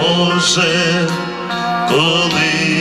Боже, коли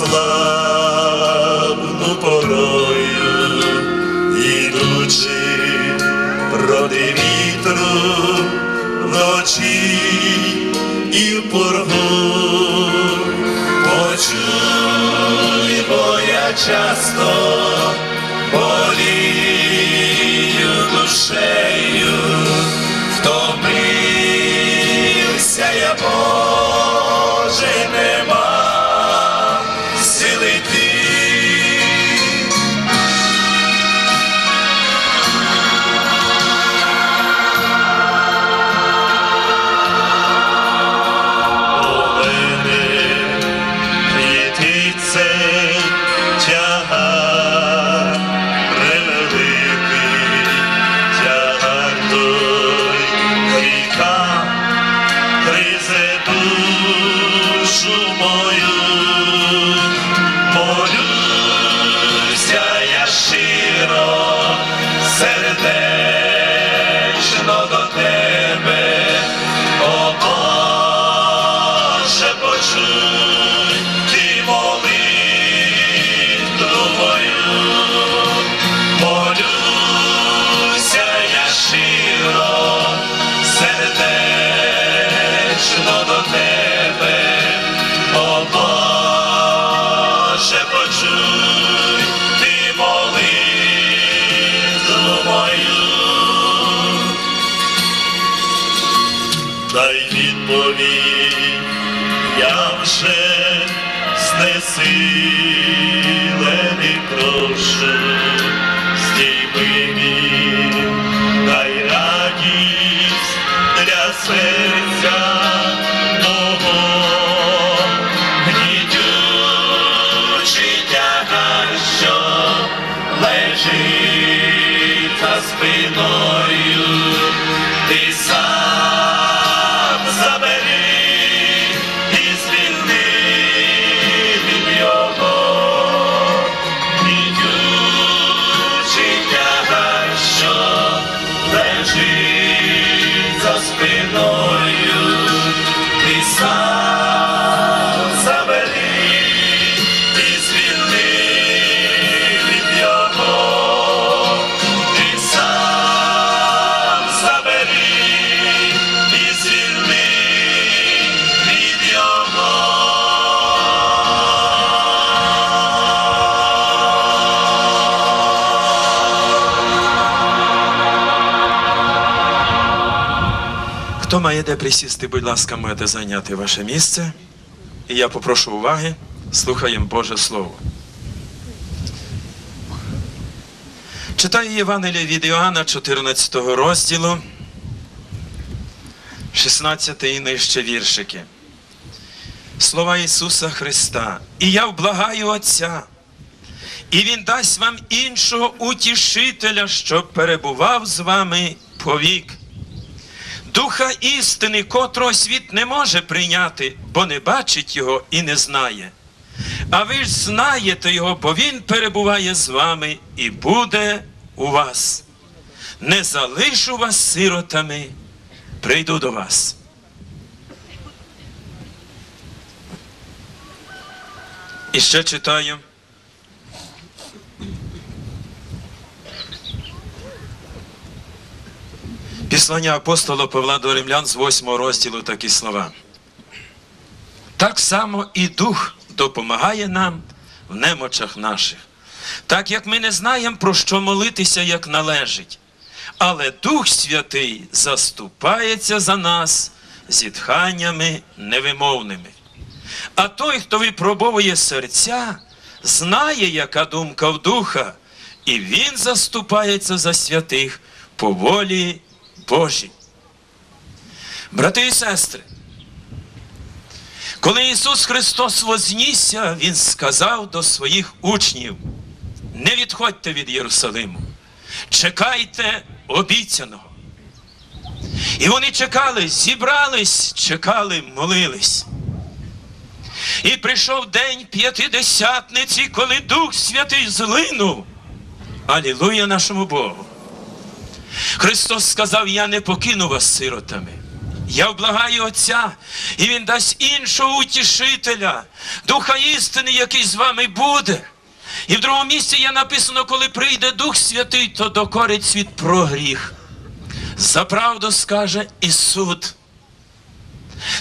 послабну порою, ідучи проти вітру вночі і в поргу. Почуй, бо я часто болію душею, Де присісти, будь ласка, можете зайняти ваше місце. І я попрошу уваги, слухаємо Боже Слово. Читаю Євангелія від Іоанна 14 розділу, 16 і нижче віршики. Слова Ісуса Христа. І я вблагаю Отця, і Він дасть вам іншого утішителя, щоб перебував з вами повік. Духа істини, котрого світ не може прийняти, бо не бачить його і не знає. А ви ж знаєте його, бо він перебуває з вами і буде у вас. Не залишу вас сиротами, прийду до вас. І ще читаю. Післання апостола Павла до римлян з 8 розділу такі слова. Так само і Дух допомагає нам в немочах наших. Так як ми не знаємо, про що молитися, як належить. Але Дух Святий заступається за нас зітханнями невимовними. А той, хто випробовує серця, знає, яка думка в духа, і він заступається за святих по волі Божій. Брати і сестри, коли Ісус Христос вознісся, Він сказав до своїх учнів: не відходьте від Єрусалиму, чекайте обіцяного. І вони чекали, зібрались, чекали, молились. І прийшов день п'ятидесятниці, коли Дух Святий злинув. Алілуя нашому Богу. Христос сказав: Я не покину вас сиротами. Я вблагаю Отця, і Він дасть іншого утішителя, Духа істини, який з вами буде. І в другому місці є написано, коли прийде Дух Святий, то докорить світ про гріх. За правду скаже і суд.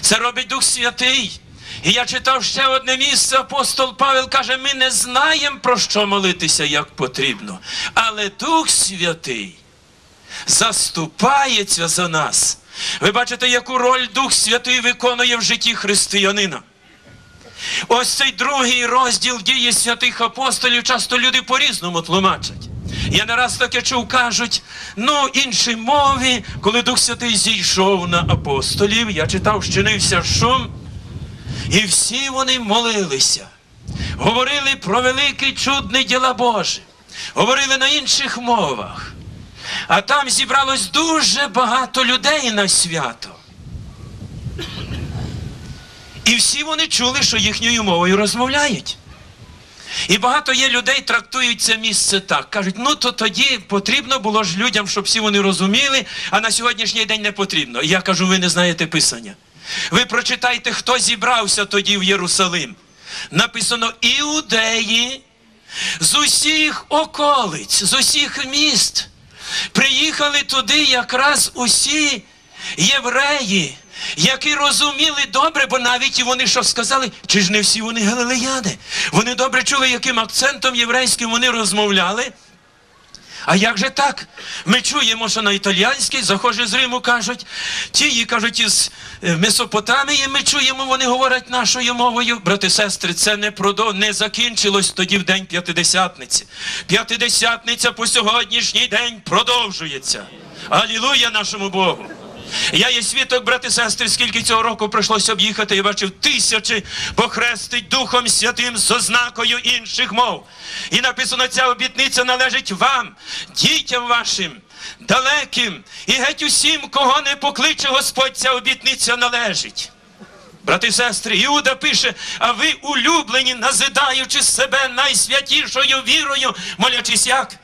Це робить Дух Святий. І я читав ще одне місце, апостол Павел каже, ми не знаємо, про що молитися, як потрібно. Але Дух Святий заступається за нас. Ви бачите, яку роль Дух Святий виконує в житті християнина. Ось цей другий розділ дії святих апостолів часто люди по-різному тлумачать. Я не раз таке чув, кажуть, ну, інші мові, коли Дух Святий зійшов на апостолів, я читав, щинився шум, і всі вони молилися, говорили про великі чудні діла Божі, говорили на інших мовах. А там зібралось дуже багато людей на свято. І всі вони чули, що їхньою мовою розмовляють. І багато є людей, трактують це місце так. Кажуть, ну то тоді потрібно було ж людям, щоб всі вони розуміли, а на сьогоднішній день не потрібно. І я кажу, ви не знаєте Писання. Ви прочитайте, хто зібрався тоді в Єрусалим. Написано іудеї з усіх околиць, з усіх міст. Приїхали туди якраз усі євреї, які розуміли добре, бо навіть вони що сказали, чи ж не всі вони галилеяни. Вони добре чули, яким акцентом єврейським вони розмовляли. А як же так? Ми чуємо, що на італійській захожі з Риму кажуть, ті кажуть із е, Месопотамії, ми чуємо, вони говорять нашою мовою. Брати, сестри, це не продо не закінчилось тоді в день п'ятидесятниці. П'ятидесятниця по сьогоднішній день продовжується. Алілуя нашому Богу! Я є свідок, брати сестри, скільки цього року прийшлося об'їхати, я бачив тисячі похрестить Духом Святим з ознакою інших мов. І написано, ця обітниця належить вам, дітям вашим, далеким, і геть усім, кого не покличе Господь, ця обітниця належить. Брати і сестри, Іуда пише, а ви улюблені, назидаючи себе найсвятішою вірою, молячись як?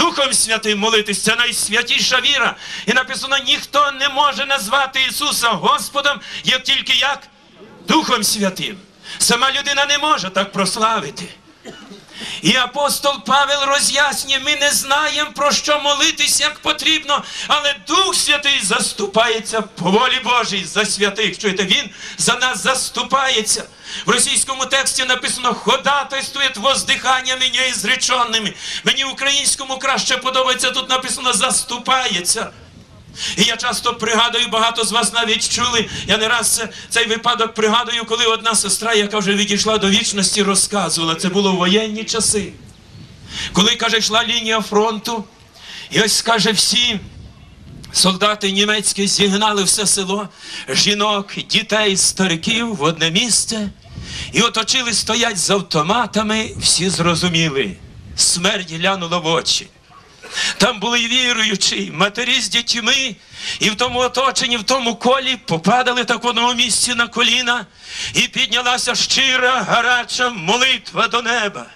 Духом Святим молитись, це найсвятіша віра. І написано, ніхто не може назвати Ісуса Господом, як тільки як Духом Святим. Сама людина не може так прославити. І апостол Павел роз'яснює, ми не знаємо, про що молитись, як потрібно, але Дух Святий заступається по волі Божій за святих. Чуєте, Він за нас заступається. В російському тексті написано ходатайствує воздиханнями неізреченними. Мені українському краще подобається, тут написано заступається. І я часто пригадую, багато з вас навіть чули. Я не раз цей випадок пригадую, коли одна сестра, яка вже відійшла до вічності, розказувала. Це було в воєнні часи. Коли, каже, йшла лінія фронту, і ось каже, всі солдати німецькі зігнали все село, жінок, дітей, стариків в одне місце. І оточили, стоять з автоматами, всі зрозуміли. Смерть глянула в очі. Там були віруючі, матері з дітьми, і в тому оточенні, в тому колі попадали так в одному місці на коліна, і піднялася щира, гаряча молитва до неба.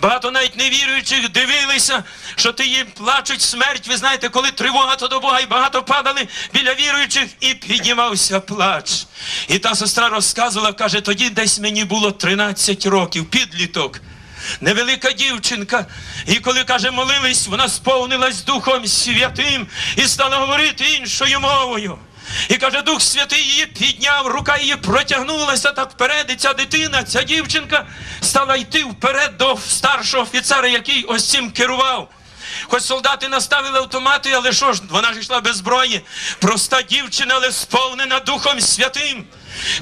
Багато навіть невіруючих дивилися, що ти їм плачуть смерть. Ви знаєте, коли тривога, то до Бога, і багато падали біля віруючих, і піднімався плач. І та сестра розказувала, каже, тоді десь мені було 13 років, підліток. Невелика дівчинка, і коли каже, молились, вона сповнилась Духом Святим і стала говорити іншою мовою. І каже, Дух Святий її підняв, рука її протягнулася так вперед. І ця дитина, ця дівчинка стала йти вперед до старшого офіцера, який ось цим керував. Хоч солдати наставили автомати, але що ж, вона ж йшла без зброї. Проста дівчина, але сповнена Духом Святим.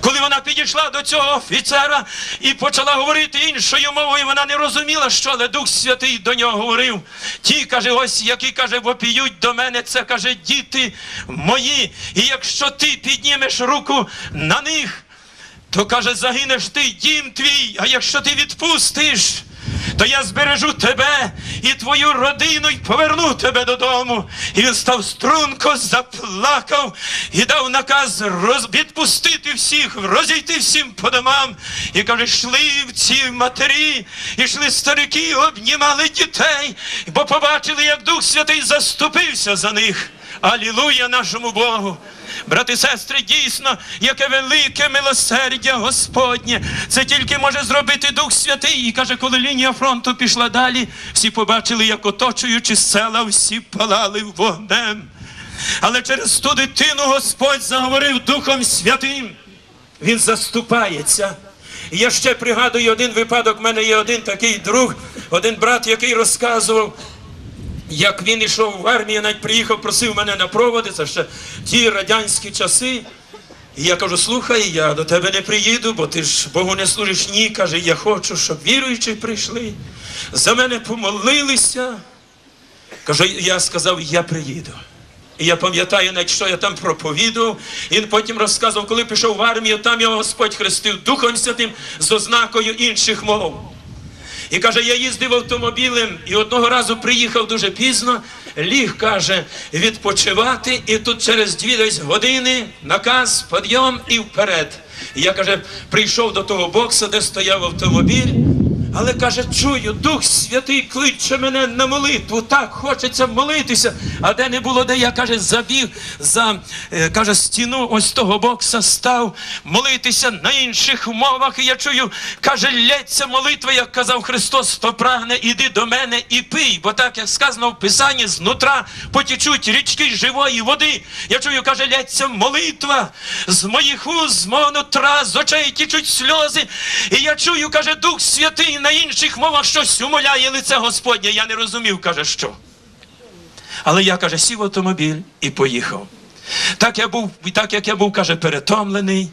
Коли вона підійшла до цього офіцера і почала говорити іншою мовою, вона не розуміла, що, але Дух Святий до нього говорив. Ті, каже, ось які каже, вопіють до мене, це каже, діти мої. І якщо ти піднімеш руку на них, то каже, загинеш ти дім твій, а якщо ти відпустиш, то я збережу тебе і твою родину і поверну тебе додому. І він став струнко, заплакав і дав наказ роз... відпустити всіх, розійти всім по домам. І каже, йшли ці матері, йшли старики, обнімали дітей, бо побачили, як Дух Святий заступився за них. Алілуя нашому Богу! Брати і сестри, дійсно, яке велике милосердя Господнє. Це тільки може зробити Дух Святий. І каже, коли лінія фронту пішла далі, всі побачили, як оточуючи села, всі палали вогнем. Але через ту дитину Господь заговорив Духом Святим. Він заступається. Я ще пригадую один випадок. У мене є один такий друг, один брат, який розказував. Як він йшов в армію, навіть приїхав, просив мене на проводи, це ще ті радянські часи. І я кажу, слухай, я до тебе не приїду, бо ти ж Богу не служиш. Ні, каже, я хочу, щоб віруючі прийшли. За мене помолилися. Кажу, я сказав, я приїду. І я пам'ятаю, навіть що я там проповідував. Він потім розказував, коли пішов в армію, там його Господь хрестив Духом Святим з ознакою інших мов. І каже, я їздив автомобілем і одного разу приїхав дуже пізно, ліг, каже, відпочивати, і тут через дві десь години наказ, підйом і вперед. І я каже, прийшов до того бокса, де стояв автомобіль. Але каже, чую, Дух Святий кличе мене на молитву. Так хочеться молитися. А де не було, де я каже, забіг за е, каже, стіну ось того бокса став молитися на інших мовах. І я чую, каже, лється молитва, як казав Христос, хто прагне, іди до мене і пий. Бо так як сказано в Писанні, знутра потічуть річки живої води. Я чую, каже, лється молитва з моїх уст, з мого нутра, з очей тічуть сльози. І я чую, каже, Дух Святий на інших мовах щось умоляє лице Господнє. Я не розумів, каже, що. Але я, каже, сів автомобіль і поїхав. Так я був, так як я був, каже, перетомлений.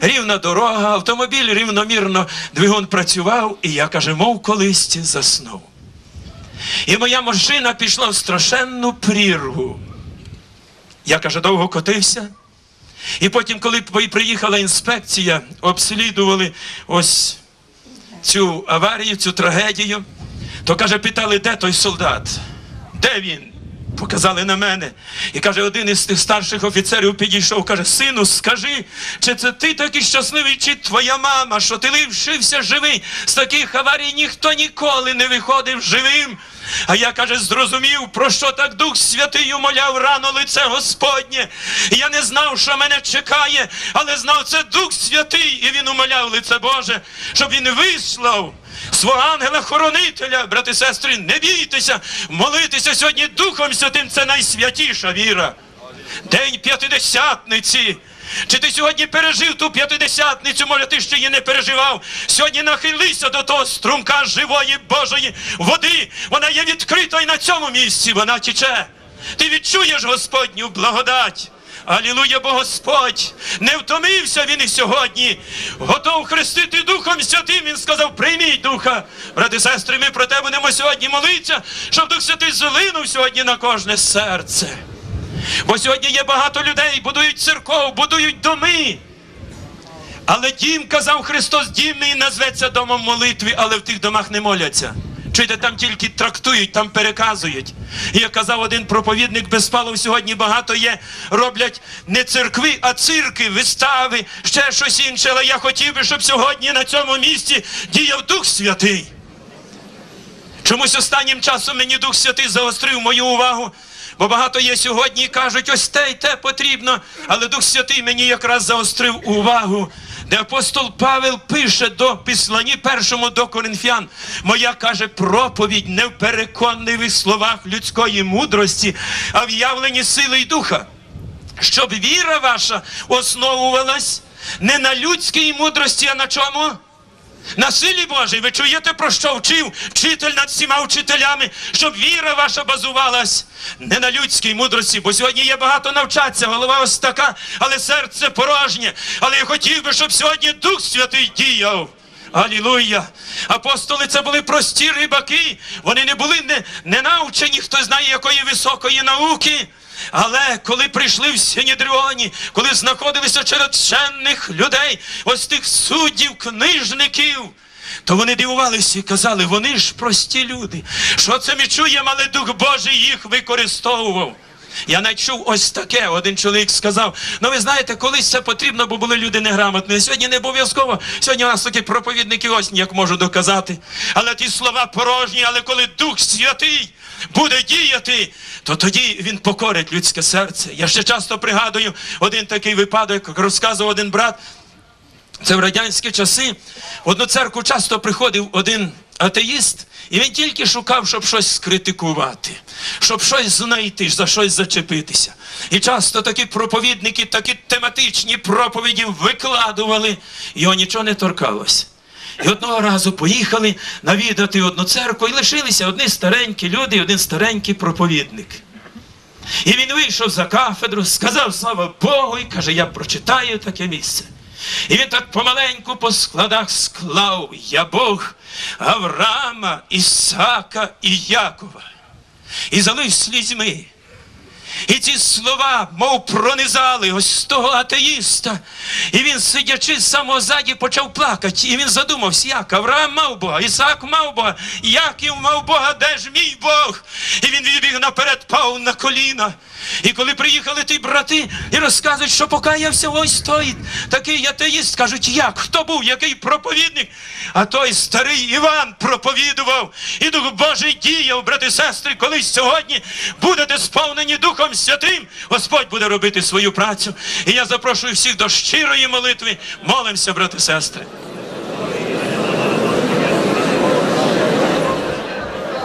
Рівна дорога, автомобіль рівномірно двигун працював, і я, каже, мов колись заснув. І моя машина пішла в страшенну прірву. Я, каже, довго котився. І потім, коли приїхала інспекція, обслідували ось цю аварію, цю трагедію, то каже, питали, де той солдат? Де він? Показали на мене. І каже, один із тих старших офіцерів підійшов, каже, сину, скажи, чи це ти такий щасливий, чи твоя мама, що ти лишився живий? З таких аварій ніхто ніколи не виходив живим. А я, каже, зрозумів, про що так Дух Святий умоляв рано лице Господнє. Я не знав, що мене чекає, але знав, це Дух Святий, і він умоляв лице Боже, щоб він вислав свого ангела-хоронителя, брати і сестри, не бійтеся, молитися сьогодні Духом Святим це найсвятіша віра. День п'ятидесятниці. Чи ти сьогодні пережив ту п'ятидесятницю, може ти ще її не переживав? Сьогодні нахилися до того струмка живої Божої води. Вона є відкрита і на цьому місці вона тече. Ти відчуєш Господню благодать. Алілуя, бо Господь не втомився він і сьогодні. Готов хрестити Духом Святим. Він сказав, прийміть Духа. Брати сестри, ми про те будемо сьогодні молитися, щоб Дух Святий злинув сьогодні на кожне серце. Бо сьогодні є багато людей, будують церков, будують доми. Але дім, казав Христос, дім мій назветься домом молитви, але в тих домах не моляться. Чуєте, там тільки трактують, там переказують. І як казав один проповідник Безпалов, сьогодні багато є, роблять не церкви, а цирки, вистави, ще щось інше. Але я хотів би, щоб сьогодні на цьому місці діяв Дух Святий. Чомусь останнім часом мені Дух Святий загострив мою увагу. Бо багато є сьогодні і кажуть, ось те й те потрібно. Але Дух Святий мені якраз заострив увагу, де апостол Павел пише до післані першому до коринфян. Моя каже проповідь не в переконливих словах людської мудрості, а в явленні сили й духа. щоб віра ваша основувалась не на людській мудрості, а на чому? На силі Божій. Ви чуєте, про що вчив вчитель над всіма вчителями, щоб віра ваша базувалась не на людській мудрості, бо сьогодні є багато навчатися, голова ось така, але серце порожнє. Але я хотів би, щоб сьогодні Дух Святий діяв. Алілуя! Апостоли це були прості рибаки. Вони не були не, не навчені, хто знає якої високої науки. Але коли прийшли в Сінідріоні, коли знаходилися серед вчених людей, ось тих суддів, книжників, то вони дивувалися і казали, вони ж прості люди. Що це ми чуємо, але Дух Божий їх використовував. Я навіть чув ось таке. Один чоловік сказав: ну ви знаєте, колись це потрібно, бо були люди неграмотні. Сьогодні не обов'язково. Сьогодні у нас такі проповідники ось як можу доказати. Але ті слова порожні, але коли Дух Святий буде діяти, то тоді він покорить людське серце. Я ще часто пригадую один такий випадок, як розказував один брат. Це в радянські часи. В одну церкву часто приходив один атеїст, і він тільки шукав, щоб щось скритикувати, щоб щось знайти, за щось зачепитися. І часто такі проповідники, такі тематичні проповіді викладували, його нічого не торкалося. І одного разу поїхали навідати одну церкву і лишилися одні старенькі люди і один старенький проповідник. І він вийшов за кафедру, сказав слава Богу, і каже, я прочитаю таке місце. І він так помаленьку по складах склав я Бог Авраама, Ісака і Якова. І залив слізьми. І ці слова, мов пронизали ось того атеїста. І він, сидячи з самого ззаді, почав плакати. І він задумався, як Авраам мав Бога, Ісаак мав Бога, Яків мав Бога, де ж мій Бог? І він відбіг наперед, пав на коліна. І коли приїхали ті брати і розказують, що покаявся ось той такий атеїст, кажуть, як? Хто був, який проповідник? А той старий Іван проповідував, і Дух Божий діяв, брати сестри, колись сьогодні будете сповнені Духом Святим, Господь буде робити свою працю. І я запрошую всіх до щирої молитви. Молимося, брати і сестри.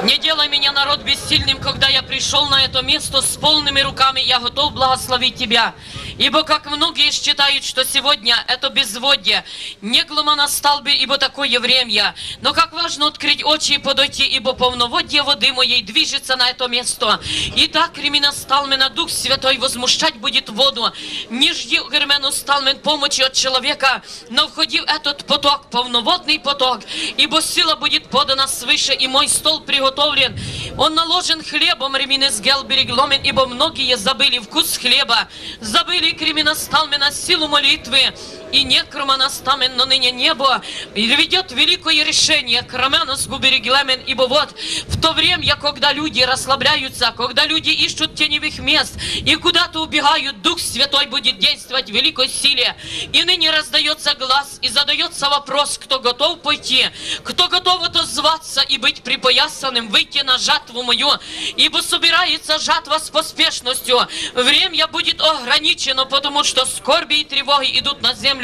Не делай меня, народ, бессильным, когда я пришел на это место с полными руками, я готов благословить Тебя. Ибо как многие считают, что сегодня это безводье, не глума на столбе, ибо такое время. Но как важно открыть очи и подойти, ибо полноводье воды моей движется на это место. И так ремена сталмена Дух Святой возмущать будет воду. Жди, Гермену сталмен, помощи от человека, но входи в этот поток, полноводный поток, ибо сила будет подана свыше, и мой стол приготовлен. Он наложен хлебом, реминес гелберегломен, ибо многие забыли вкус хлеба, забыли кремена сталмена силу молитвы, и не кроманастамен, но ныне небо, и ведет великое решение, кроменос губереглемен, ибо вот в то время, когда люди расслабляются, когда люди ищут теневых мест и куда-то убегают, Дух Святой будет действовать в великой силе. И ныне раздается глаз и задается вопрос, кто готов пойти, кто готов отозваться и быть припоясанным, выйти на жатву мою, ибо собирается жатва с поспешностью. Время будет ограничено, потому что скорби и тревоги идут на землю.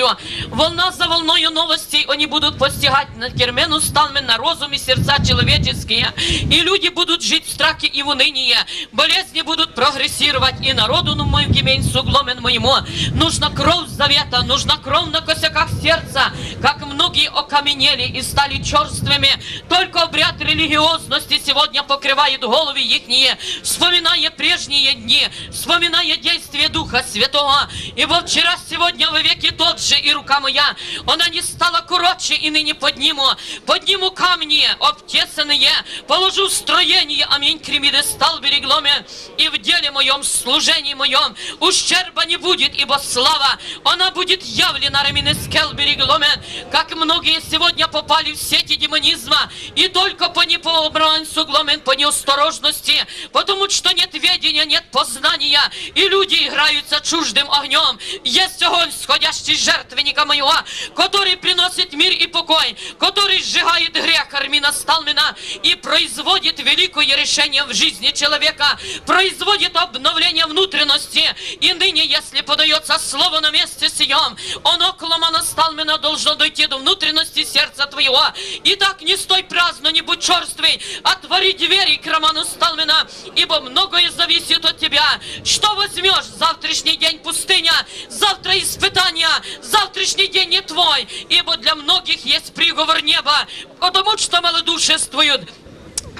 Волна за волною новостей они будут постигать на кермену сталмен, на розум и сердца человеческие. И люди будут жить в страхе и в унынии. Болезни будут прогрессировать. И народу ну, мой гемень сугломен моему. Нужна кровь завета, нужна кровь на косяках сердца. Как многие окаменели и стали черствыми. Только обряд религиозности сегодня покрывает головы ихние, вспоминая прежние дни, вспоминая действие Духа Святого. Ибо вчера, сегодня, во веки тот же, и рука моя, она не стала короче, и ныне подниму, подниму камни обтесанные, положу строение, аминь, кремиды стал берегломе, и в деле моем, служении моем, ущерба не будет, ибо слава, она будет явлена, реминескел берегломе, как многие сегодня попали в сети демонизма, и только по непообранцу гломен, по неосторожности, потому что нет ведения, нет познания, и люди играются чуждым огнем. Есть огонь, сходящий с жертвенника моего, который приносит мир и покой, который сжигает грех Армина Сталмина и производит великое решение в жизни человека, производит обновление внутренности. И ныне, если подается слово на месте сием, оно Кломана Сталмина должно дойти до внутренности сердца твоего. И Итак, не стой праздно, не будь черствый, отвори двери к Роману Сталмина, ибо многое зависит от тебя. Что возьмешь? Завтрашний день пустыня, завтра испытания, завтрашний день не твой, ибо для многих есть приговор неба, потому что малодушествуют.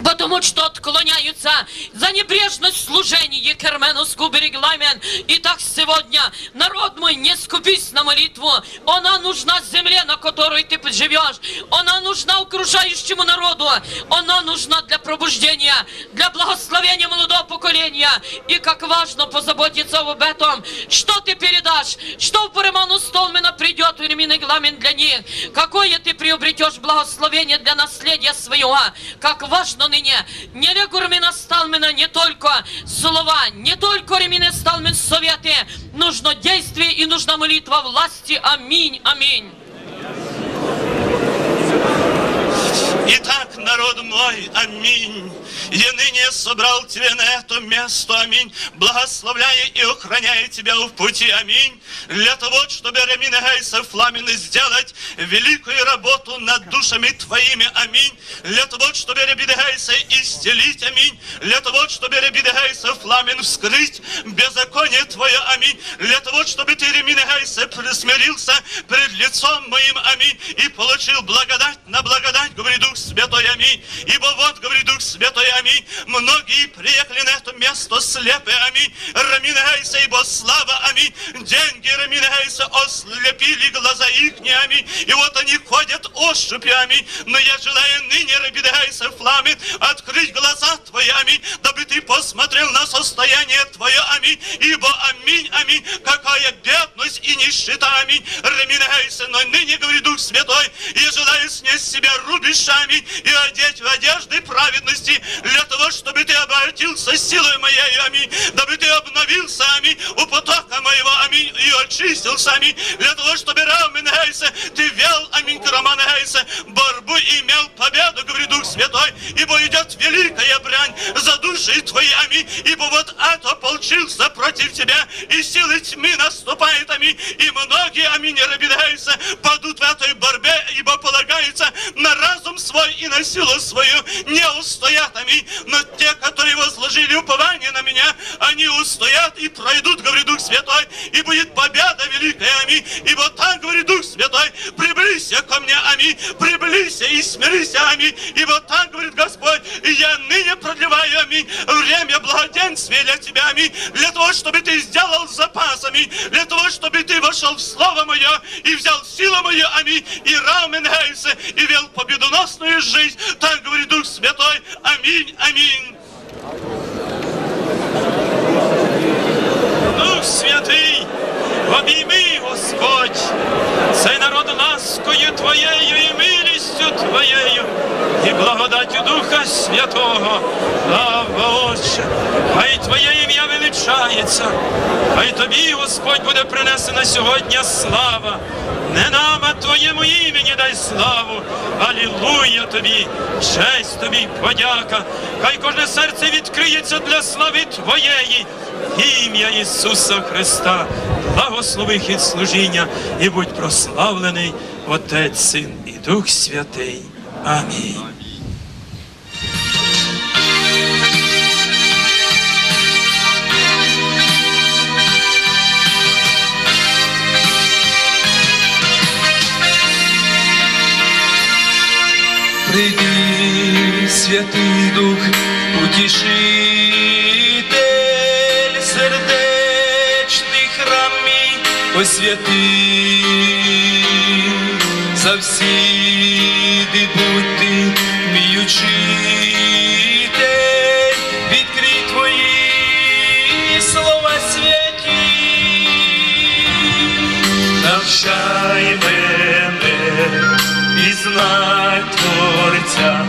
Потому что отклоняются за небрежность служения Кермену скуберегламен. Итак, сегодня, народ мой, не скупись на молитву. Она нужна земле, на которой ты живешь. Она нужна окружающему народу. Она нужна для пробуждения, для благословения молодого поколения. И как важно позаботиться об этом. Что ты передашь? Что в Параману Столмена придет временный гламен для них? Какое ты приобретешь благословение для наследия своего? Как важно ныне не регурмина сталмена не только слова, не только ремины сталмен советы, нужно действие и нужна молитва власти. Аминь, аминь. Итак, народ мой, аминь. Я ныне собрал тебя на это место, аминь, благословляя и охраняя тебя в пути, аминь, для того, чтобы Реминегайса Фламины сделать великую работу над душами твоими, аминь, для того, чтобы Ребидегайса исцелить, аминь, для того, чтобы Ребидегайса Фламин вскрыть беззаконие твое, аминь, для того, чтобы ты, Реминегайса, присмирился пред лицом моим, аминь, и получил благодать на благодать, говорит Дух Святой, аминь, ибо вот, говорит Дух Святой, аминь. Многие приехали на это место слепые, аминь. Раминайся, ибо слава, аминь. Деньги, раминайся, ослепили глаза их, аминь. И вот они ходят ощупи, аминь. Но я желаю ныне, раминайся, фламин, открыть глаза твои, аминь, дабы ты посмотрел на состояние твое, аминь. Ибо, аминь, аминь, какая бедность и нищета, аминь. Раминайся, но ныне, говорит Дух Святой, я желаю снять с себя рубиша, аминь, и одеть в одежды праведности, для того, чтобы ты обратился силой моей, аминь, дабы ты обновился, аминь, у потока моего, аминь, и очистился, аминь, для того, чтобы Рамен Гейса, ты вел, аминь, Роман Гейса, борьбу имел победу, говорит Дух Святой, ибо идет великая брань за души твои, аминь, ибо вот это ополчился против тебя, и силы тьмы наступает, аминь, и многие, аминь, Рабидайся, падут в этой борьбе, ибо полагаются на разум свой и на силу свою, не устоят, аминь, но те, которые возложили упование на меня, они устоят и пройдут, говорит Дух Святой, и будет победа великая, аминь, ибо так, говорит Дух Святой, приблизься ко мне, аминь, приблизься и смирися, аминь, ибо так, говорит Господь, и я ныне продлеваю, аминь, время благоденствия для тебя, аминь, для того, чтобы ты сделал запас, аминь, для того, чтобы ты вошел в Слово Мое и взял силу мою, аминь, и рамен и вел победоносную жизнь, так говорит Дух Святой, аминь, аминь. Дух Святий, обійми, Господь, цей народ ласкою Твоєю і милістю Твоєю, і благодаттю Духа Святого. Слава Отче, хай Твоє ім'я величається, хай Тобі, Господь, буде принесена сьогодні слава. Не нам, а Твоєму імені дай славу. Алілуя Тобі, честь Тобі, подяка. Хай кожне серце відкриється для слави Твоєї. Ім'я Ісуса Христа, благослови хід служіння і будь прославлений Отець, Син і Дух Святий. Амінь. Прийди, Святий Дух, утішитель освяти, завсіди будь мій учитель, відкрий твої слова святі. Навчай мене пізнать Творця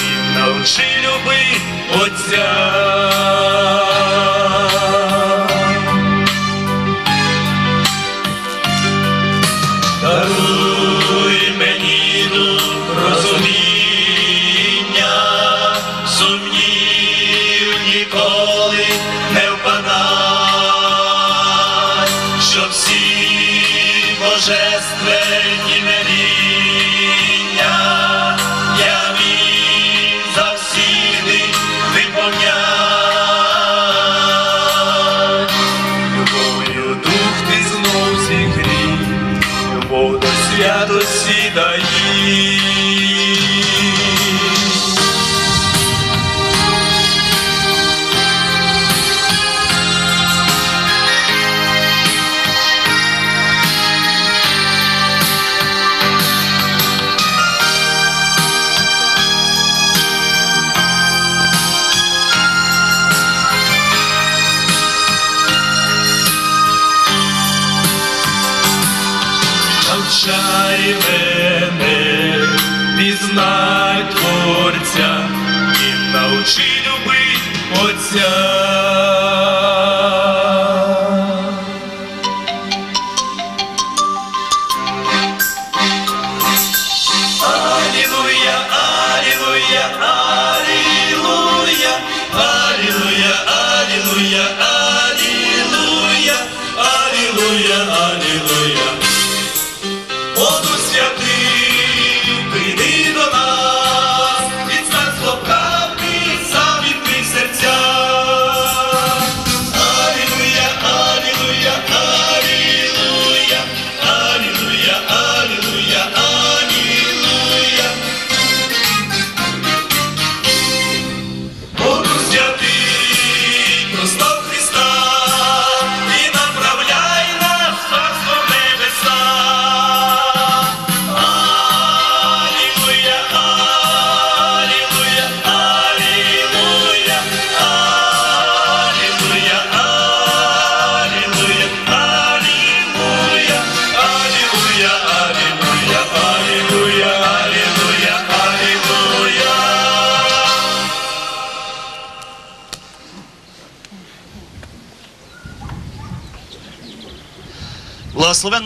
і навчи люби Отця.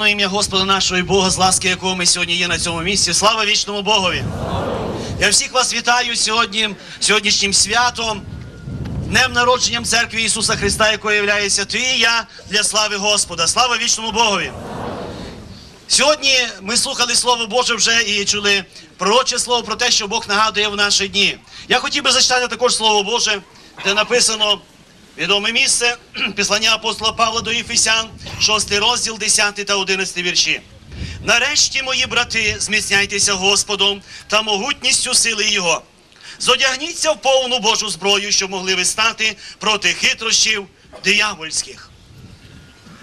Благословенно ім'я Господа нашого і Бога, з ласки якого ми сьогодні є на цьому місці. Слава вічному Богові! Я всіх вас вітаю сьогодні, сьогоднішнім святом, днем народженням церкви Ісуса Христа, якою являється ти і я для слави Господа. Слава вічному Богові! Сьогодні ми слухали Слово Боже вже і чули пророче слово про те, що Бог нагадує в наші дні. Я хотів би зачитати також Слово Боже, де написано відоме місце післання апостола Павла до Єфесян, 6 розділ, 10 та 11 вірші. Нарешті, мої брати, зміцняйтеся Господом та могутністю сили Його. Зодягніться в повну Божу зброю, щоб могли ви стати проти хитрощів диявольських.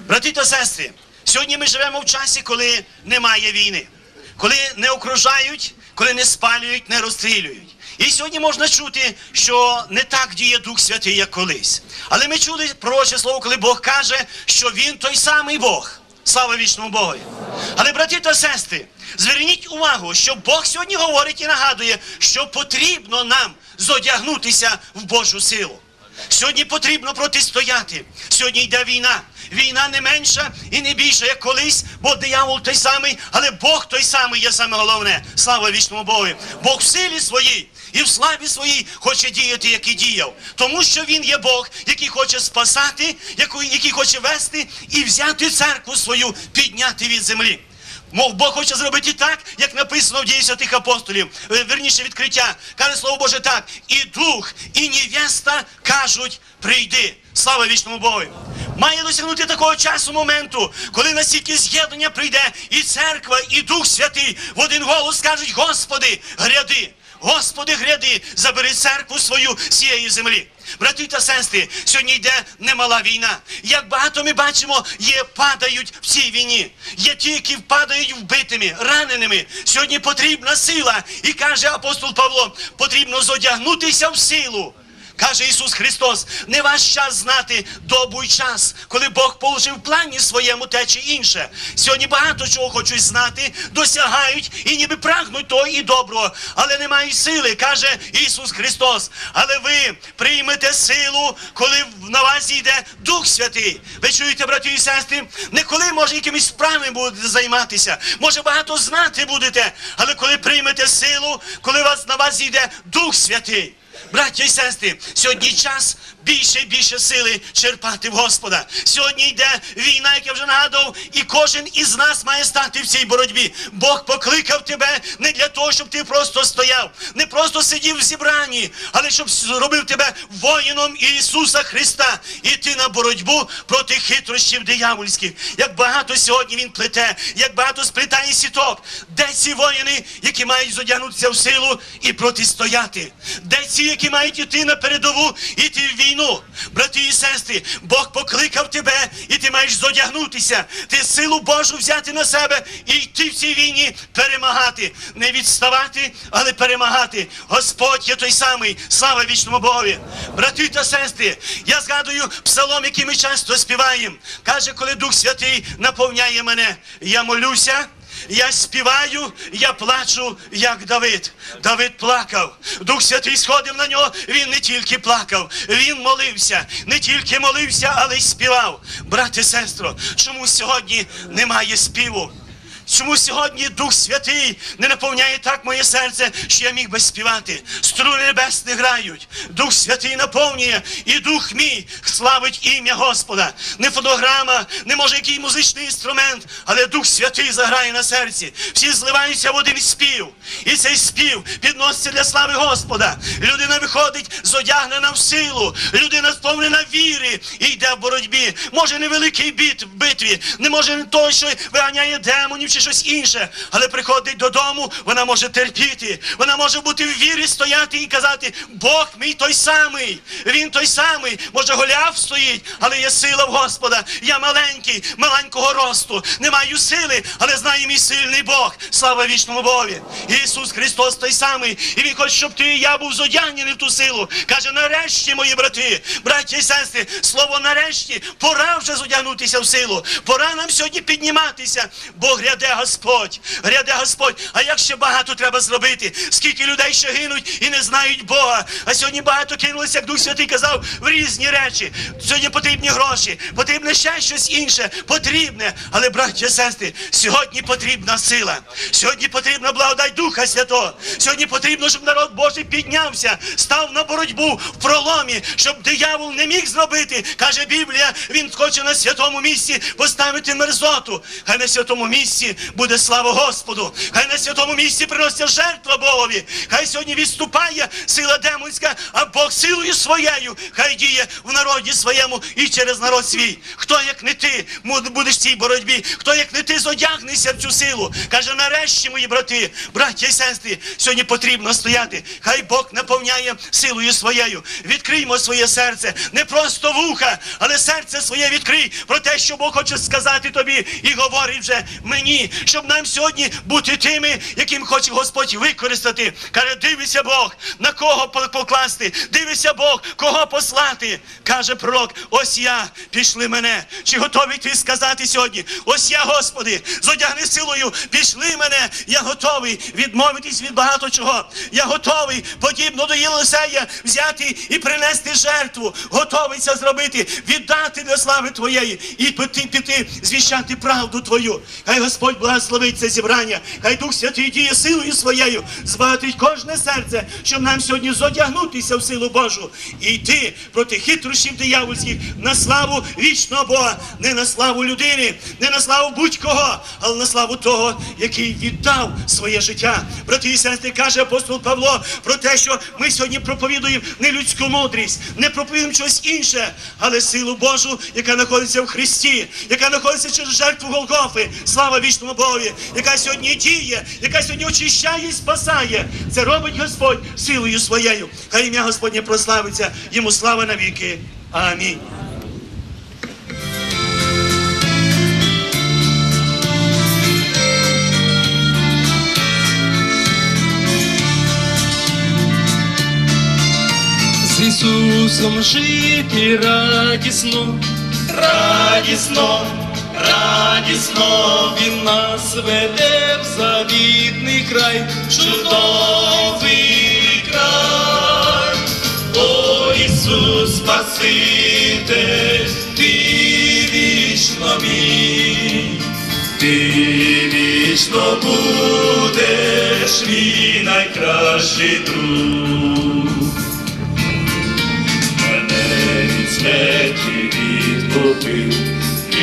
Брати та сестри, сьогодні ми живемо в часі, коли немає війни, коли не окружають, коли не спалюють, не розстрілюють. І сьогодні можна чути, що не так діє Дух Святий, як колись. Але ми чули пророче слово, коли Бог каже, що Він той самий Бог. Слава вічному Богові. Але, брати та сестри, зверніть увагу, що Бог сьогодні говорить і нагадує, що потрібно нам зодягнутися в Божу силу. Сьогодні потрібно протистояти. Сьогодні йде війна. Війна не менша і не більша, як колись, бо диявол той самий, але Бог той самий є саме головне. Слава вічному Богу. Бог в силі своїй і в славі своїй хоче діяти, як і діяв. Тому що Він є Бог, який хоче спасати, який хоче вести і взяти церкву свою, підняти від землі. Мов Бог хоче зробити так, як написано в дії святих апостолів, Е, верніше відкриття. Каже Слово Боже так. І дух, і невеста кажуть, прийди. Слава вічному Богу. Має досягнути такого часу моменту, коли настільки з'єднання прийде, і церква, і Дух Святий в один голос скажуть, Господи, гряди. Господи, гряди, забери церкву свою з цієї землі. Брати та сестри, сьогодні йде немала війна. Як багато ми бачимо, є падають в цій війні. Є ті, які впадають вбитими, раненими. Сьогодні потрібна сила. І каже апостол Павло, потрібно зодягнутися в силу. Каже Ісус Христос, не ваш час знати добу й час, коли Бог положив в плані своєму те чи інше. Сьогодні багато чого хочуть знати, досягають і ніби прагнуть того і доброго, але не мають сили, каже Ісус Христос. Але ви приймете силу, коли на вас йде Дух Святий. Ви чуєте, браті і сестри, не коли, може, якимись справами будете займатися, може багато знати будете, але коли приймете силу, коли вас на вас йде Дух Святий. Браття і сестри, сьогодні час більше і більше сили черпати в Господа. Сьогодні йде війна, як я вже нагадував, і кожен із нас має стати в цій боротьбі. Бог покликав тебе не для того, щоб ти просто стояв, не просто сидів в зібранні, але щоб зробив тебе воїном Ісуса Христа. Іти на боротьбу проти хитрощів диявольських. Як багато сьогодні він плете, як багато сплетає сіток. Де ці воїни, які мають зодягнутися в силу і протистояти? Де ці, які мають іти на передову, іти в війну? Брати і сестри, Бог покликав тебе, і ти маєш зодягнутися. Ти силу Божу взяти на себе і йти в цій війні перемагати. Не відставати, але перемагати. Господь є той самий. Слава вічному Богові. Брати та сестри, я згадую псалом, який ми часто співаємо. Каже, коли Дух Святий наповняє мене, я молюся. Я співаю, я плачу, як Давид. Давид плакав. Дух Святий сходив на нього. Він не тільки плакав, він молився. Не тільки молився, але й співав. Брате, сестро, чому сьогодні немає співу? Чому сьогодні Дух Святий не наповняє так моє серце, що я міг би співати? Струни небес не грають. Дух Святий наповнює, і дух мій славить ім'я Господа. Не фотограма, не може який музичний інструмент, але Дух Святий заграє на серці. Всі зливаються в один спів. І цей спів підноситься для слави Господа. Людина виходить зодягнена в силу, людина сповнена віри і йде в боротьбі. Може невеликий біт в битві, не може не той, що виганяє демонів чи щось інше, але приходить додому, вона може терпіти, вона може бути в вірі стояти і казати, Бог мій той самий, він той самий, може голяв стоїть, але є сила в Господа. Я маленький, маленького росту, не маю сили, але знаю мій сильний Бог. Слава вічному Богові. Ісус Христос той самий, і Він хоче, щоб ти і я був зодягнений в ту силу. Каже, нарешті, мої брати, браття і сестри, слово нарешті, пора вже зодягнутися в силу. Пора нам сьогодні підніматися, бо гряде Господь, гряде Господь. А як ще багато треба зробити? Скільки людей ще гинуть і не знають Бога. А сьогодні багато кинулося, як Дух Святий казав, в різні речі. Сьогодні потрібні гроші, потрібне ще щось інше, потрібне. Але, браття сестри, сьогодні потрібна сила. Сьогодні потрібна благодать Духа Святого. Сьогодні потрібно, щоб народ Божий піднявся, став на боротьбу в проломі, щоб диявол не міг зробити. Каже Біблія, він хоче на святому місці поставити мерзоту. Хай на святому місці буде слава Господу. Хай на святому місці приноситься жертва Богові. Хай сьогодні відступає сила демонська, а Бог силою своєю хай діє в народі своєму і через народ свій. Хто як не ти будеш в цій боротьбі? Хто як не ти зодягнешся в цю силу? Каже, нарешті, мої брати, браття і сестри, сьогодні потрібно стояти. Хай Бог наповняє силою своєю. Відкриймо своє серце, не просто вуха, але серце своє відкрий про те, що Бог хоче сказати тобі і говорить вже мені, щоб нам сьогодні бути тими, яким хоче Господь використати. Каже, дивися Бог, на кого покласти, дивися Бог, кого послати. Каже пророк, ось я, пішли мене. Чи готовий ти сказати сьогодні? Ось я, Господи, зодягни силою, пішли мене. Я готовий відмовитись від багато чого. Я готовий, подібно до Єлисея, взяти і принести жертву. Готовий це зробити, віддати для слави Твоєї і піти, піти, звіщати правду Твою. Хай Господь благословить це зібрання, хай Дух Святий діє силою своєю, збагатить кожне серце, щоб нам сьогодні зодягнутися в силу Божу і йти проти хитрощів диявольських на славу вічного Бога, не на славу людини, не на славу будь-кого, але на славу того, який віддав своє життя. Брати і сестри, каже апостол Павло про те, що ми сьогодні проповідуємо не людську мудрість, не проповідуємо щось інше, але силу Божу, яка знаходиться в Христі, яка знаходиться через жертву Голгофи. Слава вічному Богові, яка сьогодні діє, яка сьогодні очищає і спасає. Це робить Господь силою своєю. Хай ім'я Господнє прославиться, йому слава навіки. Амінь. З Ісусом жити радісно, Радісно, радісно, Він нас веде в завітний край, чудовий край. О Ісус Спаситель, ти вічно мій, ти вічно будеш мій найкращий друг. Мене від смерті відкупив,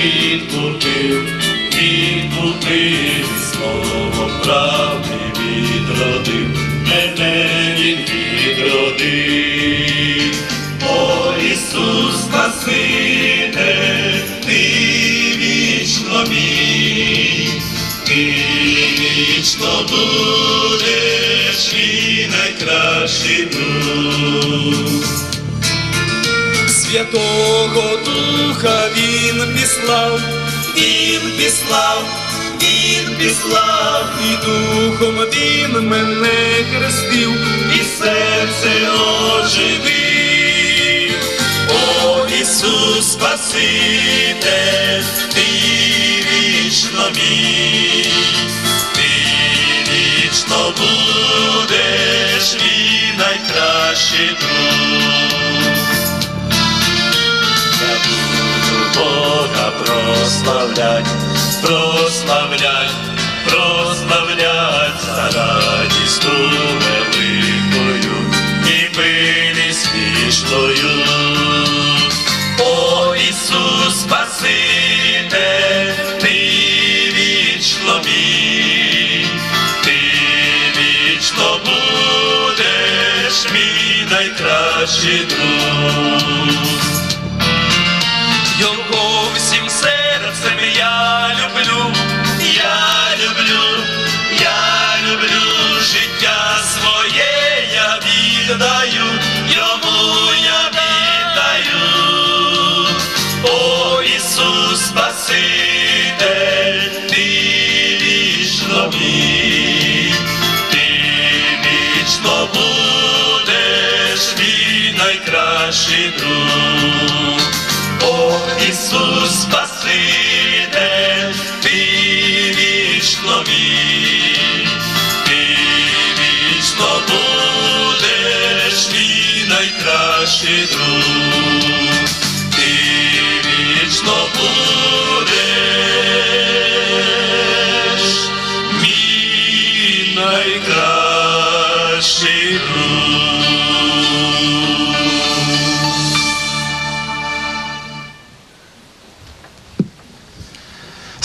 відкупив, відкупив, словом правди відродив, мене він відродив. О Ісус Спаситель, ти вічно мій, ти вічно будеш мій найкращий друг. Святого Духа Він післав, Він післав, він післав, і Духом Він мене хрестив, і серце оживив. О Ісус Спаситель, ти вічно мій, вічно будеш мій найкращий друг. Бога прославлять, прославлять, прославлять за радість ту великою і милість вічною. О Ісус Спаситель, ти вічно мій, ти вічно будеш мій найкращий друг.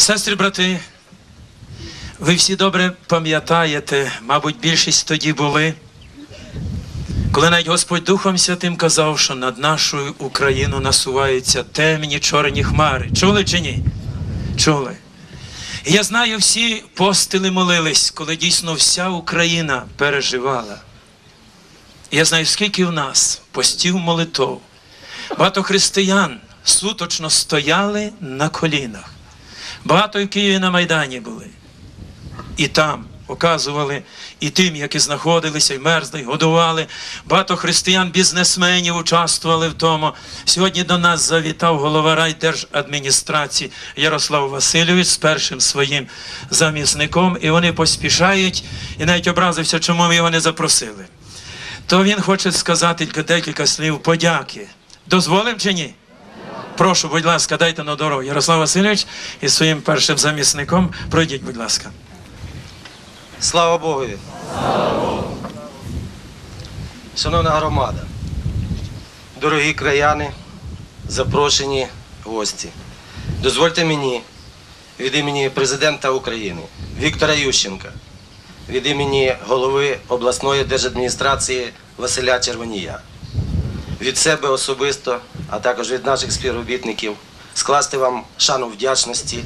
Сестри, брати, ви всі добре пам'ятаєте, мабуть, більшість тоді були, коли навіть Господь Духом Святим казав, що над нашою Україною насуваються темні чорні хмари. Чули чи ні? Чули. Я знаю, всі постили молились, коли дійсно вся Україна переживала. Я знаю, скільки в нас постів молитов. Багато християн суточно стояли на колінах. Багато в Києві на Майдані були. І там показували і тим, які знаходилися, і мерзли, і годували. Багато християн, бізнесменів участвували в тому. Сьогодні до нас завітав голова райдержадміністрації Ярослав Васильович з першим своїм замісником, і вони поспішають, і навіть образився, чому ми його не запросили. То він хоче сказати декілька слів подяки. Дозволив чи ні? Прошу, будь ласка, дайте на дорогу. Ярослав Васильович із своїм першим замісником. Пройдіть, будь ласка. Слава Богу! Шановна громада, дорогі краяни, запрошені гості. Дозвольте мені від імені президента України Віктора Ющенка, від імені голови обласної держадміністрації Василя Червонія, від себе особисто, а також від наших співробітників, скласти вам шану вдячності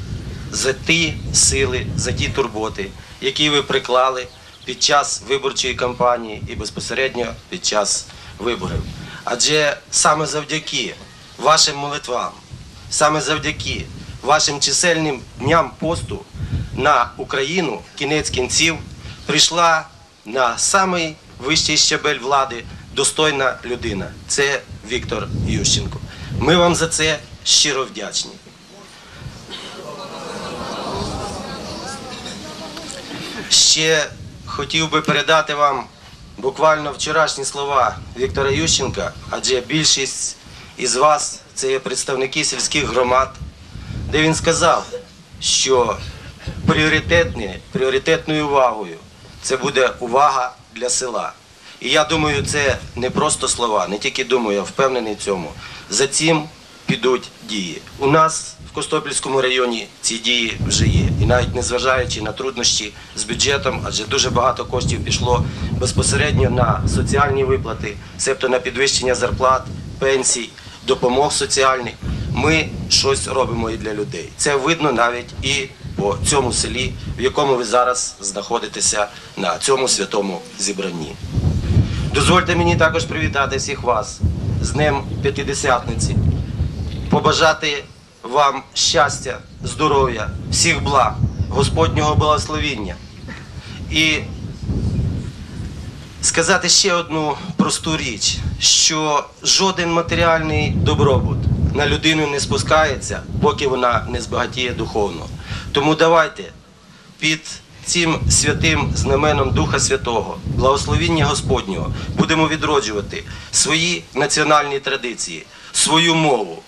за ті сили, за ті турботи, які ви приклали під час виборчої кампанії і безпосередньо під час виборів. Адже саме завдяки вашим молитвам, саме завдяки вашим чисельним дням посту на Україну кінець кінців прийшла на самий вищий щабель влади достойна людина. Це Віктор Ющенко. Ми вам за це щиро вдячні. Ще хотів би передати вам буквально вчорашні слова Віктора Ющенка, адже більшість із вас це є представники сільських громад, де він сказав, що пріоритетною увагою це буде увага для села. І я думаю, це не просто слова, не тільки думаю, я впевнений в цьому. За цим підуть дії. У нас в Костопільському районі ці дії вже є. І навіть незважаючи на труднощі з бюджетом, адже дуже багато коштів пішло безпосередньо на соціальні виплати, себто на підвищення зарплат, пенсій, допомог соціальних. Ми щось робимо і для людей. Це видно навіть і по цьому селі, в якому ви зараз знаходитеся на цьому святому зібранні. Дозвольте мені також привітати всіх вас з Днем П'ятидесятниці, побажати вам щастя, здоров'я, всіх благ, Господнього благословіння. І сказати ще одну просту річ, що жоден матеріальний добробут на людину не спускається, поки вона не збагатіє духовно. Тому давайте під цим святим знаменом Духа Святого, благословіння Господнього, будемо відроджувати свої національні традиції, свою мову,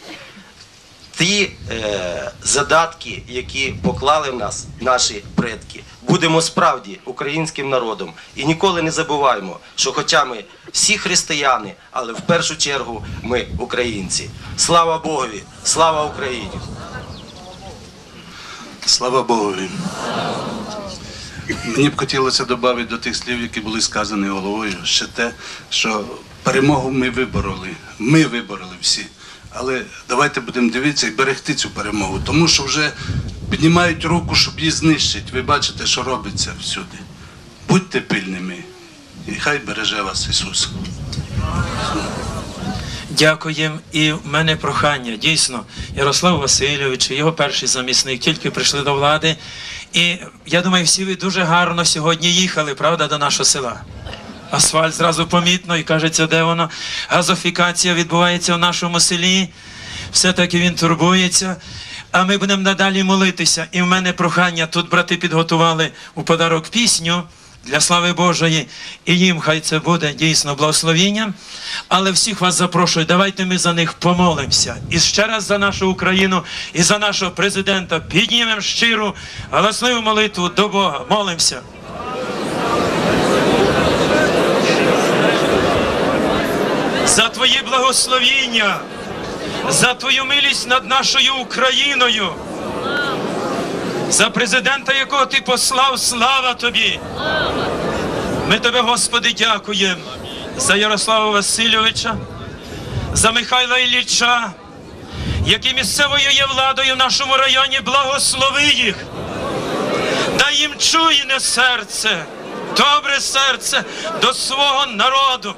ті е, задатки, які поклали в нас наші предки. Будемо справді українським народом і ніколи не забуваємо, що хоча ми всі християни, але в першу чергу ми українці. Слава Богові! Слава Україні! Слава Богові. Мені б хотілося додати до тих слів, які були сказані головою, ще те, що перемогу ми вибороли. Ми вибороли всі. Але давайте будемо дивитися і берегти цю перемогу, тому що вже піднімають руку, щоб її знищити. Ви бачите, що робиться всюди. Будьте пильними, і хай береже вас Ісус. Дякуємо. І в мене прохання. Дійсно, Ярослав Васильович, його перший замісник тільки прийшли до влади. І я думаю, всі ви дуже гарно сьогодні їхали, правда, до нашого села. Асфальт зразу помітно і кажеться, де воно. Газофікація відбувається в нашому селі. Все-таки він турбується. А ми будемо надалі молитися. І в мене прохання. Тут брати підготували у подарок пісню для слави Божої. І їм хай це буде дійсно благословінням. Але всіх вас запрошую, давайте ми за них помолимося. І ще раз за нашу Україну і за нашого президента піднімемо щиру, галасливу молитву до Бога. Молимося. За Твої благословіння, за Твою милість над нашою Україною, за президента, якого Ти послав, слава Тобі. Ми Тебе, Господи, дякуємо за Ярослава Васильовича, за Михайла Ілліча, які місцевою є владою в нашому районі, благослови їх. Дай їм чуйне серце, добре серце до свого народу.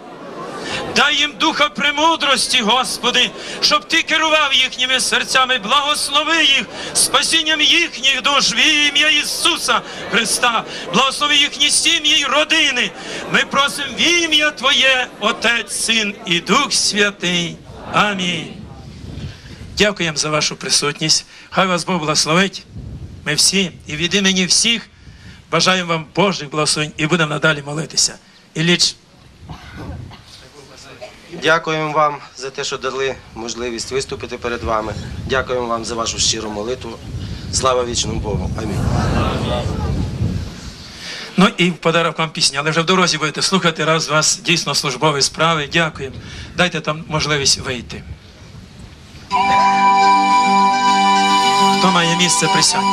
Дай їм духа премудрості, Господи, щоб Ти керував їхніми серцями, благослови їх спасінням їхніх душ в ім'я Ісуса Христа, благослови їхні сім'ї й родини. Ми просимо в ім'я Твоє, Отець, Син і Дух Святий. Амінь. Дякуємо за вашу присутність. Хай вас Бог благословить. Ми всі і від імені всіх бажаємо вам Божих благословень і будемо надалі молитися. Ілліч, Дякуємо вам за те, що дали можливість виступити перед вами. Дякуємо вам за вашу щиру молитву. Слава вічному Богу. Амінь. Ну і в подарок вам пісня, але вже в дорозі будете слухати, раз у вас дійсно службові справи. Дякуємо. Дайте там можливість вийти. Хто має місце, присядьте.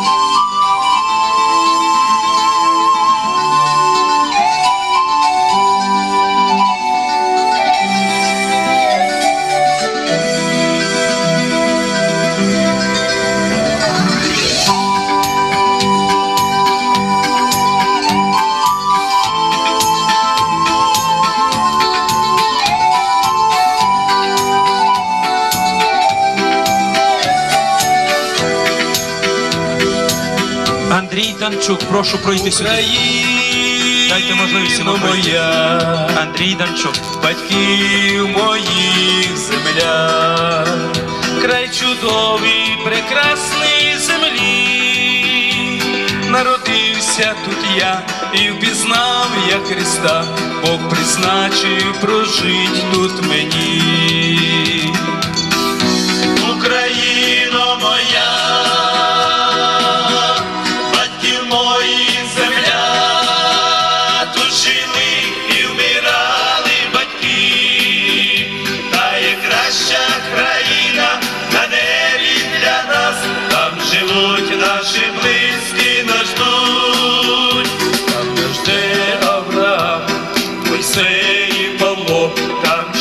Данчук, прошу пройти сюди. Дайте можливість йому пройти. моя, Андрій Данчук. батьків моїх земля, край чудовий, прекрасний землі, народився тут я і впізнав я Христа, Бог призначив прожить тут мені. Україно моя,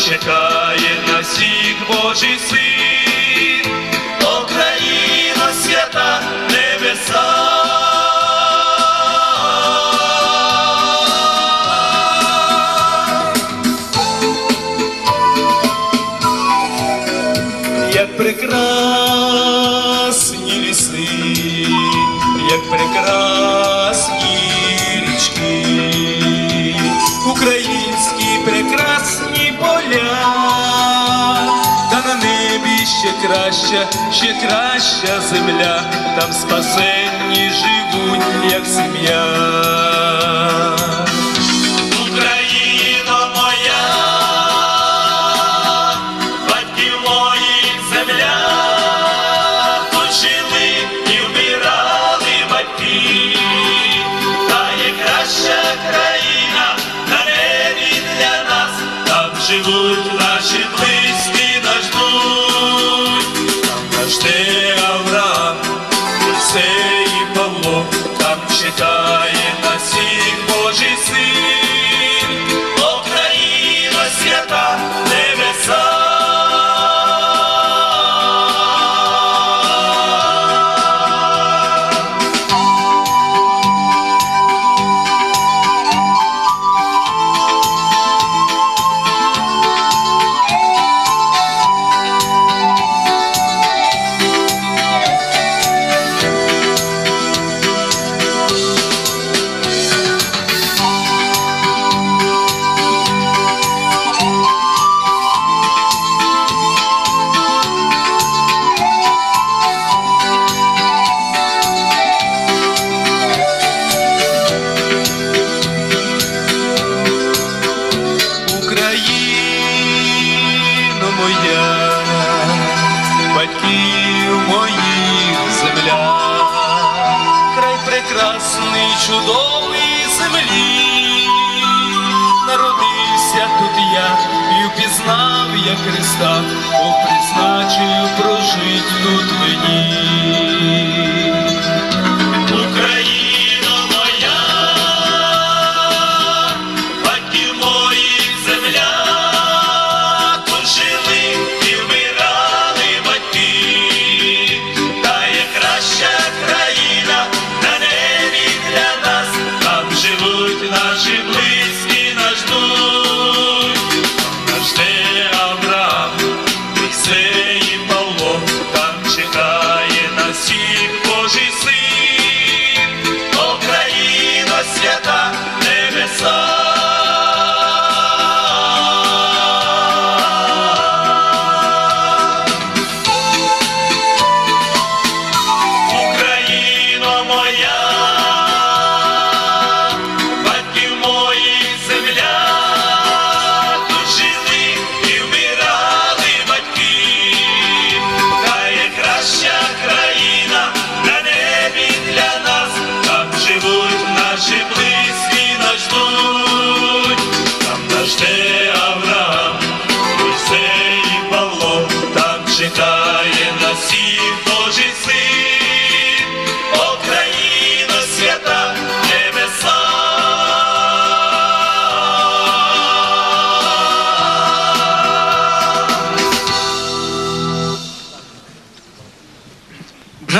чекає на всіх Божий син. Краща, ще краща земля, там спасенні живуть, як сім'я. Там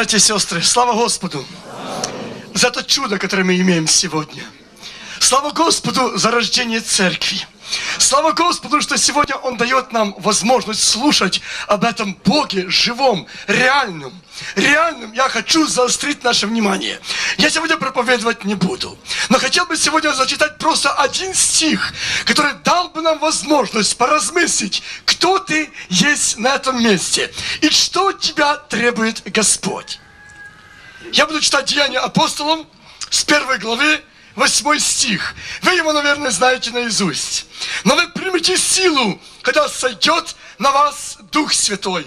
Братья и сестры, слава Господу за то чудо, которое мы имеем сегодня. Слава Господу за рождение церкви. Слава Господу, что сегодня Он дает нам возможность слушать об этом Боге живом, реальном. Реальном я хочу заострить наше внимание. Я сегодня проповедовать не буду. Но хотел бы сегодня зачитать просто один стих, который дал бы нам возможность поразмыслить, кто ты есть на этом месте и что тебя требует Господь. Я буду читать Деяния апостолов с первой главы, восьмой стих. Вы его, наверное, знаете наизусть. Но вы примете силу, когда сойдет на вас Дух Святой.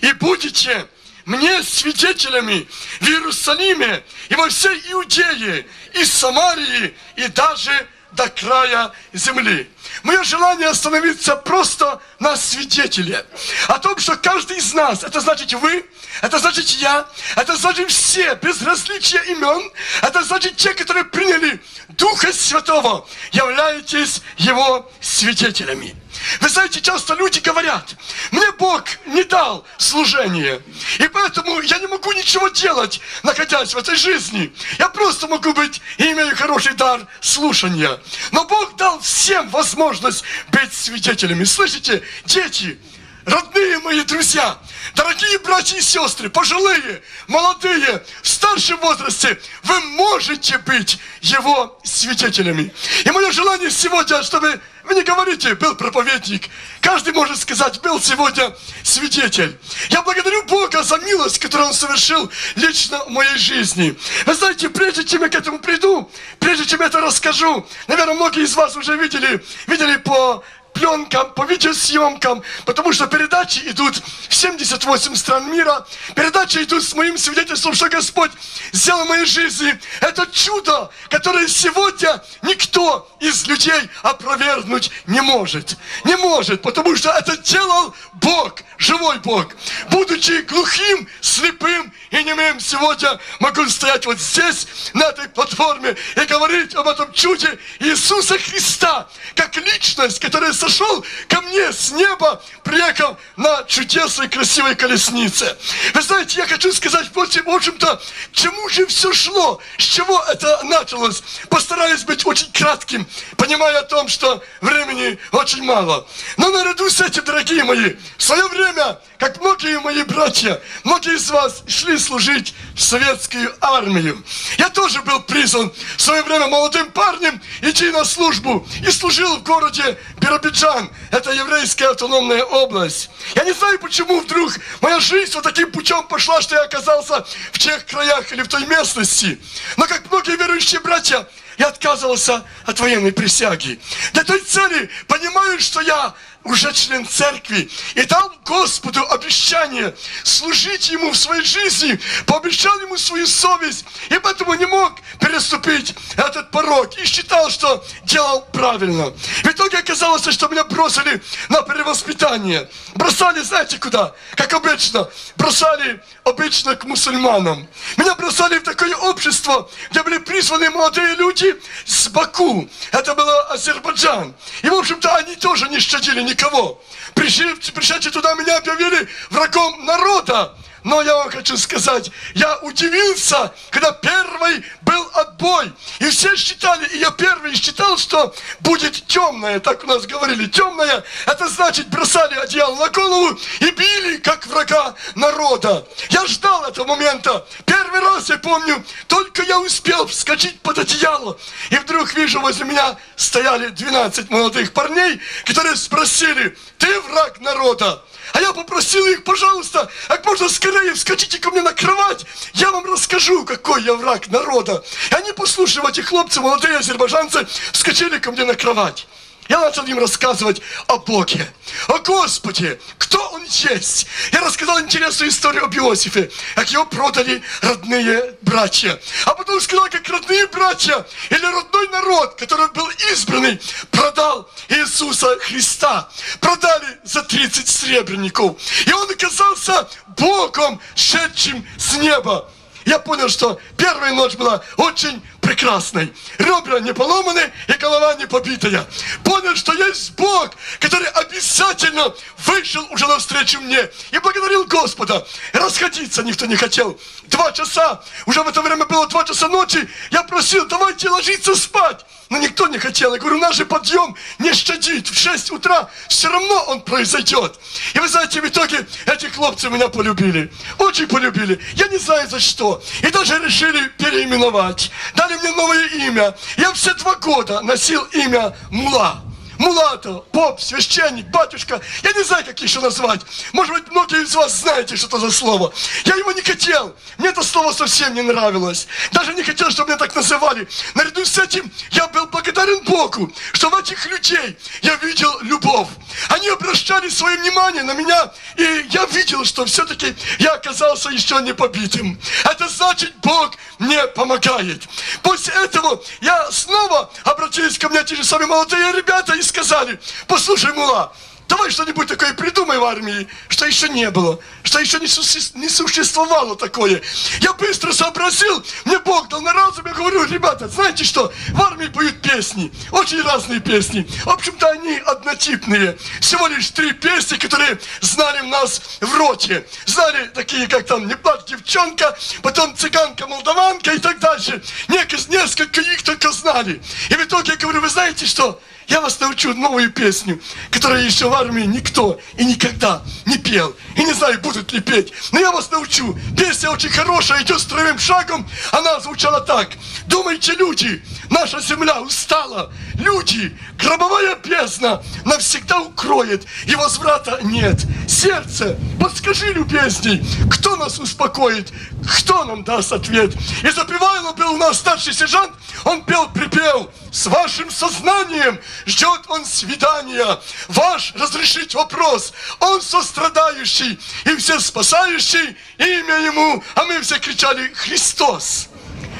И будете мне свидетелями в Иерусалиме и во всей Иудее, и Самарии, и даже до края земли. Мое желание остановиться просто на свидетеле. О том, что каждый из нас, это значит вы, это значит я, это значит все, без различия имен, это значит те, которые приняли Духа Святого, являетесь Его свидетелями. Вы знаете, часто люди говорят, мне Бог не дал служение, и поэтому я не могу ничего делать, находясь в этой жизни. Я просто могу быть и имею хороший дар слушания. Но Бог дал всем возможность быть свидетелями. Слышите, дети, Родные мои друзья, дорогие братья и сестры, пожилые, молодые, в старшем возрасте, вы можете быть Его свидетелями. И мое желание сегодня, чтобы вы не говорите, был проповедник. Каждый может сказать, был сегодня свидетель. Я благодарю Бога за милость, которую Он совершил лично в моей жизни. Вы знаете, прежде чем я к этому приду, прежде чем я это расскажу, наверное, многие из вас уже видели, видели по пленкам, по видеосъемкам, потому что передачи идут в 78 стран мира. Передачи идут с моим свидетельством, что Господь сделал в моей жизни. Это чудо, которое сегодня никто из людей опровергнуть не может. Не может, потому что это делал Бог, живой Бог. Будучи глухим, слепым и немым, сегодня могу стоять вот здесь, на этой платформе, и говорить об этом чуде Иисуса Христа, как личность, которая сошел ко мне с неба, приехав на чудесной красивой колеснице. Вы знаете, я хочу сказать, в общем-то, чему же все шло, с чего это началось. Постараюсь быть очень кратким, понимая о том, что времени очень мало. Но наряду с этим, дорогие мои, в свое время, как многие мои братья, многие из вас шли служить в советскую армию. Я тоже был призван в свое время молодым парнем идти на службу и служил в городе Биробиджан. Это еврейская автономная область. Я не знаю, почему вдруг моя жизнь вот таким путем пошла, что я оказался в тех краях или в той местности. Но как многие верующие братья, я отказывался от военной присяги. Для той цели понимаю, что я уже член церкви и дал Господу обещание служить Ему в своей жизни, пообещал Ему свою совесть, и поэтому не мог переступить этот порог и считал, что делал правильно. В итоге оказалось, что меня бросили на перевоспитание. Бросали, знаете куда? Как обычно, бросали обычно к мусульманам. Меня бросали в такое общество, где были призваны молодые люди с Баку. Это было Азербайджан. И, в общем-то, они тоже не щадили никого. Пришли, пришедшие туда меня объявили врагом народа. Но я вам хочу сказать, я удивился, когда первый был отбой. И все считали, и я первый считал, что будет темное, так у нас говорили. Темное, это значит бросали одеяло на голову и били, как врага народа. Я ждал этого момента. Первый раз, я помню, только я успел вскочить под одеяло. И вдруг вижу, возле меня стояли 12 молодых парней, которые спросили, ты враг народа? А я попросил их, пожалуйста, как можно скорее вскочите ко мне на кровать, я вам расскажу, какой я враг народа. И они, послушав эти хлопцы, молодые азербайджанцы, вскочили ко мне на кровать. Я начал им рассказывать о Боге, о Господе, кто Он есть. Я рассказал интересную историю об Иосифе, как его продали родные братья. А потом сказал, как родные братья или родной народ, который был избранный, продал Иисуса Христа. Продали за 30 сребреников. И он оказался Богом, шедшим с неба. Я понял, что первая ночь была очень прекрасной. Ребра не поломаны и голова не побитая. Понял, что есть Бог, который обязательно вышел уже навстречу мне и благодарил Господа. Расходиться никто не хотел. Два часа, уже в это время было два часа ночи, я просил, давайте ложиться спать. Но никто не хотел. Я говорю, наш же подъем не щадит. В 6 утра все равно он произойдет. И вы знаете, в итоге эти хлопцы меня полюбили. Очень полюбили. Я не знаю за что. И даже решили переименовать. Дали мне новое имя. Я все два года носил имя Мула. Мулатов, поп, священник, батюшка. Я не знаю, как еще назвать. Может быть, многие из вас знаете, что это за слово. Я его не хотел. Мне это слово совсем не нравилось. Даже не хотел, чтобы меня так называли. Наряду с этим я был благодарен Богу, что в этих людей я видел любовь. Они обращали свое внимание на меня, и я видел, что все-таки я оказался еще не побитым. Это значит, Бог мне помогает. После этого я снова обратились ко мне те же самые молодые ребята и сказали, послушай, Мула, давай что-нибудь такое придумай в армии, что еще не было, что еще не, суще- не существовало такое. Я быстро сообразил, мне Бог дал на разум, я говорю, ребята, знаете что, в армии поют песни, очень разные песни. В общем-то, они однотипные. Всего лишь три песни, которые знали у нас в роте. Знали такие, как там «Не плачь, девчонка», потом «Цыганка, молдаванка» и так дальше. Несколько их только знали. И в итоге я говорю, вы знаете что, я вас научу новую песню, которую еще в армии никто и никогда не пел. И не знаю, будут ли петь. Но я вас научу. Песня очень хорошая, идет строевым шагом. Она звучала так. Думайте, люди, наша земля устала. Люди, гробовая бездна навсегда укроет, и возврата нет. Сердце, подскажи, любезней, кто нас успокоит, кто нам даст ответ? И запевал был у нас старший сержант, он пел припев. С вашим сознанием ждет он свидания. Ваш разрешить вопрос. Он сострадающий и все спасающий. Имя ему. А мы все кричали Христос.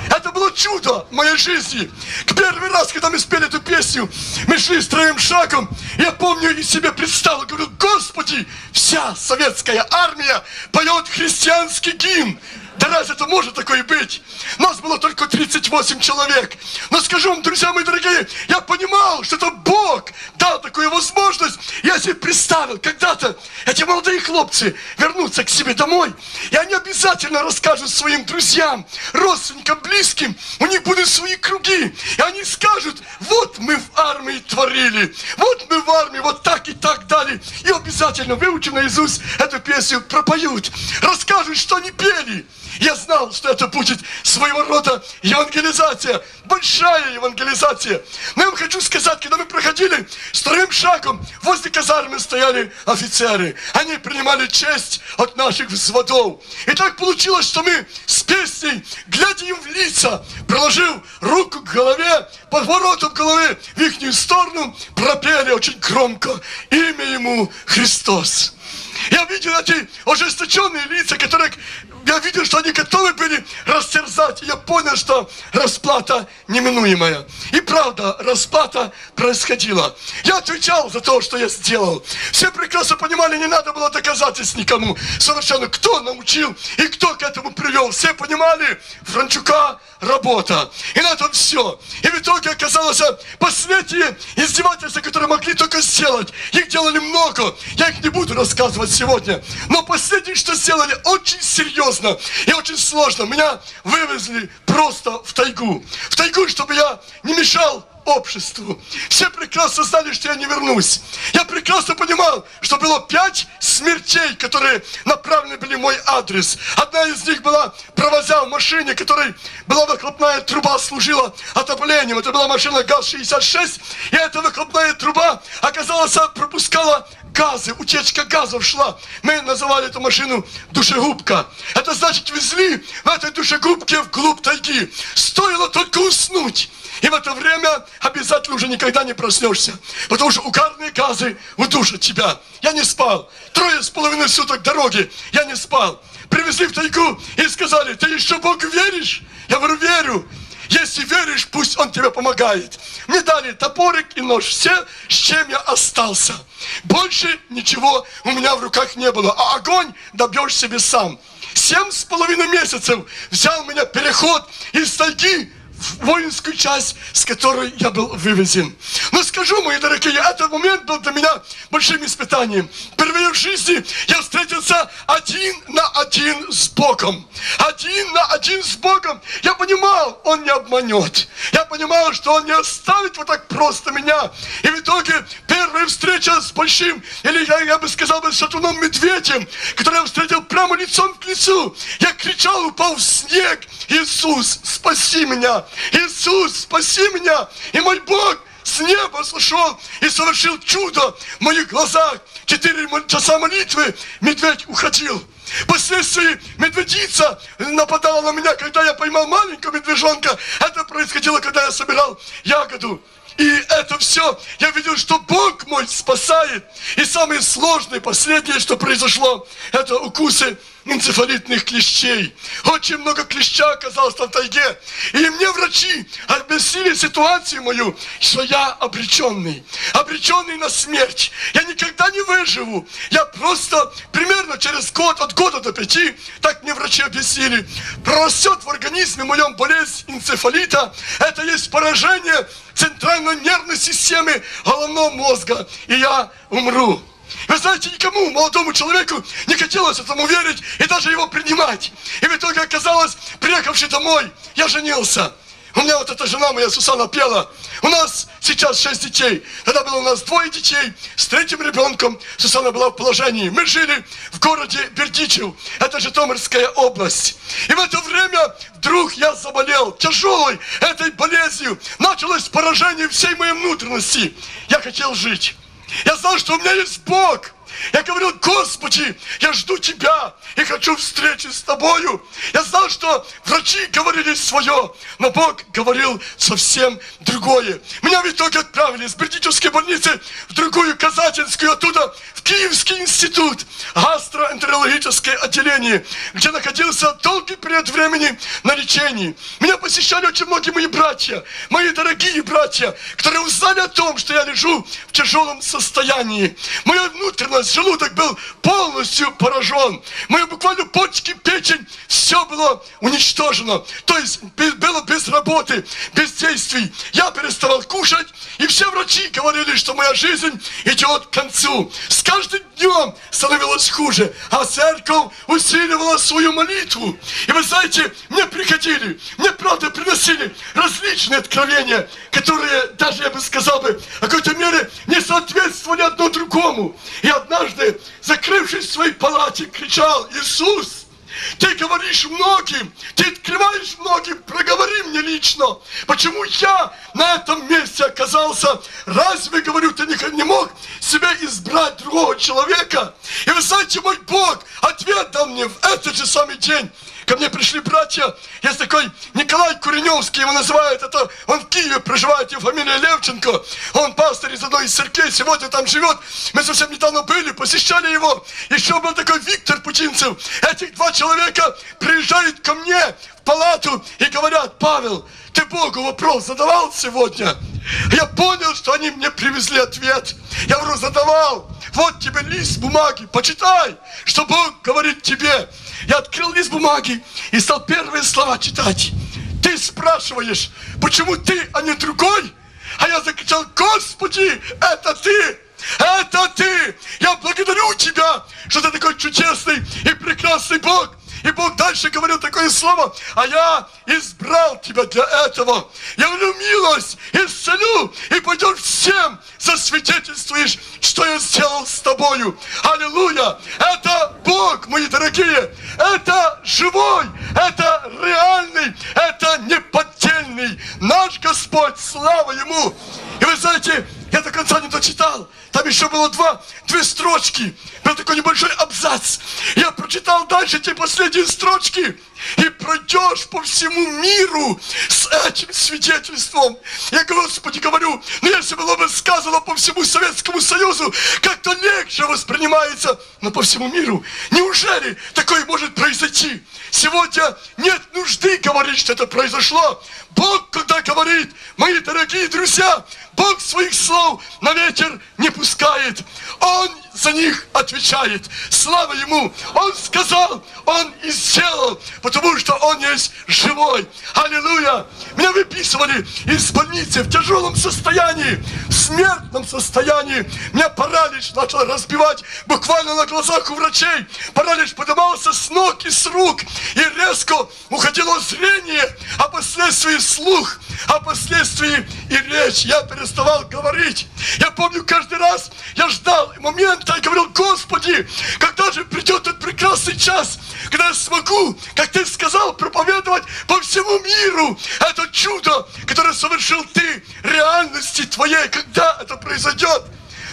Это было чудо в моей жизни. К первый раз, когда мы спели эту песню, мы шли строим шагом. Я помню и себе представил, говорю, Господи, вся советская армия поет христианский гимн. Да разве это может такое быть? Нас было только 38 человек. Но скажу вам, друзья мои дорогие, я понимал, что это Бог дал такую возможность. Я себе представил, когда-то эти молодые хлопцы вернутся к себе домой, и они обязательно расскажут своим друзьям, родственникам, близким, у них будут свои круги, и они скажут, вот мы в армии творили, вот мы в армии вот так и так дали, и обязательно выучив наизусть эту песню, пропоют, расскажут, что они пели. Я знал, что это будет своего рода евангелизация, большая евангелизация. Но я вам хочу сказать, когда мы проходили вторым шагом, возле казармы стояли офицеры. Они принимали честь от наших взводов. И так получилось, что мы с песней, глядя им в лица, приложив руку к голове, подворотом головы в их сторону, пропели очень громко имя ему Христос. Я видел эти ожесточенные лица, которые я видел, что они готовы были растерзать. И я понял, что расплата неминуемая. И правда, расплата происходила. Я отвечал за то, что я сделал. Все прекрасно понимали, не надо было доказательств никому. Совершенно кто научил и кто к этому привел. Все понимали, Франчука работа. И на этом все. И в итоге оказалось последние издевательства, которые могли только сделать. Их делали много. Я их не буду рассказывать сегодня. Но последнее, что сделали, очень серьезно и очень сложно. Меня вывезли просто в тайгу. В тайгу, чтобы я не мешал обществу. Все прекрасно знали, что я не вернусь. Я прекрасно понимал, что было пять смертей, которые направлены были в мой адрес. Одна из них была, провозя в машине, которой была выхлопная труба, служила отоплением. Это была машина ГАЗ-66, и эта выхлопная труба, оказалась, пропускала газы, утечка газов шла. Мы называли эту машину душегубка. Это значит, везли в этой душегубке вглубь тайги. Стоило только уснуть. И в это время обязательно уже никогда не проснешься. Потому что угарные газы удушат тебя. Я не спал. Трое с половиной суток дороги. Я не спал. Привезли в тайгу и сказали, ты еще Бог веришь? Я говорю, верю. Если веришь, пусть Он тебе помогает. Мне дали топорик и нож. Все, с чем я остался. Больше ничего у меня в руках не было. А огонь добьешь себе сам. Семь с половиной месяцев взял меня переход из тайги воинскую часть, с которой я был вывезен. Но скажу, мои дорогие, этот момент был для меня большим испытанием. Впервые в жизни я встретился один на один с Богом. Один на один с Богом. Я понимал, Он не обманет. Я понимал, что Он не оставит вот так просто меня. И в итоге первая встреча с большим, или я, я бы сказал бы, шатуном медведем, который я встретил прямо лицом к лицу. Я кричал, упал в снег. Иисус, спаси меня! Иисус, спаси меня! И мой Бог с неба сошел и совершил чудо в моих глазах. Четыре часа молитвы медведь уходил. Впоследствии медведица нападала на меня, когда я поймал маленького медвежонка. Это происходило, когда я собирал ягоду. И это все, я видел, что Бог мой спасает. И самое сложное, последнее, что произошло, это укусы энцефалитных клещей. Очень много клеща оказалось в тайге. И мне врачи объяснили ситуацию мою, что я обреченный. Обреченный на смерть. Я никогда не выживу. Я просто примерно через год, от года до пяти, так мне врачи объяснили, прорастет в организме моем болезнь энцефалита. Это есть поражение центральной нервной системы головного мозга. И я умру. Вы знаете, никому, молодому человеку, не хотелось этому верить и даже его принимать. И в итоге оказалось, приехавший домой, я женился. У меня вот эта жена моя, Сусана, пела. У нас сейчас шесть детей. Тогда было у нас двое детей. С третьим ребенком Сусана была в положении. Мы жили в городе Бердичев. Это Житомирская область. И в это время вдруг я заболел тяжелой этой болезнью. Началось поражение всей моей внутренности. Я хотел жить. Я знал, что у меня есть Бог. Я говорил, Господи, я жду Тебя и хочу встречи с Тобою. Я знал, что врачи говорили свое, но Бог говорил совсем другое. Меня в итоге отправили из Бердичевской больницы в другую Казатинскую, оттуда в Киевский институт, гастроэнтерологическое отделение, где находился долгий период времени на лечении. Меня посещали очень многие мои братья, мои дорогие братья, которые узнали о том, что я лежу в тяжелом состоянии. Моя внутренность, желудок был полностью поражен. Мои буквально почки, печень, все было уничтожено. То есть было без работы, без действий. Я переставал кушать, и все врачи говорили, что моя жизнь идет к концу. С каждым днем становилось хуже, а церковь усиливала свою молитву. И вы знаете, мне приходили, мне правда приносили различные откровения, которые даже, я бы сказал бы, в какой-то мере не соответствовали одно другому. И однажды, закрывшись в своей палате, кричал, Иисус, ты говоришь многим, ты открываешь многим, проговори мне лично, почему я на этом месте оказался. Разве, говорю, ты не, не мог себе избрать другого человека? И вы знаете, мой Бог ответ дал мне в этот же самый день. Ко мне пришли братья, есть такой Николай Куреневский, его называют, это он в Киеве проживает, его фамилия Левченко, он пастор из одной из церквей, сегодня там живет, мы совсем недавно были, посещали его, еще был такой Виктор Путинцев, этих два человека приезжают ко мне в палату и говорят, Павел, ты Богу вопрос задавал сегодня? Я понял, что они мне привезли ответ. Я говорю, задавал. Вот тебе лист бумаги, почитай, что Бог говорит тебе. Я открыл лист бумаги и стал первые слова читать. Ты спрашиваешь, почему ты, а не другой? А я закричал, Господи, это ты! Это ты! Я благодарю тебя, что ты такой чудесный и прекрасный Бог. И Бог дальше говорил такое слово, а я избрал тебя для этого. Я влю милость, исцелю, и пойдешь всем засвидетельствуешь, что я сделал с тобою. Аллилуйя! Это Бог, мои дорогие! Это живой, это реальный, это неподдельный наш Господь, слава Ему! И вы знаете, я до конца не дочитал. Там еще было два, две строчки. Был такой небольшой абзац. Я прочитал дальше те последние строчки. И пройдешь по всему миру с этим свидетельством. Я, Господи, говорю, ну если было бы сказано по всему Советскому Союзу, как-то легче воспринимается, но по всему миру. Неужели такое может произойти? Сегодня нет нужды говорить, что это произошло. Бог, когда говорит, мои дорогие друзья, Бог своих слов на ветер не пускает. Он за них отвечает. Слава Ему! Он сказал, Он и сделал, потому что Он есть живой. Аллилуйя! Меня выписывали из больницы в тяжелом состоянии, в смертном состоянии. Меня паралич начал разбивать буквально на глазах у врачей. Паралич поднимался с ног и с рук. И резко уходило зрение, а последствия слух, а последствия и речь. Я переставал говорить. Я помню, каждый раз я ждал момента и говорил, Господи, когда же придет этот прекрасный час, когда я смогу, как Ты сказал, проповедовать по всему миру это чудо, которое совершил Ты, реальности Твоей, когда это произойдет.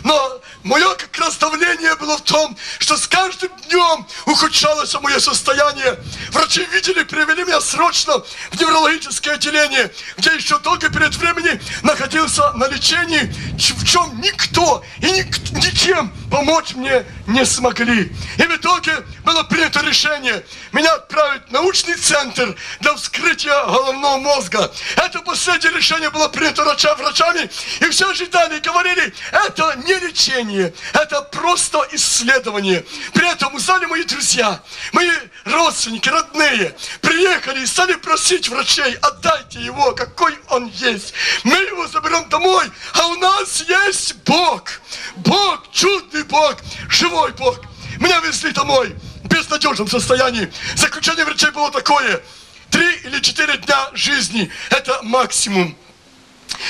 Но мое как раз давление было в том, что с каждым днем ухудшалось мое состояние. Врачи видели, привели меня срочно в неврологическое отделение, где еще долго перед временем находился на лечении, в чем никто и ник- ничем помочь мне не смогли. И в итоге было принято решение меня отправить в научный центр для вскрытия головного мозга. Это последнее решение было принято врача- врачами, и все ожидали говорили, это не лечение, это просто исследование. При этом узнали мои друзья, мои родственники, родные, приехали и стали просить врачей, отдайте его, какой он есть. Мы его заберем домой, а у нас есть Бог. Бог, чудный Бог, живой Бог. Меня везли домой в безнадежном состоянии. Заключение врачей было такое. три или четыре дня жизни. Это максимум.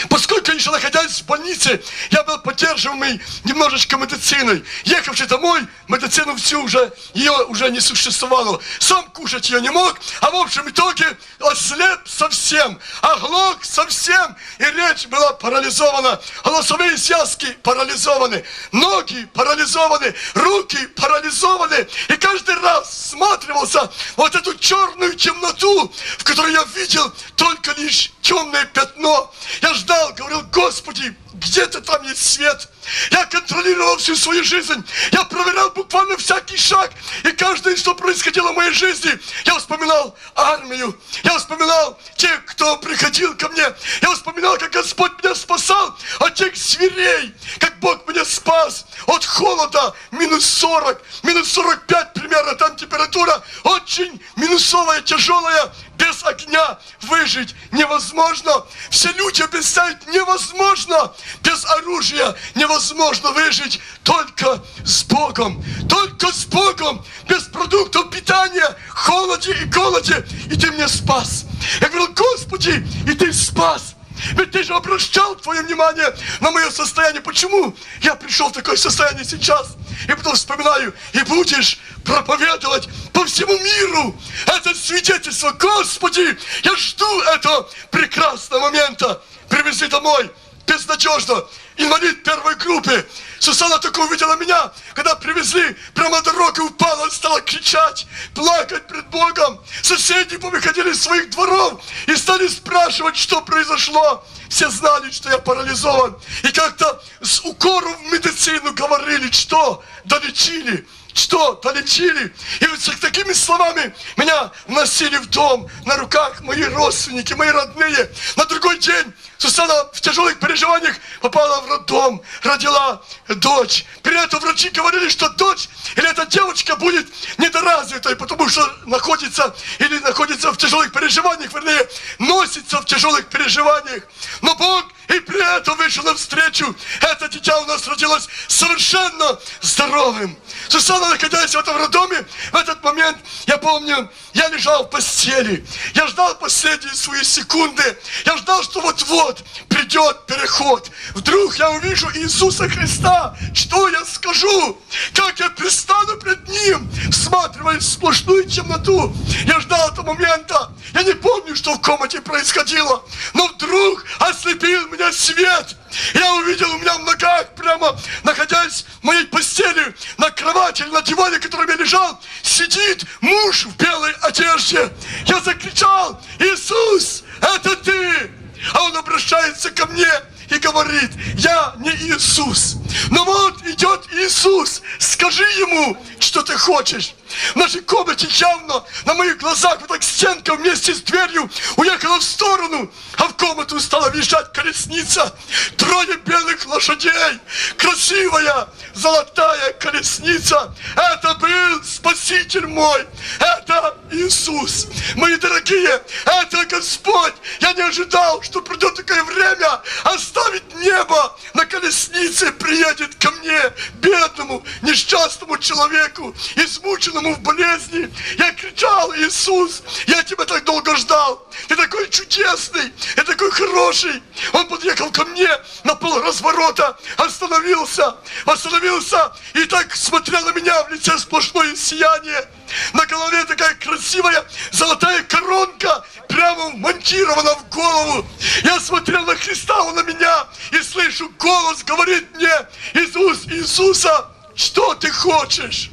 Поскольку еще находясь в больнице, я был поддерживаемый немножечко медициной. Ехавший домой, медицину всю уже, ее уже не существовало. Сам кушать ее не мог, а в общем итоге ослеп совсем, оглох совсем, и речь была парализована. Голосовые связки парализованы, ноги парализованы, руки парализованы. И каждый раз всматривался вот эту черную темноту, в которой я видел только лишь темное пятно. Я ждал, говорил, Господи, где-то там есть свет. Я контролировал всю свою жизнь. Я проверял буквально всякий шаг. И каждое, что происходило в моей жизни, я вспоминал армию. Я вспоминал тех, кто приходил ко мне. Я вспоминал, как Господь меня спасал от тех зверей. Как Бог меня спас от холода. Минус 40, минус 45 примерно там температура. Очень минусовая, тяжелая. Без огня выжить невозможно. Все люди объясняют невозможно. Без оружия невозможно выжить только с Богом. Только с Богом. Без продуктов питания, холоде и голоде. И ты меня спас. Я говорил, Господи, и ты спас. Ведь ты же обращал твое внимание на мое состояние. Почему я пришел в такое состояние сейчас? И потом вспоминаю, и будешь проповедовать по всему миру это свидетельство. Господи, я жду этого прекрасного момента. Привези домой безнадежно. Инвалид первой группы. Сусана только увидела меня, когда привезли, прямо дорогой упала, стала кричать, плакать пред Богом. Соседи повыходили из своих дворов и стали спрашивать, что произошло. Все знали, что я парализован. И как-то с укором в медицину говорили, что долечили что долечили. И вот с такими словами меня носили в дом, на руках мои родственники, мои родные. На другой день Сусана в тяжелых переживаниях попала в роддом, родила дочь. При этом врачи говорили, что дочь или эта девочка будет недоразвитой, потому что находится или находится в тяжелых переживаниях, вернее, носится в тяжелых переживаниях. Но Бог и при этом вышел навстречу. Это дитя у нас родилось совершенно здоровым. Сусана, находясь в этом роддоме, в этот момент, я помню, я лежал в постели. Я ждал последние свои секунды. Я ждал, что вот-вот придет переход. Вдруг я увижу Иисуса Христа. Что я скажу? Как я пристану пред Ним, всматриваясь в сплошную темноту. Я ждал этого момента. Я не помню, что в комнате происходило. Но вдруг ослепил меня свет. Я увидел у меня в ногах, прямо находясь в моей постели, на кровати на диване, котором я лежал, сидит муж в белой одежде. Я закричал, Иисус, это ты! А он обращается ко мне и говорит, я не Иисус. Но вот идет Иисус, скажи ему, что ты хочешь. В нашей комнате явно на моих глазах вот так стенка вместе с дверью уехала в сторону, а в комнату стала въезжать колесница. Трое белых лошадей, красивая золотая колесница. Это был Спаситель мой, это Иисус. Мои дорогие, это Господь. Я не ожидал, что придет такое время оставить небо на колеснице, приедет ко мне, бедному, несчастному человеку, измученному в болезни. Я кричал, Иисус, я тебя так долго ждал. Ты такой чудесный, ты такой хороший. Он подъехал ко мне на пол разворота, остановился, остановился и так смотрел на меня в лице сплошное сияние. На голове такая красивая золотая коронка, прямо вмонтирована в голову. Я смотрел на Христа, он на меня, и слышу, голос говорит мне, Иисус, Иисуса, что ты хочешь?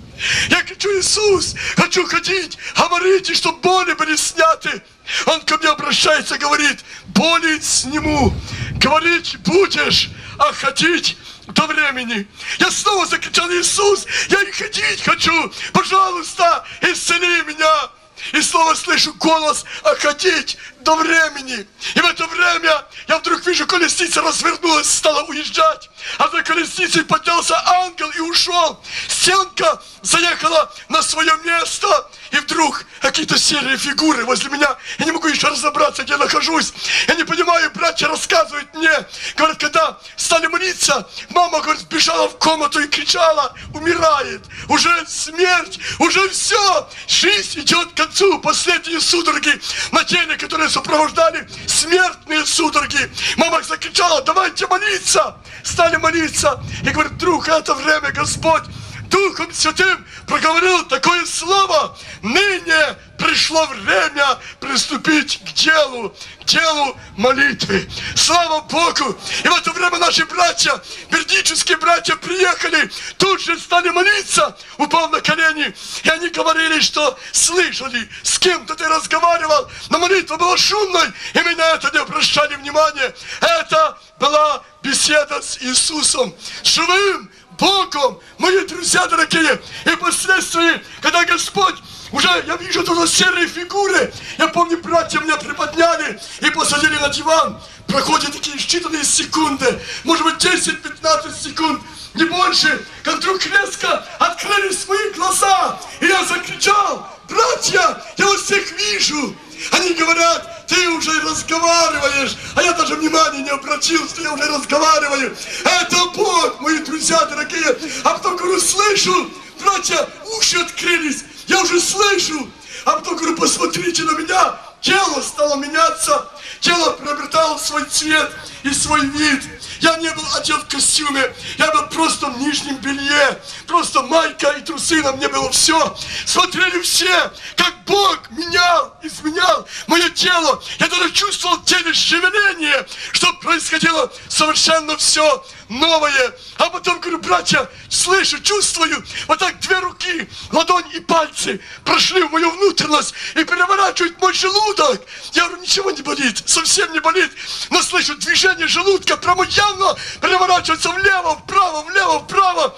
Я кричу, Иисус, хочу ходить, говорите, чтобы боли были сняты. Он ко мне обращается, говорит, боли сниму. Говорить будешь, а ходить до времени. Я снова закричал, Иисус, я и ходить хочу, пожалуйста, исцели меня. И снова слышу голос, а ходить до времени. И в это время я вдруг вижу, колесница развернулась, стала уезжать. А за колесницей поднялся ангел и ушел. Стенка заехала на свое место. И вдруг какие-то серые фигуры возле меня. Я не могу еще разобраться, где я нахожусь. Я не понимаю, братья рассказывают мне. Говорят, когда стали молиться, мама, говорит, бежала в комнату и кричала, умирает. Уже смерть, уже все. Жизнь идет к концу. Последние судороги на теле, которые сопровождали смертные судороги. Мама закричала, давайте молиться. Стали молиться. И говорит, друг, это время, Господь, Духом Святым проговорил такое слово. Ныне пришло время приступить к делу, к делу молитвы. Слава Богу! И в это время наши братья, бердические братья приехали, тут же стали молиться, упал на колени. И они говорили, что слышали, с кем-то ты разговаривал, но молитва была шумной, и меня это не обращали внимания. Это была беседа с Иисусом, живым, Богом, мои друзья дорогие. И впоследствии, когда Господь уже, я вижу туда серые фигуры. Я помню, братья меня приподняли и посадили на диван. Проходят такие считанные секунды, может быть 10-15 секунд, не больше, как вдруг резко открылись мои глаза. И я закричал, братья, я вас всех вижу. Они говорят, ты уже разговариваешь, а я даже внимания не обратил, что я уже разговариваю. Это Бог, мои друзья дорогие. А потом говорю, слышу, братья, уши открылись, я уже слышу. А потом говорю, посмотрите на меня, тело стало меняться, тело приобретало свой цвет и свой вид. Я не был одет в костюме, я был просто в нижнем белье, просто майка и трусы, на мне было все. Смотрели все, как Бог менял, изменял мое тело. Я даже чувствовал в теле шевеление, что происходило совершенно все новое. А потом говорю, братья, слышу, чувствую, вот так две руки, ладонь и пальцы прошли в мою внутренность и переворачивают мой желудок. Я говорю, ничего не болит, совсем не болит, но слышу движение желудка прямо явно переворачивается влево, вправо, влево, вправо.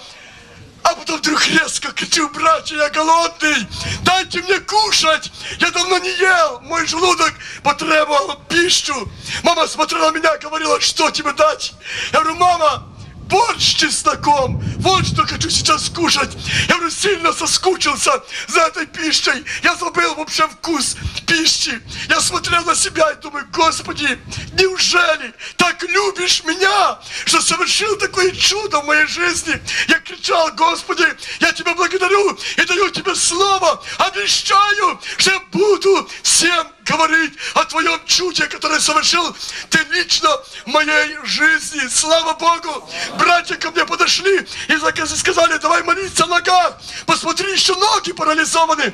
А потом вдруг резко кричу, братья, я голодный, дайте мне кушать. Я давно не ел, мой желудок потребовал пищу. Мама смотрела на меня, говорила, что тебе дать. Я говорю, мама, борщ с чесноком. Вот что хочу сейчас скушать. Я говорю, сильно соскучился за этой пищей. Я забыл вообще вкус пищи. Я смотрел на себя и думаю, Господи, неужели так любишь меня, что совершил такое чудо в моей жизни? Я кричал, Господи, я Тебя благодарю и даю Тебе слово. Обещаю, что я буду всем говорить о Твоем чуде, которое совершил Ты лично в моей жизни. Слава Богу! Братья ко мне подошли и сказали, давай молиться о ногах. Посмотри, еще ноги парализованы.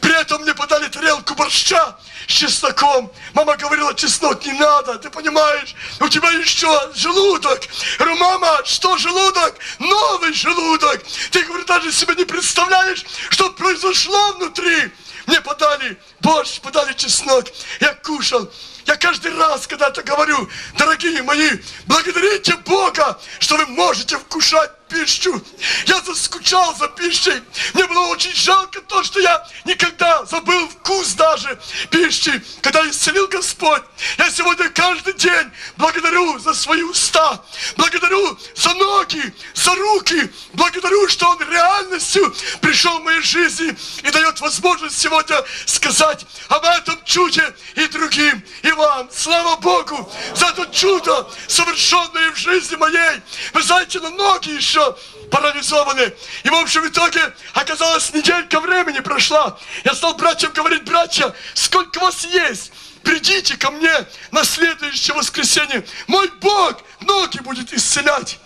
При этом мне подали тарелку борща с чесноком. Мама говорила, чеснок не надо, ты понимаешь? У тебя еще желудок. Я говорю, мама, что желудок? Новый желудок. Ты, говорю, даже себе не представляешь, что произошло внутри. Мне подали борщ, подали чеснок. Я кушал. Я каждый раз, когда это говорю, дорогие мои, благодарите Бога, что вы можете вкушать пищу. Я заскучал за пищей. Мне было очень жалко то, что я никогда забыл вкус даже пищи, когда исцелил Господь. Я сегодня каждый день благодарю за свои уста, благодарю за ноги, за руки, благодарю, что Он реальностью пришел в моей жизни и дает возможность сегодня сказать об этом чуде и другим, и вам. Слава Богу за это чудо, совершенное в жизни моей. Вы знаете, на ноги еще парализованы. И в общем итоге оказалось неделька времени прошла. Я стал братьям говорить, братья, сколько вас есть? Придите ко мне на следующее воскресенье. Мой Бог ноги будет исцелять.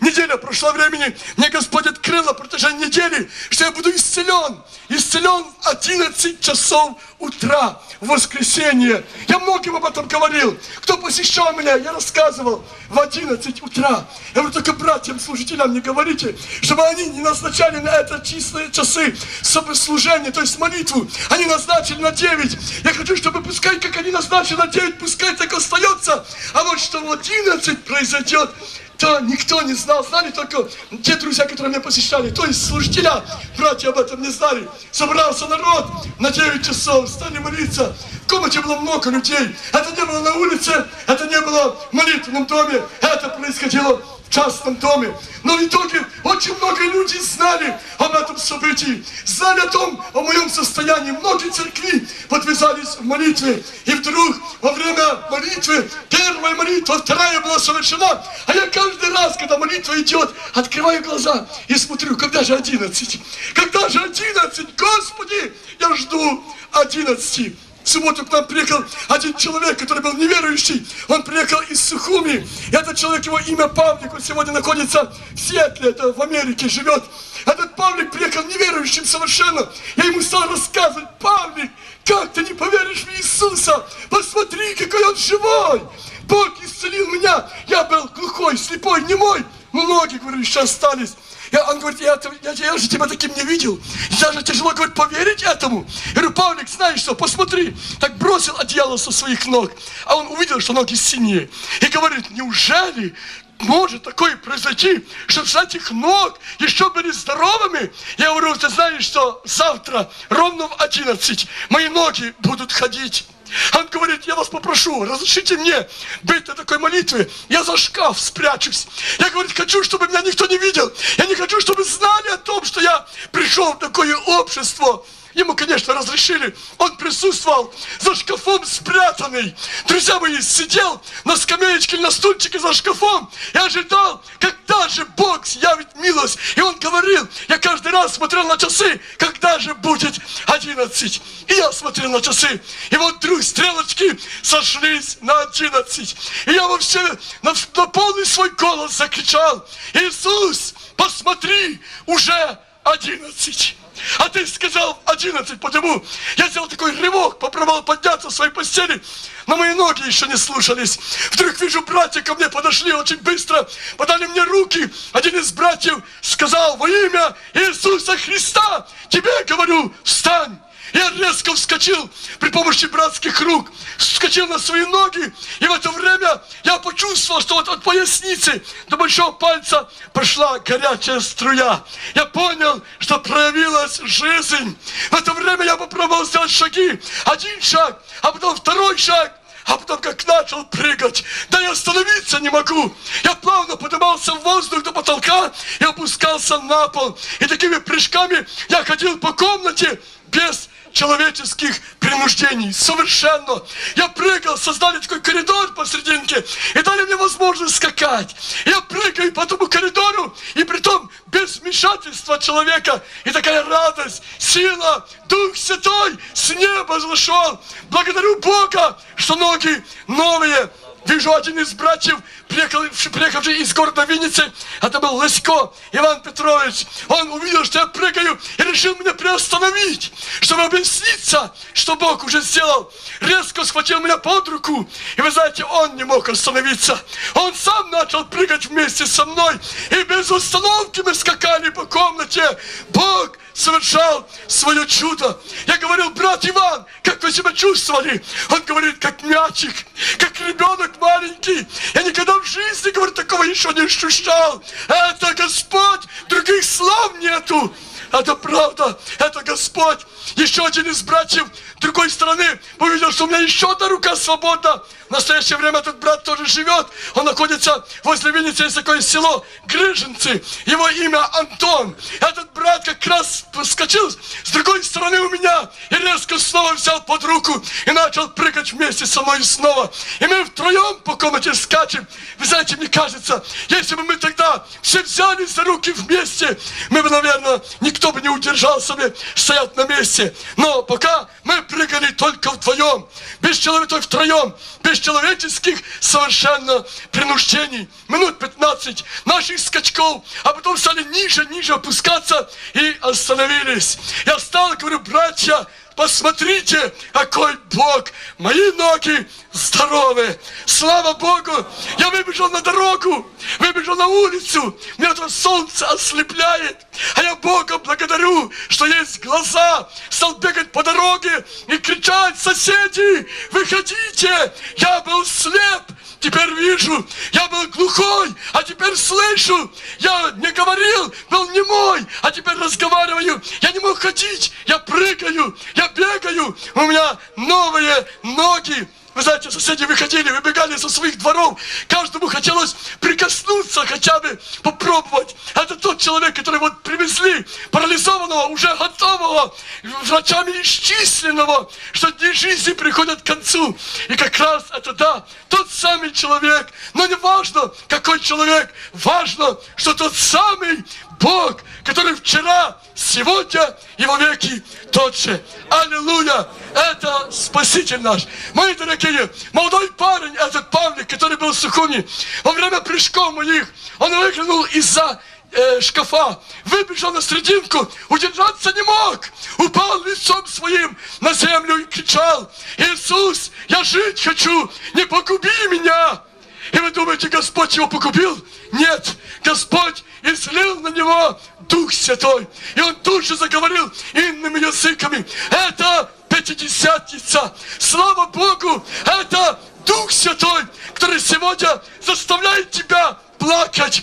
Неделя прошла времени, мне Господь открыл на протяжении недели, что я буду исцелен. Исцелен в 11 часов утра в воскресенье. Я многим об этом говорил. Кто посещал меня, я рассказывал в 11 утра. Я говорю, только братьям, служителям не говорите, чтобы они не назначали на это чистые часы служения, то есть молитву. Они назначили на 9. Я хочу, чтобы пускай, как они назначили на 9, пускай так остается. А вот что в 11 произойдет, то никто не знал, знали только те друзья, которые меня посещали, то есть служителя, братья об этом не знали. Собрался народ на 9 часов, стали молиться. В комнате было много людей. Это не было на улице, это не было в молитвенном доме, это происходило частном доме. Но в итоге очень много людей знали об этом событии, знали о том, о моем состоянии. Многие церкви подвязались в молитве. И вдруг во время молитвы, первая молитва, вторая была совершена. А я каждый раз, когда молитва идет, открываю глаза и смотрю, когда же 11? Когда же 11? Господи, я жду 11. Сегодня к нам приехал один человек, который был неверующий. Он приехал из Сухуми. Этот человек, его имя Павлик, он сегодня находится в Сиэтле, это в Америке живет. Этот Павлик приехал неверующим совершенно. Я ему стал рассказывать, Павлик, как ты не поверишь в Иисуса? Посмотри, какой он живой! Бог исцелил меня. Я был глухой, слепой, немой. Многие, говорю, еще остались. Я, он говорит, я, я, я же тебя таким не видел. Даже тяжело, говорит, поверить этому. Я говорю, Павлик, знаешь что, посмотри. Так бросил одеяло со своих ног. А он увидел, что ноги синие. И говорит, неужели может такое произойти, чтобы с этих ног еще были здоровыми? Я говорю, ты знаешь, что завтра ровно в 11 мои ноги будут ходить. Он говорит, я вас попрошу, разрешите мне быть на такой молитве. Я за шкаф спрячусь. Я, говорит, хочу, чтобы меня никто не видел. Я не хочу, чтобы знали о том, что я пришел в такое общество. Ему, конечно, разрешили. Он присутствовал за шкафом спрятанный. Друзья мои, сидел на скамеечке, на стульчике за шкафом и ожидал, когда же Бог явит милость. И он говорил, я каждый раз смотрел на часы, когда же будет 11. И я смотрел на часы. И вот вдруг стрелочки сошлись на 11. И я вообще на, на полный свой голос закричал, Иисус, посмотри, уже 11. А ты сказал 11, потому я сделал такой рывок, попробовал подняться в своей постели, но мои ноги еще не слушались. Вдруг вижу, братья ко мне подошли очень быстро, подали мне руки. Один из братьев сказал, во имя Иисуса Христа, тебе говорю, встань. Я резко вскочил при помощи братских рук, вскочил на свои ноги, и в это время я почувствовал, что вот от поясницы до большого пальца пошла горячая струя. Я понял, что проявилась жизнь. В это время я попробовал сделать шаги. Один шаг, а потом второй шаг. А потом как начал прыгать, да я остановиться не могу. Я плавно поднимался в воздух до потолка и опускался на пол. И такими прыжками я ходил по комнате без человеческих принуждений. Совершенно. Я прыгал, создали такой коридор посерединке и дали мне возможность скакать. Я прыгаю по этому коридору, и при том без вмешательства человека. И такая радость, сила, Дух Святой с неба зашел. Благодарю Бога, что ноги новые. Вижу один из братьев, приехавший из города Винницы, это был Лысько Иван Петрович. Он увидел, что я прыгаю и решил меня приостановить, чтобы объясниться, что Бог уже сделал. Резко схватил меня под руку, и вы знаете, он не мог остановиться. Он сам начал прыгать вместе со мной, и без остановки мы скакали по комнате. Бог совершал свое чудо. Я говорил, брат Иван, как вы себя чувствовали? Он говорит, как мячик, как ребенок маленький. Я никогда в жизни, говорит, такого еще не ощущал. Это Господь, других слав нету. Это правда, это Господь. Еще один из братьев другой стороны увидел, что у меня еще одна рука свободна. В настоящее время этот брат тоже живет. Он находится возле Винницы, есть такое село Грыжинцы. Его имя Антон. Этот брат как раз вскочил с другой стороны у меня и резко снова взял под руку и начал прыгать вместе со мной снова. И мы втроем по комнате скачем. Вы знаете, мне кажется, если бы мы тогда все взялись за руки вместе, мы бы, наверное, никто бы не удержался бы стоять на месте. Но пока мы прыгали только вдвоем, без человека, втроем, без человеческих совершенно принуждений. Минут 15 наших скачков, а потом стали ниже, ниже опускаться и остановились. Я встал и говорю, братья, посмотрите, какой Бог. Мои ноги здоровы. Слава Богу. Я выбежал на дорогу, выбежал на улицу. Меня это солнце ослепляет. А я Бога благодарю, что есть глаза. Стал бегать по дороге и кричать, соседи, выходите. Я был слеп. Теперь вижу. Я был глухой, а теперь слышу. Я не говорил, был немой, а теперь разговариваю. Я не мог ходить, я прыгаю, я бегаю. У меня новые ноги. Вы знаете, соседи выходили, выбегали со своих дворов. Каждому хотелось прикоснуться, хотя бы попробовать. Это тот человек, который вот привезли парализованного, уже готового, врачами исчисленного, что дни жизни приходят к концу. И как раз это да, тот самый человек. Но не важно, какой человек, важно, что тот самый Бог, который вчера, сегодня и во веки тот же. Аллилуйя! Это Спаситель наш. Мои дорогие, молодой парень, этот Павлик, который был в Сухуми, во время прыжков моих, он выглянул из-за э, шкафа, выбежал на срединку, удержаться не мог, упал лицом своим на землю и кричал, Иисус, я жить хочу, не погуби меня. И вы думаете, Господь его погубил? Нет, Господь излил на него Дух Святой. И он тут же заговорил иными языками. Это Пятидесятница. Слава Богу, это Дух Святой, который сегодня заставляет тебя плакать.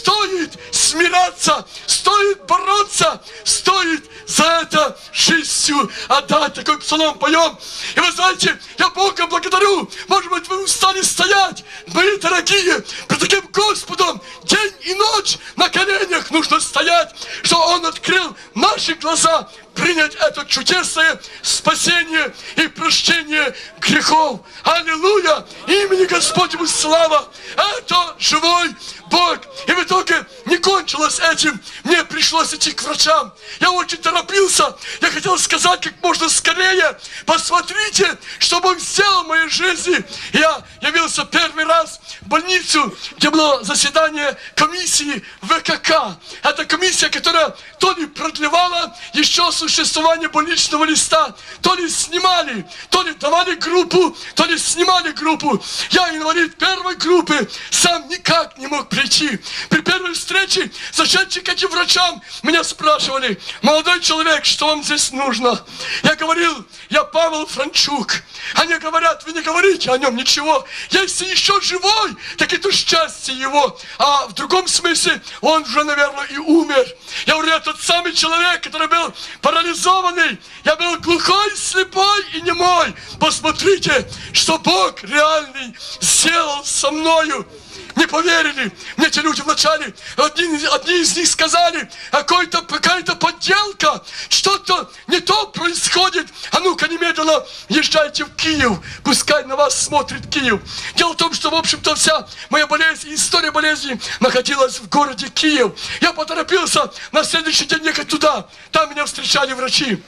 Стоит смиряться, стоит бороться, стоит за это жизнью отдать. Такой псалом поем. И вы знаете, я Бога благодарю. Может быть, вы устали стоять, мои дорогие, при таким Господом день и ночь на коленях нужно стоять, что Он открыл наши глаза, принять это чудесное спасение и прощение грехов. Аллилуйя! Имени Господнему слава! Это живой Бог! И в итоге не кончилось этим. Мне пришлось идти к врачам. Я очень торопился. Я хотел сказать как можно скорее. Посмотрите, что Бог сделал в моей жизни. Я явился первый раз в больницу, где было заседание комиссии ВКК. Это комиссия, которая то ли продлевала еще существование больничного листа, то ли снимали, то ли давали группу, то ли снимали группу. Я инвалид первой группы, сам никак не мог прийти. При первой встрече, зашедший к этим врачам, меня спрашивали, молодой человек, что вам здесь нужно? Я говорил, я Павел Франчук. Они говорят, вы не говорите о нем ничего. Если еще живой, так это счастье его. А в другом смысле, он уже, наверное, и умер. Я говорю, я тот самый человек, который был парализованный. Я был глухой, слепой и немой. Посмотрите, что Бог реальный сделал со мною не поверили. Мне эти люди вначале, одни, одни из них сказали, какой-то, какая-то подделка, что-то не то происходит. А ну-ка немедленно езжайте в Киев, пускай на вас смотрит Киев. Дело в том, что, в общем-то, вся моя болезнь, история болезни находилась в городе Киев. Я поторопился на следующий день ехать туда. Там меня встречали врачи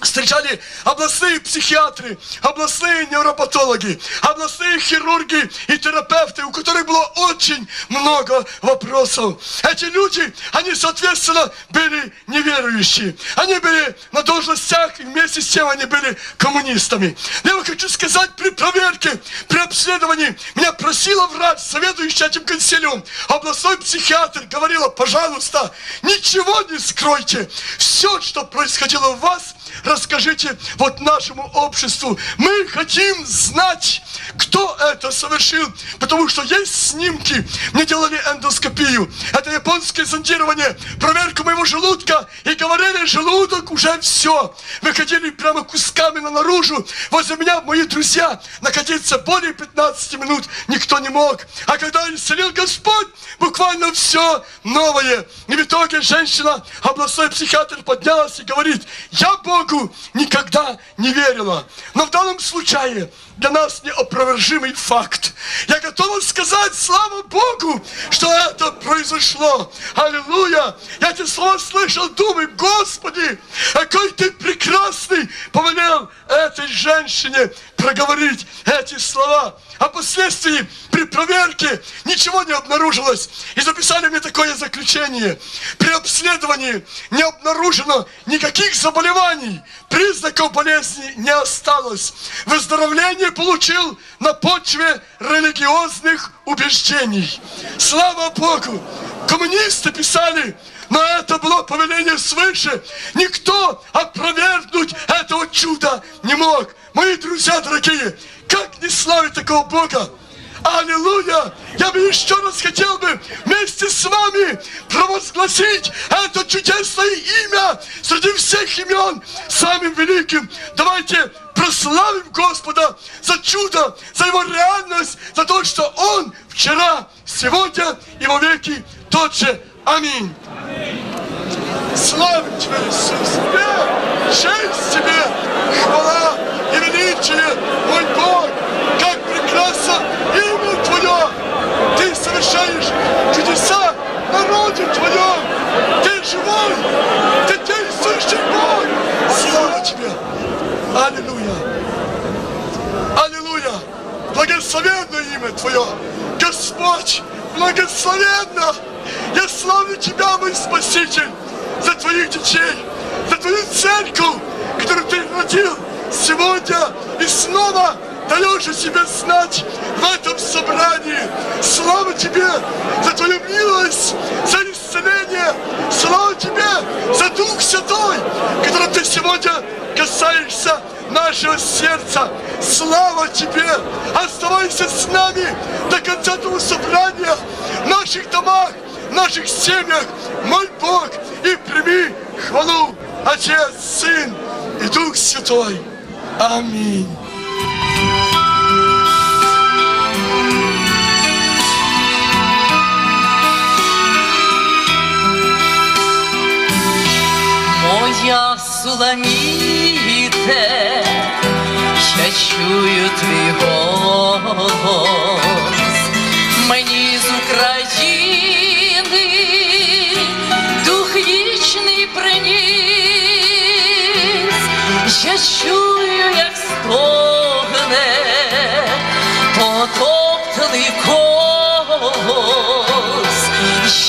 встречали областные психиатры, областные невропатологи, областные хирурги и терапевты, у которых было очень много вопросов. Эти люди, они, соответственно, были неверующие. Они были на должностях, и вместе с тем они были коммунистами. Но я хочу сказать, при проверке, при обследовании, меня просила врач, заведующий этим консилиум, областной психиатр, говорила, пожалуйста, ничего не скройте. Все, что происходило у вас, расскажите вот нашему обществу. Мы хотим знать, кто это совершил, потому что есть снимки. Мне делали эндоскопию. Это японское зондирование, проверка моего желудка. И говорили, желудок уже все. Выходили прямо кусками на наружу. Возле меня мои друзья находиться более 15 минут никто не мог. А когда исцелил Господь, буквально все новое. И в итоге женщина, областной психиатр, поднялась и говорит, я Богу никогда не верила. Но в данном случае для нас неопровержимый факт. Я готова сказать, слава Богу, что это произошло. Аллилуйя! Я эти слова слышал, думаю, Господи, какой ты прекрасный повелел этой женщине проговорить эти слова. А впоследствии при проверке ничего не обнаружилось. И записали мне такое заключение. При обследовании не обнаружено никаких заболеваний. Признаков болезни не осталось. Выздоровление получил на почве религиозных убеждений. Слава Богу! Коммунисты писали, но это было повеление свыше. Никто опровергнуть этого чуда не мог. Мои друзья дорогие, как не славить такого Бога? Аллилуйя! Я бы еще раз хотел бы вместе с вами провозгласить это чудесное имя среди всех имен самым великим. Давайте прославим Господа за чудо, за его реальность, за то, что Он вчера, сегодня и во веки тот же. Аминь. Слава Тебе, Иисус! Тебе, честь Тебе, хвала и величие, мой Бог! Как прекрасно! Ты совершаешь чудеса народе Твоем! Ты живой! Ты действующий Бог! Слава Тебе! Аллилуйя! Аллилуйя! Благословенно имя Твое! Господь, благословенно! Я славлю Тебя, мой Спаситель, за Твоих детей, за Твою церковь, которую Ты родил сегодня и снова даешь о знать в этом собрании. Слава Тебе за Твою милость, за исцеление. Слава Тебе за Дух Святой, которым Ты сегодня касаешься нашего сердца. Слава Тебе! Оставайся с нами до конца этого собрания в наших домах, в наших семьях, мой Бог, и прими хвалу Отец, Сын и Дух Святой. Аминь. Моя Суламіте, я чую твій голос, мені з України дух вічний приніс, я чую, як стогне потоптаний колос,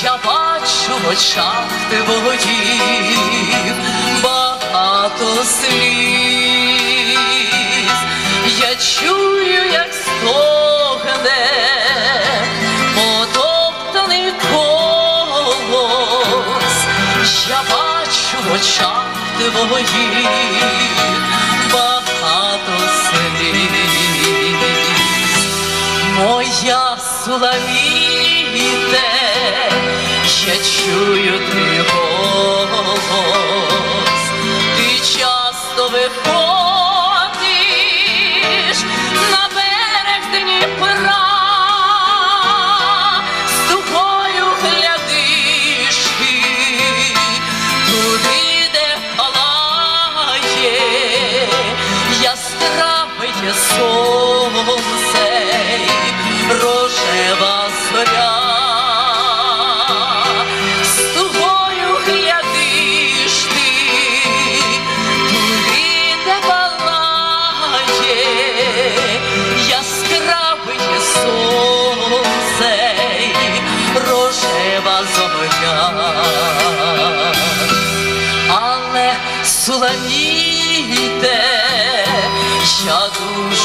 я бачу в очах твоїх багато сліз, я чую, як стогне потоптаний колос, я бачу в очах твоїх багато сліз. Моя Суламіте, я чую твій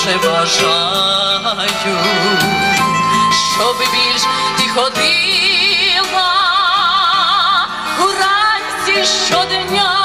дуже бажаю, щоб більш ти ходила. Уранці щодня,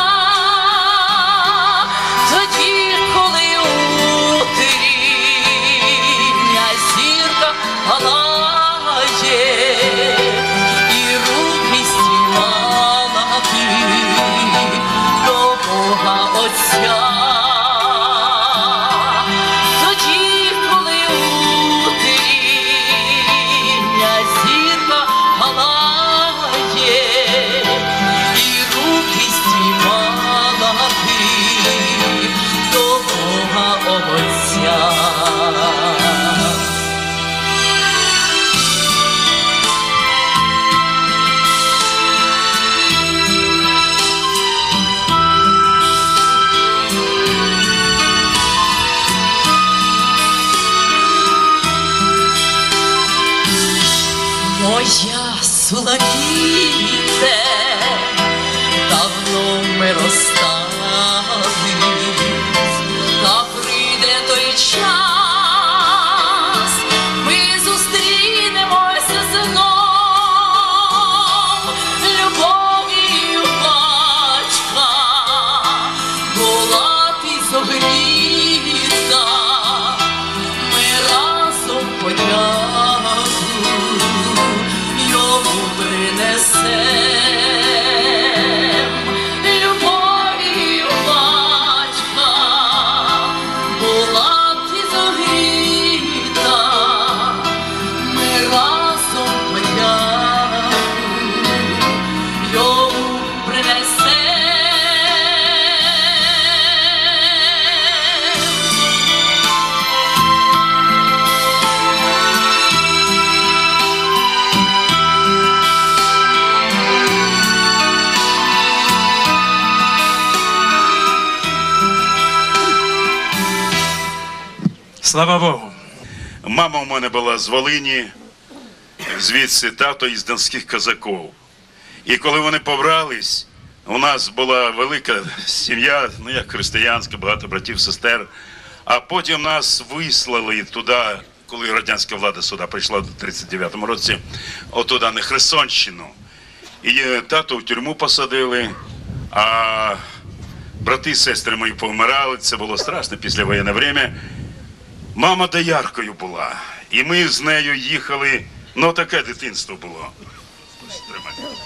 Слава Богу. Мама у мене була з Волині, звідси тато із донських козаків. І коли вони побрались, у нас була велика сім'я, ну як християнська, багато братів, сестер. А потім нас вислали туди, коли радянська влада сюди прийшла в 39-му році, отуда на Херсонщину. І тато в тюрму посадили, а брати і сестри мої повмирали. Це було страшно після воєнне время. Мама дояркою була. І ми з нею їхали. Ну, таке дитинство було. Тримай.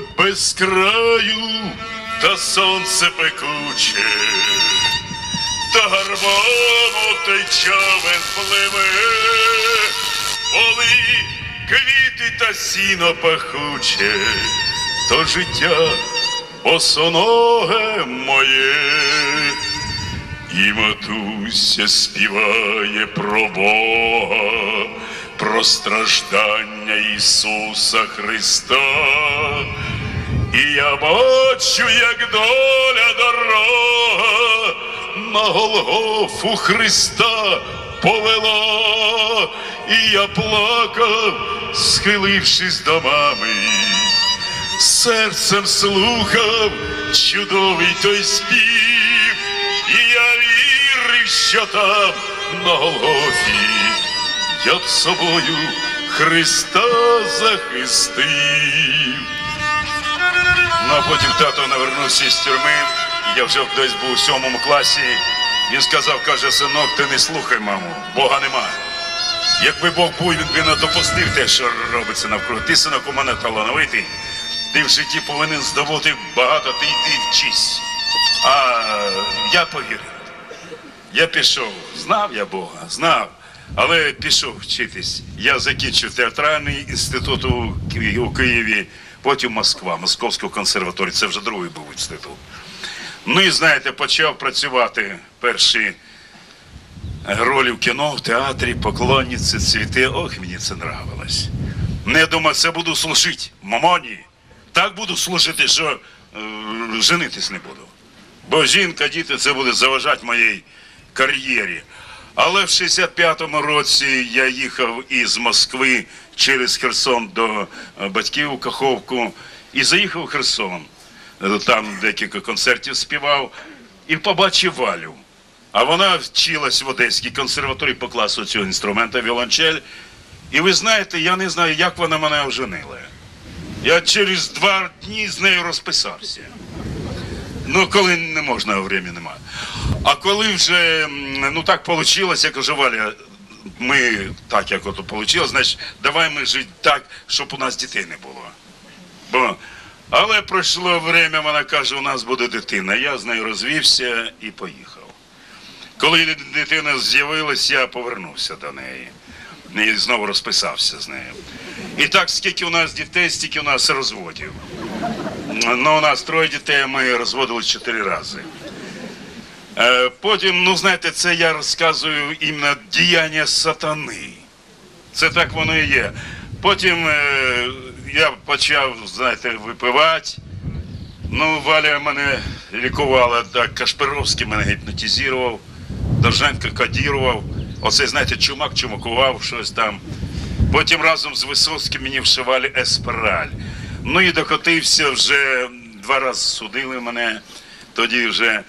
Без краю та сонце пекуче, та гармону той човен пливе, поли квіти та сіно пахуче, то життя босоноге моє. І матуся співає про Бога, про страждання Ісуса Христа. І я бачу, як доля дорога на Голгофу Христа повела, і я плакав, схилившись до мами серцем слухав чудовий той спів, і я вірив, що там на Голгофі я б собою Христа захистив. Ну а потім тато навернувся з тюрми, я вже десь був у сьомому класі. Він сказав, каже, синок, ти не слухай, маму, Бога нема. Якби Бог був, він би не допустив те, що робиться навкруги. Ти, синок, у мене талановитий. Ти в житті повинен здобути багато, ти йди вчись. А я повірив. Я пішов, знав я Бога, знав, але пішов вчитись. Я закінчив театральний інститут у Ки- у Києві, потім Москва, Московську консерваторію. Це вже другий був інститут. Ну і знаєте, почав працювати перші ролі в кіно, в театрі, поклонниці, цвіти. Ох, мені це нравилось. Не думав, це буду служити мамоні. Так буду служити, що е, женитись не буду. Бо жінка, діти, це буде заважати моїй кар'єрі. Але в 65-му році я їхав із Москви через Херсон до е, батьків у Каховку і заїхав у Херсон. Е, Там декілька концертів співав і побачив Валю. А вона вчилась в Одеській консерваторії по класу цього інструмента віолончель. І ви знаєте, я не знаю, як вона мене оженила. Я через два дні з нею розписався. Ну, коли не можна, времени немає. А коли вже ну так вийшло, я кажу, Валя, ми так як ото вийшло, значить, давай ми жити так, щоб у нас дітей не було. Бо, але пройшло время, вона каже, у нас буде дитина. Я з нею розвівся і поїхав. Коли дитина з'явилася, я повернувся до неї. І знову розписався з нею. І так, скільки у нас дітей, стільки у нас розводів. Ну, у нас троє дітей, ми розводили чотири рази. Е, Потім, ну знаєте, це я розказую іменно діяння сатани. Це так воно і є. Потім е, я почав, знаєте, випивати. Ну, Валя мене лікувала, так, Кашпировський мене гіпнотизував, Довженко кодірував. Оце, знаєте, чумак чумакував щось там. Потім разом з Висоцьким мені вшивали еспираль. Ну і докотився вже два рази судили мене тоді вже.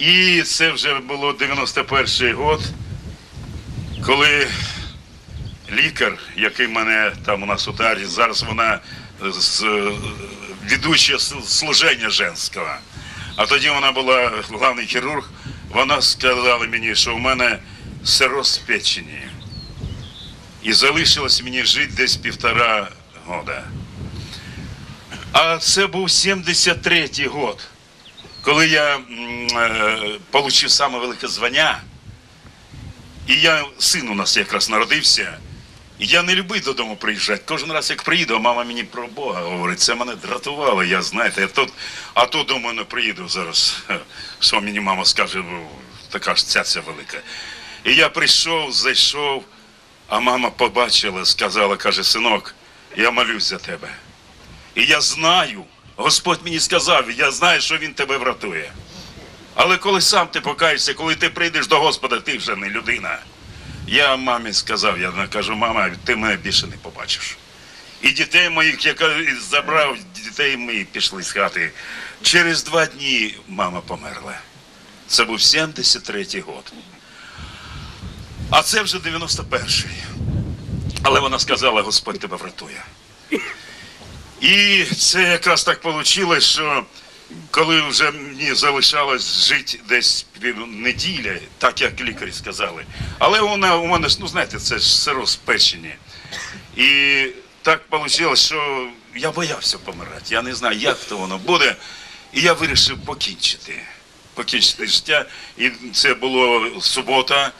І це вже було 91-й год, коли лікар, який мене там у нас у тарі, зараз вона з ведуча служення женського. А тоді вона була главний хірург, вона сказала мені, що у мене сироз печені. І залишилось мені жити десь півтора года. А це був 73-й год, коли я е, отримав саме велике звання. І я, син у нас якраз народився. Я не любив додому приїжджати. Кожен раз, як приїду, мама мені про Бога говорить, це мене дратувало, я знаєте, я тут, а тут думаю, не приїду зараз. Що мені мама скаже, «Ну, така ж цяця велика. І я прийшов, зайшов, а мама побачила, сказала, каже, синок, я молюсь за тебе. І я знаю, Господь мені сказав, я знаю, що Він тебе врятує. Але коли сам ти покаєшся, коли ти прийдеш до Господа, ти вже не людина. Я мамі сказав, я кажу, мама, ти мене більше не побачиш. І дітей моїх, я забрав, дітей мої пішли з хати. Через два дні мама померла. Це був 73-й год. А це вже 91-й. Але вона сказала, Господь тебе врятує. І це якраз так вийшло, що коли вже мені залишалось жити десь неділя, так як лікарі сказали. Але вона у мене ну знаєте, це ж сиро. І так вийшло, що я боявся помирати. Я не знаю, як то воно буде. І я вирішив покінчити. Покінчити життя. І це було субота.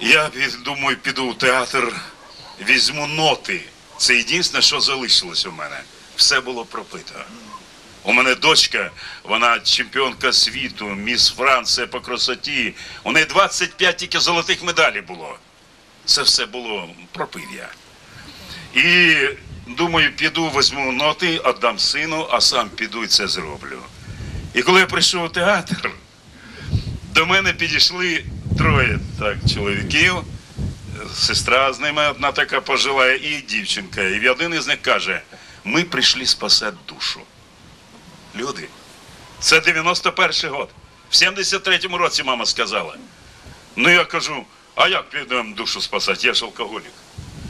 Я думаю, піду в театр, візьму ноти. Це єдине, що залишилось у мене. Все було пропито. У мене дочка, вона чемпіонка світу, міс Франція по красоті. У неї 25 тільки золотих медалей було. Це все було пропив я. І думаю, піду, візьму ноти, віддам сину, а сам піду і це зроблю. І коли я прийшов у театр, до мене підійшли троє так, чоловіків, сестра з ними одна така пожила, і дівчинка. І один із них каже: ми прийшли спасати душу. Люди, це 91-й год. В 73-му році мама сказала. Ну я кажу, а як підемо душу спасати? Я ж алкоголік.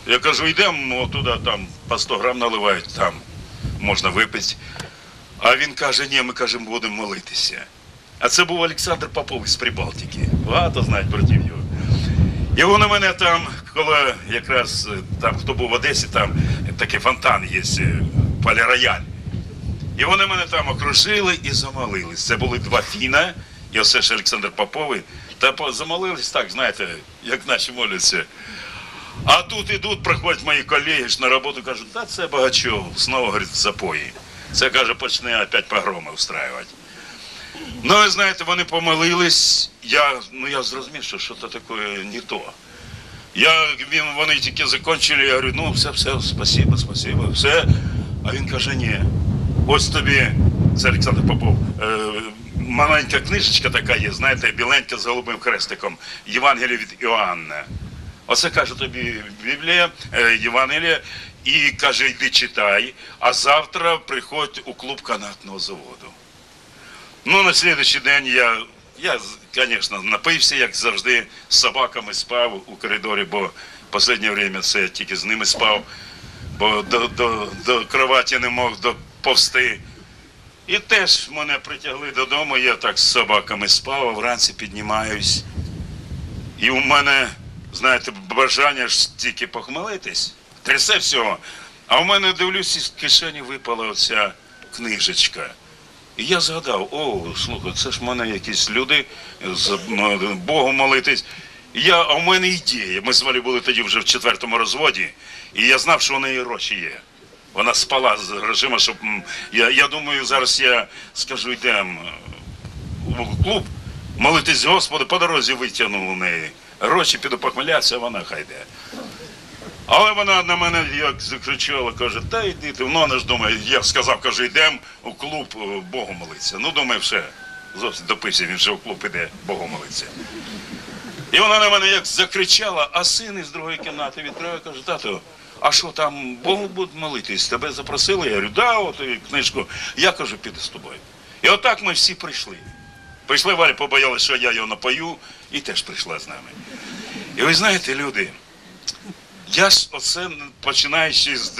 Я кажу, йдемо туди, там по 100 грам наливають, там можна випити. А він каже, ні, ми кажемо, будемо молитися. А це був Олександр Попов з Прибалтики. Багато знають братів його. І вони мене там, коли якраз е, там, хто був в Одесі, там такий фонтан є, е, полірояль. І вони мене там окружили і замолились. Це були два фіна, і оце ж Олександр Поповий. Та замолились так, знаєте, як наші моляться. А тут ідуть, приходять мої колеги ж на роботу, кажуть, та це Багачов, знову говорить, запої. Це каже, почне опять погроми устраювати. Ну, ви знаєте, вони помолились. Я, ну, я зрозумів, що щось таке не то. Я, він, вони тільки закінчили, я говорю, ну все, все, спасибо, спасибо, все. А він каже, ні. Ось тобі, це Олександр Попов, е, маленька книжечка така є, знаєте, біленька з голубим хрестиком, Євангелія від Іоанна. Оце каже тобі Біблія, е, Євангелія, і каже, йди читай, а завтра приходь у клуб канатного заводу. Ну, на слідуючий день я, я, звісно, напився, як завжди, з собаками спав у коридорі, бо в останнє время це тільки з ними спав, бо до, до, до кроваті не мог доповсти. І теж мене притягли додому, я так з собаками спав, а вранці піднімаюсь. І у мене, знаєте, бажання ж тільки похмелитись, трясе всього. А у мене дивлюсь, із кишені випала оця книжечка. І я згадав, о, слухай, це ж в мене якісь люди з ну, Богом молитись. Я, а в мене ідея. Ми з Валі були тоді вже в четвертому розводі, і я знав, що у неї гроші є. Вона спала з грошима, щоб. Я, я думаю, зараз я скажу, йдемо в клуб, молитись Господу, по дорозі витягнув у неї. Гроші піду похмелятися, вона хай йде. Але вона на мене як закричала, каже, та йди ти. Ну, вона ж думає, я сказав, каже, йдемо у клуб е, Богу молитися. Ну, думаю, все, зовсім допився, він вже в клуб іде Богу молитися. І вона на мене як закричала, а син із другої кімнати відкриває, каже, тато, а що там Богу будуть молитись? Тебе запросили? Я говорю, да, от книжку. Я кажу, піду з тобою. І отак ми всі прийшли. Прийшли, Валя побоялась, що я його напою, і теж прийшла з нами. І ви знаєте, люди, я ж оце починаючи з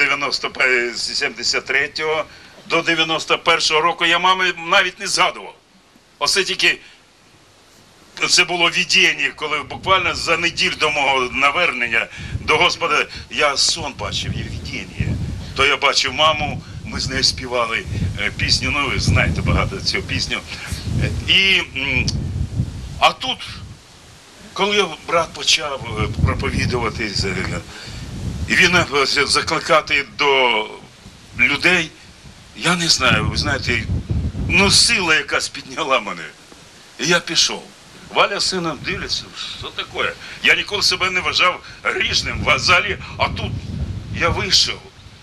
73-го до 91-го року, я мами навіть не згадував. Оце тільки це було відділення, коли буквально за неділю до мого навернення до Господа я сон бачив, є відділення. То я бачив маму, ми з нею співали е, пісню, ну ви знаєте багато цю пісню. Е, І, а тут коли брат почав е, проповідувати, е, і він е, закликати до людей, я не знаю, ви знаєте, ну сила якась підняла мене. І я пішов. Валя сином дивляться, що таке? Я ніколи себе не вважав грішним в залі, а тут я вийшов,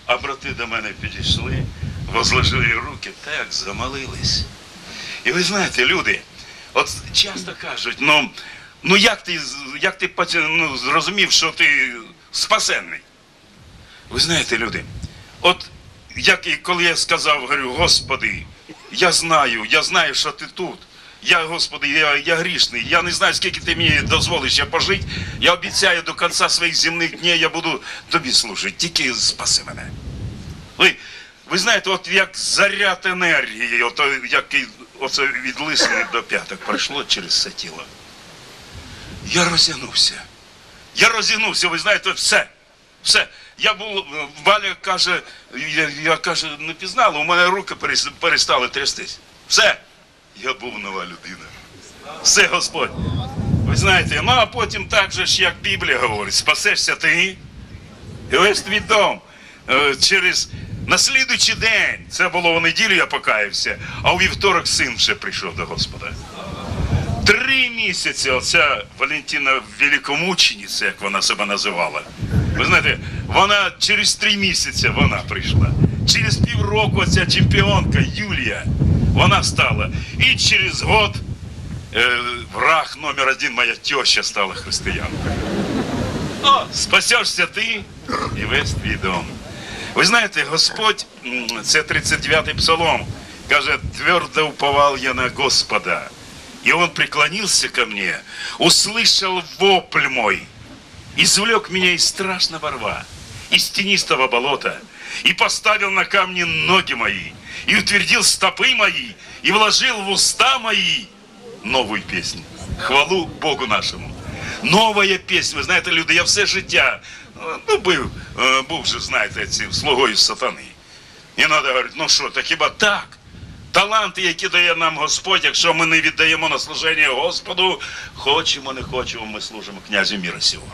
а брати до мене підійшли, возложили руки, так замолились. І ви знаєте, люди, от часто кажуть, ну, ну як ти, як ти ну, зрозумів, що ти спасенний? Ви знаєте, люди, от як і коли я сказав, говорю, Господи, я знаю, я знаю, що ти тут. Я, Господи, я, я грішний, я не знаю, скільки ти мені дозволиш я пожити. Я обіцяю до кінця своїх земних днів я буду тобі служити. Тільки спаси мене. Ви, ви знаєте, от як заряд енергії, от, як оце від до п'яток пройшло через це тіло. Я розігнувся. Я розігнувся, ви знаєте, все. Все. Я був, Валя каже, я, я каже, не пізнала, у мене руки перестали трястись. Все. Я був нова людина. Все, Господь. Ви знаєте, ну а потім так же ж, як Біблія говорить, спасешся ти і весь твій дом. Е, Через на слідуючий день, це було в неділю, я покаявся, а у вівторок син вже прийшов до Господа. Три місяці оця Валентина Великомучениця, як вона себе називала. Ви знаєте, вона через три місяці вона прийшла. Через півроку оця чемпіонка Юлія, вона стала. І через год е, враг номер один, моя теща стала християнкою. О, спасешся ти і весь твій дом. Ви знаєте, Господь, м, це 39-й псалом, каже, твердо уповал я на Господа. И он преклонился ко мне, услышал вопль мой, извлек меня из страшного рва, из тенистого болота, и поставил на камни ноги мои, и утвердил стопы мои, и вложил в уста мои новую песню. Хвалу Богу нашому. Новая пісня, ви знаєте, люди, я все життя, е, ну, був, е, був же, знаєте, цим слугою сатани. І треба говорити, ну що, так хіба так? Таланти, які дає нам Господь, якщо ми не віддаємо на служення Господу, хочемо, не хочемо, ми служимо князю міра сього.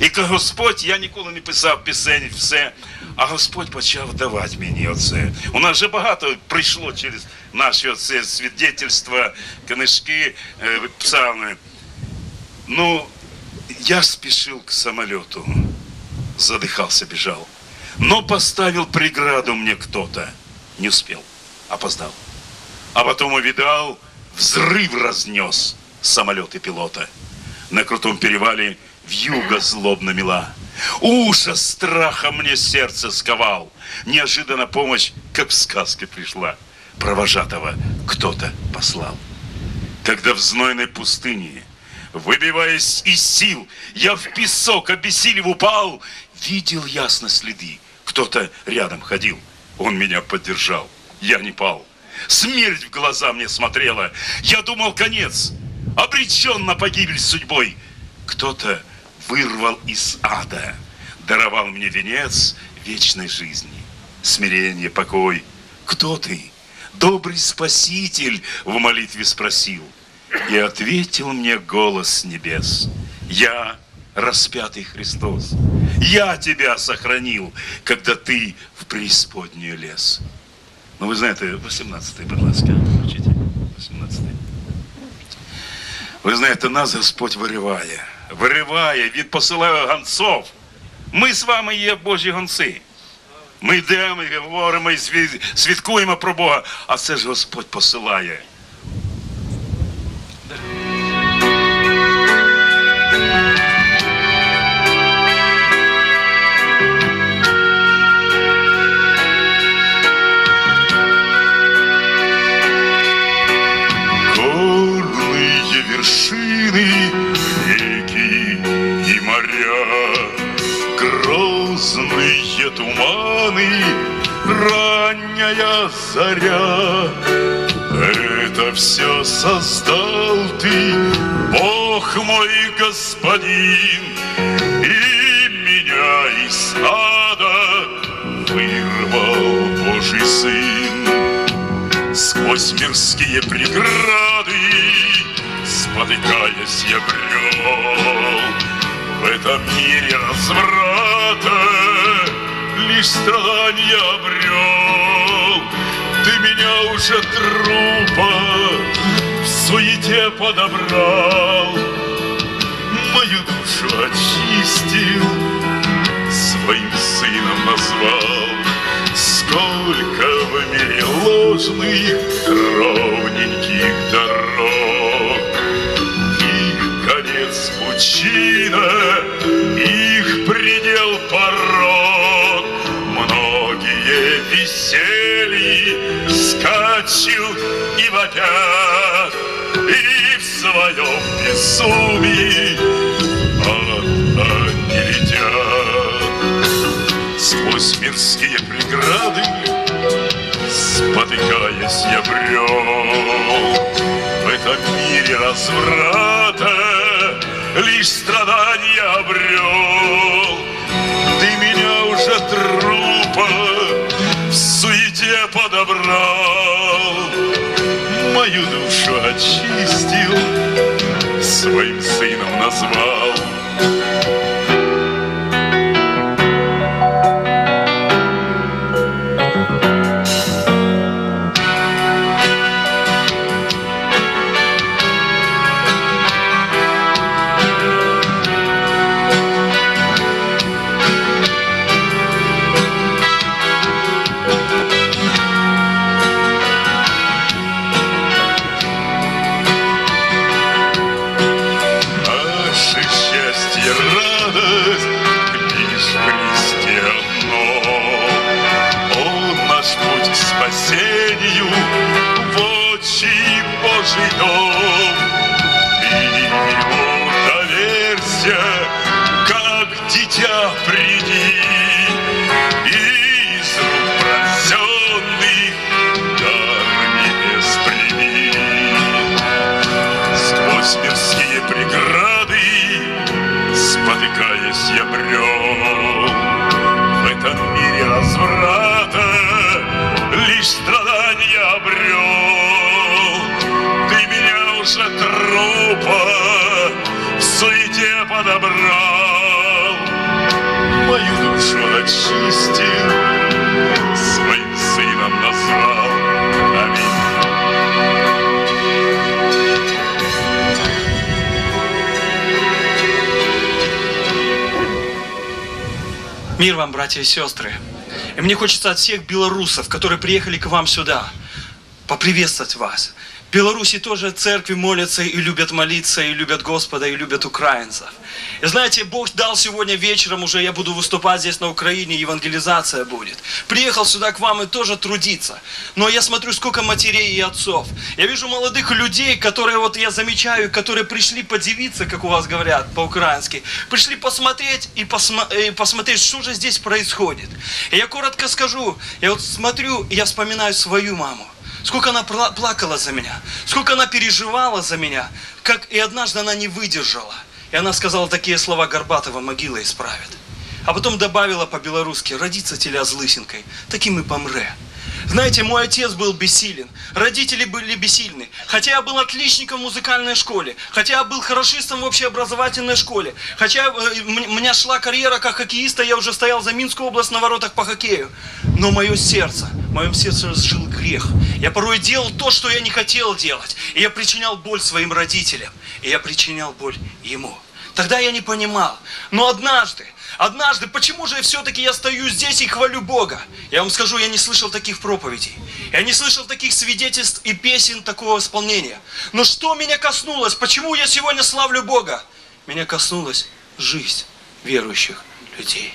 І ка Господь, я ніколи не писав пісень, все, а Господь почав давати мені оце. У нас вже багато прийшло через наші оце свідетельства, книжки, е, псалми. Ну, я спешил к самолету, задыхался, бежал. Но поставил преграду мне кто-то. Не успел, опоздал. А потом увидал, взрыв разнес самолеты пилота. На крутом перевале вьюга злобно мела. Ужас страха мне сердце сковал. Неожиданно помощь, как в сказке пришла. Провожатого кто-то послал. Когда в знойной пустыне, выбиваясь из сил, я в песок обессилев упал, видел ясно следы. Кто-то рядом ходил, он меня поддержал, я не пал. Смерть в глаза мне смотрела, я думал конец, обречен на погибель судьбой. Кто-то вырвал из ада, даровал мне венец вечной жизни, смирение, покой. Кто ты? Добрый Спаситель, в молитве спросил. И ответил мне голос небес. Я распятый Христос. Я тебя сохранил, когда ты в преисподнюю лез. Ну, ви знаєте, 18-й, будь ласка, включіть. 18-й. Ви знаєте, нас Господь вириває. Вириває, Він посилає гонцов. Ми з вами є Божі гонці. Ми йдемо і говоримо і свід- свідкуємо про Бога, а це ж Господь посилає. Заря. Это все создал ты, Бог мой господин, И меня из ада вырвал Божий Сын. Сквозь мирские преграды, спотыкаясь, я брел В этом мире разврата Лишь страдания обрел Ты меня уже трупа В суете подобрал. Мою душу очистил Своим сыном назвал. Сколько в мире ложных ровненьких дорог. Их конец пучина, их предел порог скачут и вопят И в своем безумии они летят. Сквозь мирские преграды Спотыкаясь, я брел В этом мире разврата Лишь страдания обрел Ты меня уже трупа В суете подобрал Мою душу очистил Своим сыном назвал обрел Ты меня уже трупа В суете подобрал. Мою душу очистил Своим сыном назвал. Мир вам, братья и сестры. И мне хочется от всех белорусов, которые приехали к вам сюда, поприветствовать вас. В Беларуси тоже церкви молятся и любят молиться, и любят Господа, и любят украинцев. И знаете, Бог дал сегодня вечером уже, я буду выступать здесь на Украине, евангелизация будет. Приехал сюда к вам и тоже трудиться. Но я смотрю, сколько матерей и отцов. Я вижу молодых людей, которые, вот я замечаю, которые пришли подивиться, как у вас говорят по-украински. Пришли посмотреть и, посма- и посмотреть, что же здесь происходит. И я коротко скажу, я вот смотрю, и я вспоминаю свою маму. Сколько она пла- плакала за меня, сколько она переживала за меня, как и однажды она не выдержала. И она сказала такие слова Горбатова, могила исправит. А потом добавила по-белорусски, родиться теля с лысинкой, таким и помре. Знаете, мой отец был бессилен, родители были бессильны. Хотя я был отличником в музыкальной школе, хотя я был хорошистом в общеобразовательной школе, хотя э, у меня шла карьера как хоккеиста, я уже стоял за Минскую область на воротах по хоккею. Но мое сердце, в моем сердце жил грех. Я порой делал то, что я не хотел делать. И я причинял боль своим родителям. И я причинял боль ему. Тогда я не понимал. Но однажды, однажды, почему же все-таки я стою здесь и хвалю Бога? Я вам скажу, я не слышал таких проповедей. Я не слышал таких свидетельств и песен такого исполнения. Но что меня коснулось? Почему я сегодня славлю Бога? Меня коснулась жизнь верующих людей.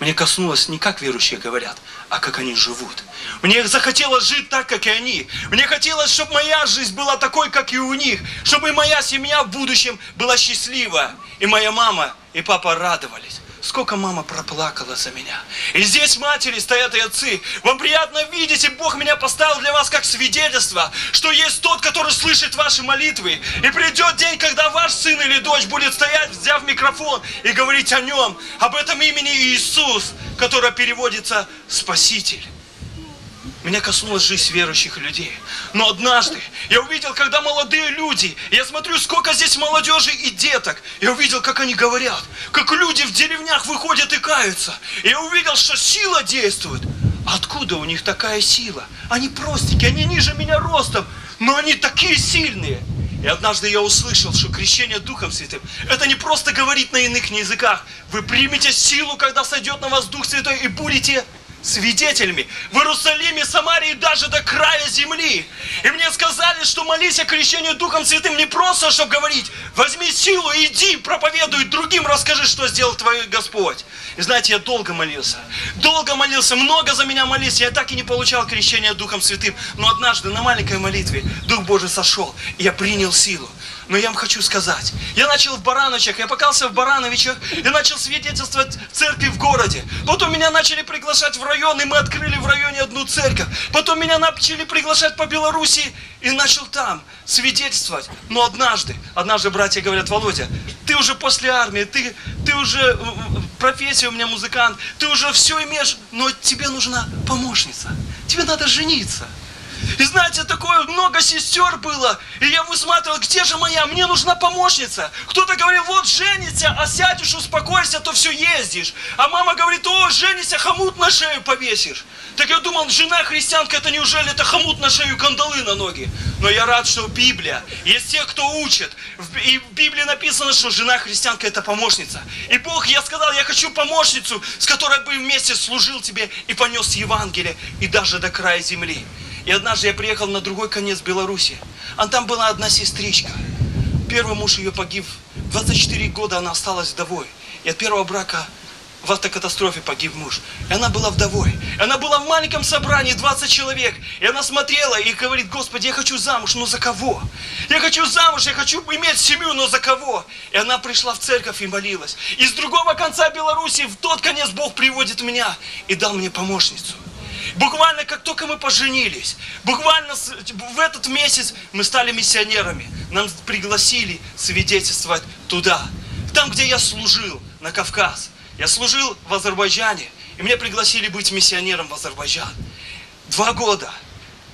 Мне коснулось не как верующие говорят, а как они живут. Мне захотелось жить так, как и они. Мне хотелось, чтобы моя жизнь была такой, как и у них. Чтобы моя семья в будущем была счастлива. И моя мама и папа радовались. Сколько мама проплакала за меня. И здесь матери стоят и отцы. Вам приятно видеть, и Бог меня поставил для вас как свидетельство, что есть тот, который слышит ваши молитвы. И придет день, когда ваш сын или дочь будет стоять, взяв микрофон, и говорить о нем, об этом имени Иисус, которое переводится Спаситель. Меня коснулась жизнь верующих людей. Но однажды я увидел, когда молодые люди, я смотрю, сколько здесь молодежи и деток, я увидел, как они говорят, как люди в деревнях выходят и каются. Я увидел, что сила действует. Откуда у них такая сила? Они простики, они ниже меня ростом, но они такие сильные. И однажды я услышал, что крещение Духом Святым – это не просто говорить на иных языках. Вы примете силу, когда сойдет на вас Дух Святой и будете свидетелями в Иерусалиме, Самарии, даже до края земли. И мне сказали, что молись о крещении Духом Святым не просто, чтобы говорить, возьми силу, иди, проповедуй другим, расскажи, что сделал твой Господь. И знаете, я долго молился, долго молился, много за меня молился, я так и не получал крещение Духом Святым. Но однажды на маленькой молитве Дух Божий сошел, и я принял силу. Но я вам хочу сказать, я начал в Барановичах, я покался в Барановичах, я начал свидетельствовать в церкви в городе. Потом меня начали приглашать в район, и мы открыли в районе одну церковь. Потом меня начали приглашать по Беларуси, и начал там свидетельствовать. Но однажды, однажды братья говорят, Володя, ты уже после армии, ты, ты уже, э, э, профессия у меня музыкант, ты уже все имеешь, но тебе нужна помощница. Тебе надо жениться. И знаете, такое много сестер было. И я высматривал, где же моя? Мне нужна помощница. Кто-то говорил, вот женится, а сядешь, успокойся, то все ездишь. А мама говорит, о, женится, хомут на шею повесишь. Так я думал, жена христианка, это неужели это хомут на шею, кандалы на ноги? Но я рад, что Библия, есть те, кто учит. И в Библии написано, что жена христианка это помощница. И Бог, я сказал, я хочу помощницу, с которой бы вместе служил тебе и понес Евангелие, и даже до края земли. И однажды я приехал на другой конец Беларуси. А там была одна сестричка. Первый муж ее погиб. В 24 года она осталась вдовой. И от первого брака в автокатастрофе погиб муж. И она была вдовой. И она была в маленьком собрании, 20 человек. И она смотрела и говорит, Господи, я хочу замуж, но за кого? Я хочу замуж, я хочу иметь семью, но за кого? И она пришла в церковь и молилась. И с другого конца Беларуси в тот конец Бог приводит меня и дал мне помощницу. Буквально как только мы поженились, буквально с- в этот месяц мы стали миссионерами. Нам пригласили свидетельствовать туда, там, где я служил, на Кавказ. Я служил в Азербайджане, и меня пригласили быть миссионером в Азербайджан. Два года.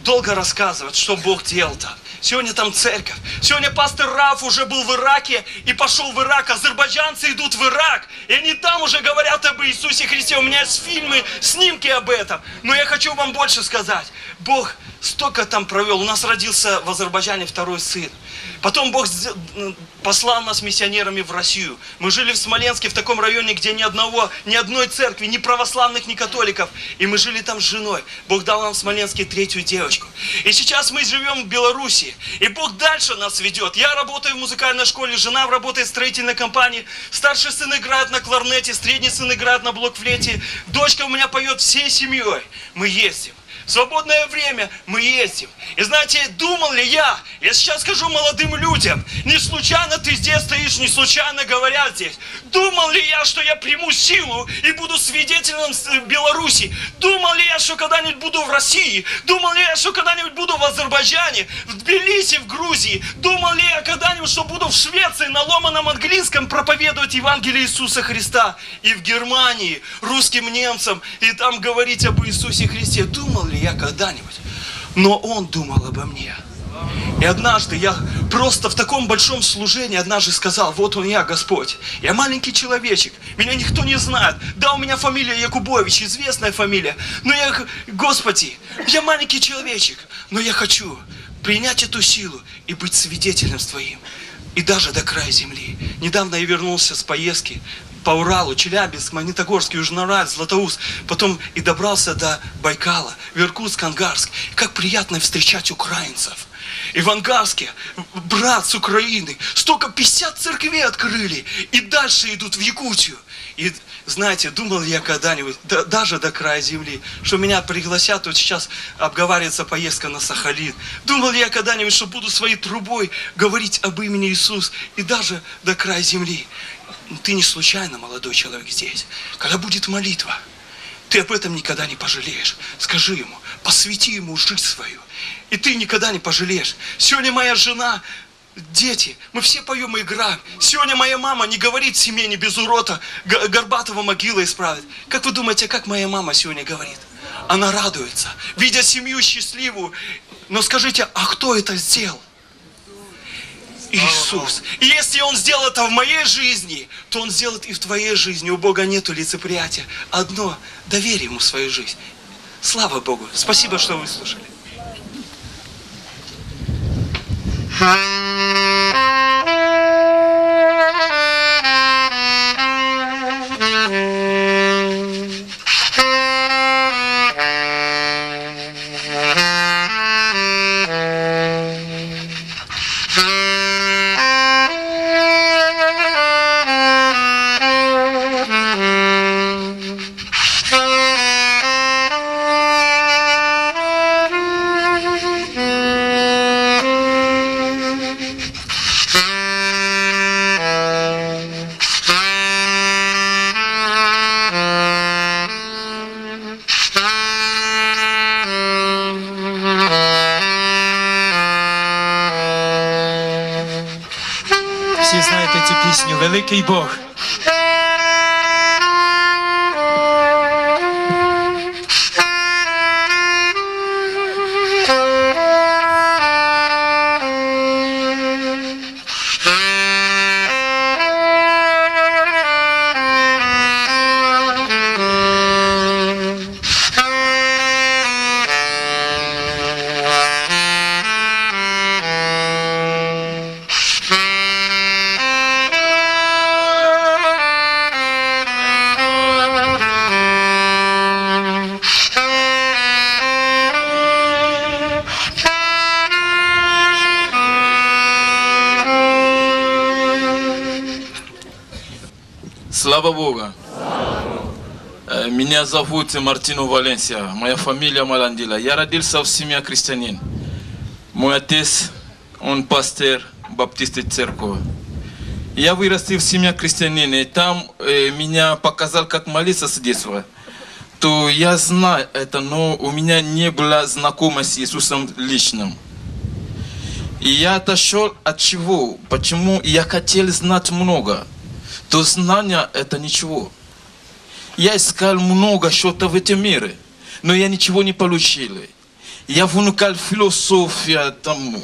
Долго рассказывать, что Бог делал там. Сегодня там церковь. Сегодня пастор Раф уже был в Ираке и пошел в Ирак. Азербайджанцы идут в Ирак. И они там уже говорят об Иисусе Христе. У меня есть фильмы, снимки об этом. Но я хочу вам больше сказать. Бог столько там провел. У нас родился в Азербайджане второй сын. Потом Бог послал нас миссионерами в Россию. Мы жили в Смоленске, в таком районе, где ни одного, ни одной церкви, ни православных, ни католиков. И мы жили там с женой. Бог дал нам в Смоленске третью девочку. И сейчас мы живем в Беларуси. И Бог дальше нас ведет. Я работаю в музыкальной школе, жена работает в строительной компании. Старший сын играет на кларнете, средний сын играет на блокфлейте. Дочка у меня поет всей семьей. Мы ездим. Свободное время мы ездим. И знаете, думал ли я, я сейчас скажу молодым людям, не случайно ты здесь стоишь, не случайно говорят здесь. Думал ли я, что я приму силу и буду свидетелем в Беларуси? Думал ли я, что когда-нибудь буду в России? Думал ли я, что когда-нибудь буду в Азербайджане, в Тбилиси, в Грузии? Думал ли я когда-нибудь, что буду в Швеции на ломаном английском проповедовать Евангелие Иисуса Христа? И в Германии русским немцам и там говорить об Иисусе Христе? Думал ли я когда-нибудь? Но Он думал обо мне. И однажды я просто в таком большом служении однажды сказал, вот он я, Господь. Я маленький человечек, меня никто не знает. Да, у меня фамилия Якубович, известная фамилия. Но я, Господи, я маленький человечек, но я хочу принять эту силу и быть свидетелем Твоим. И даже до края земли. Недавно я вернулся с поездки по Уралу, Челябинск, Магнитогорск, Южноуральск, Златоуст, потом и добрался до Байкала, в Иркутск, Ангарск. Как приятно встречать украинцев. И в Ангарске брат с Украины, столько 50 церквей открыли, и дальше идут в Якутию. И знаете, думал я когда-нибудь, да- даже до края земли, что меня пригласят, вот сейчас обговаривается поездка на Сахалин. Думал я когда-нибудь, что буду своей трубой говорить об имени Иисус, и даже до края земли. Ты не случайно, молодой человек, здесь. Когда будет молитва, ты об этом никогда не пожалеешь. Скажи ему, посвяти ему жизнь свою. И ты никогда не пожалеешь. Сегодня моя жена, дети, мы все поем и играем. Сегодня моя мама не говорит семье не без урота, Горбатова могила исправит. Как вы думаете, как моя мама сегодня говорит? она радуется, видя семью счастливую. Но скажите, а кто это сделал? Иисус. И если Он сделал это в моей жизни, то Он сделает и в твоей жизни. У Бога нету лицеприятия. Одно, доверь Ему свою жизнь. Слава Богу. Спасибо, что вы слушали. Всі Великий Бог. Слава Богу. Э, Меня зовут Мартино Валенсия. Моя фамилия Маландила. Я родился в семье крестьянин. Мой отец, он пастор баптистской церкви. Я вырос в семье крестьянина, и там э, меня показал, как молиться с детства. То я знаю это, но у меня не было знакомости с Иисусом личным. И я отошел от чего? Почему я хотел знать много? То знание это ничего. Я искал много что-то в этом мире, но я ничего не получил. Я вникал в философию, там,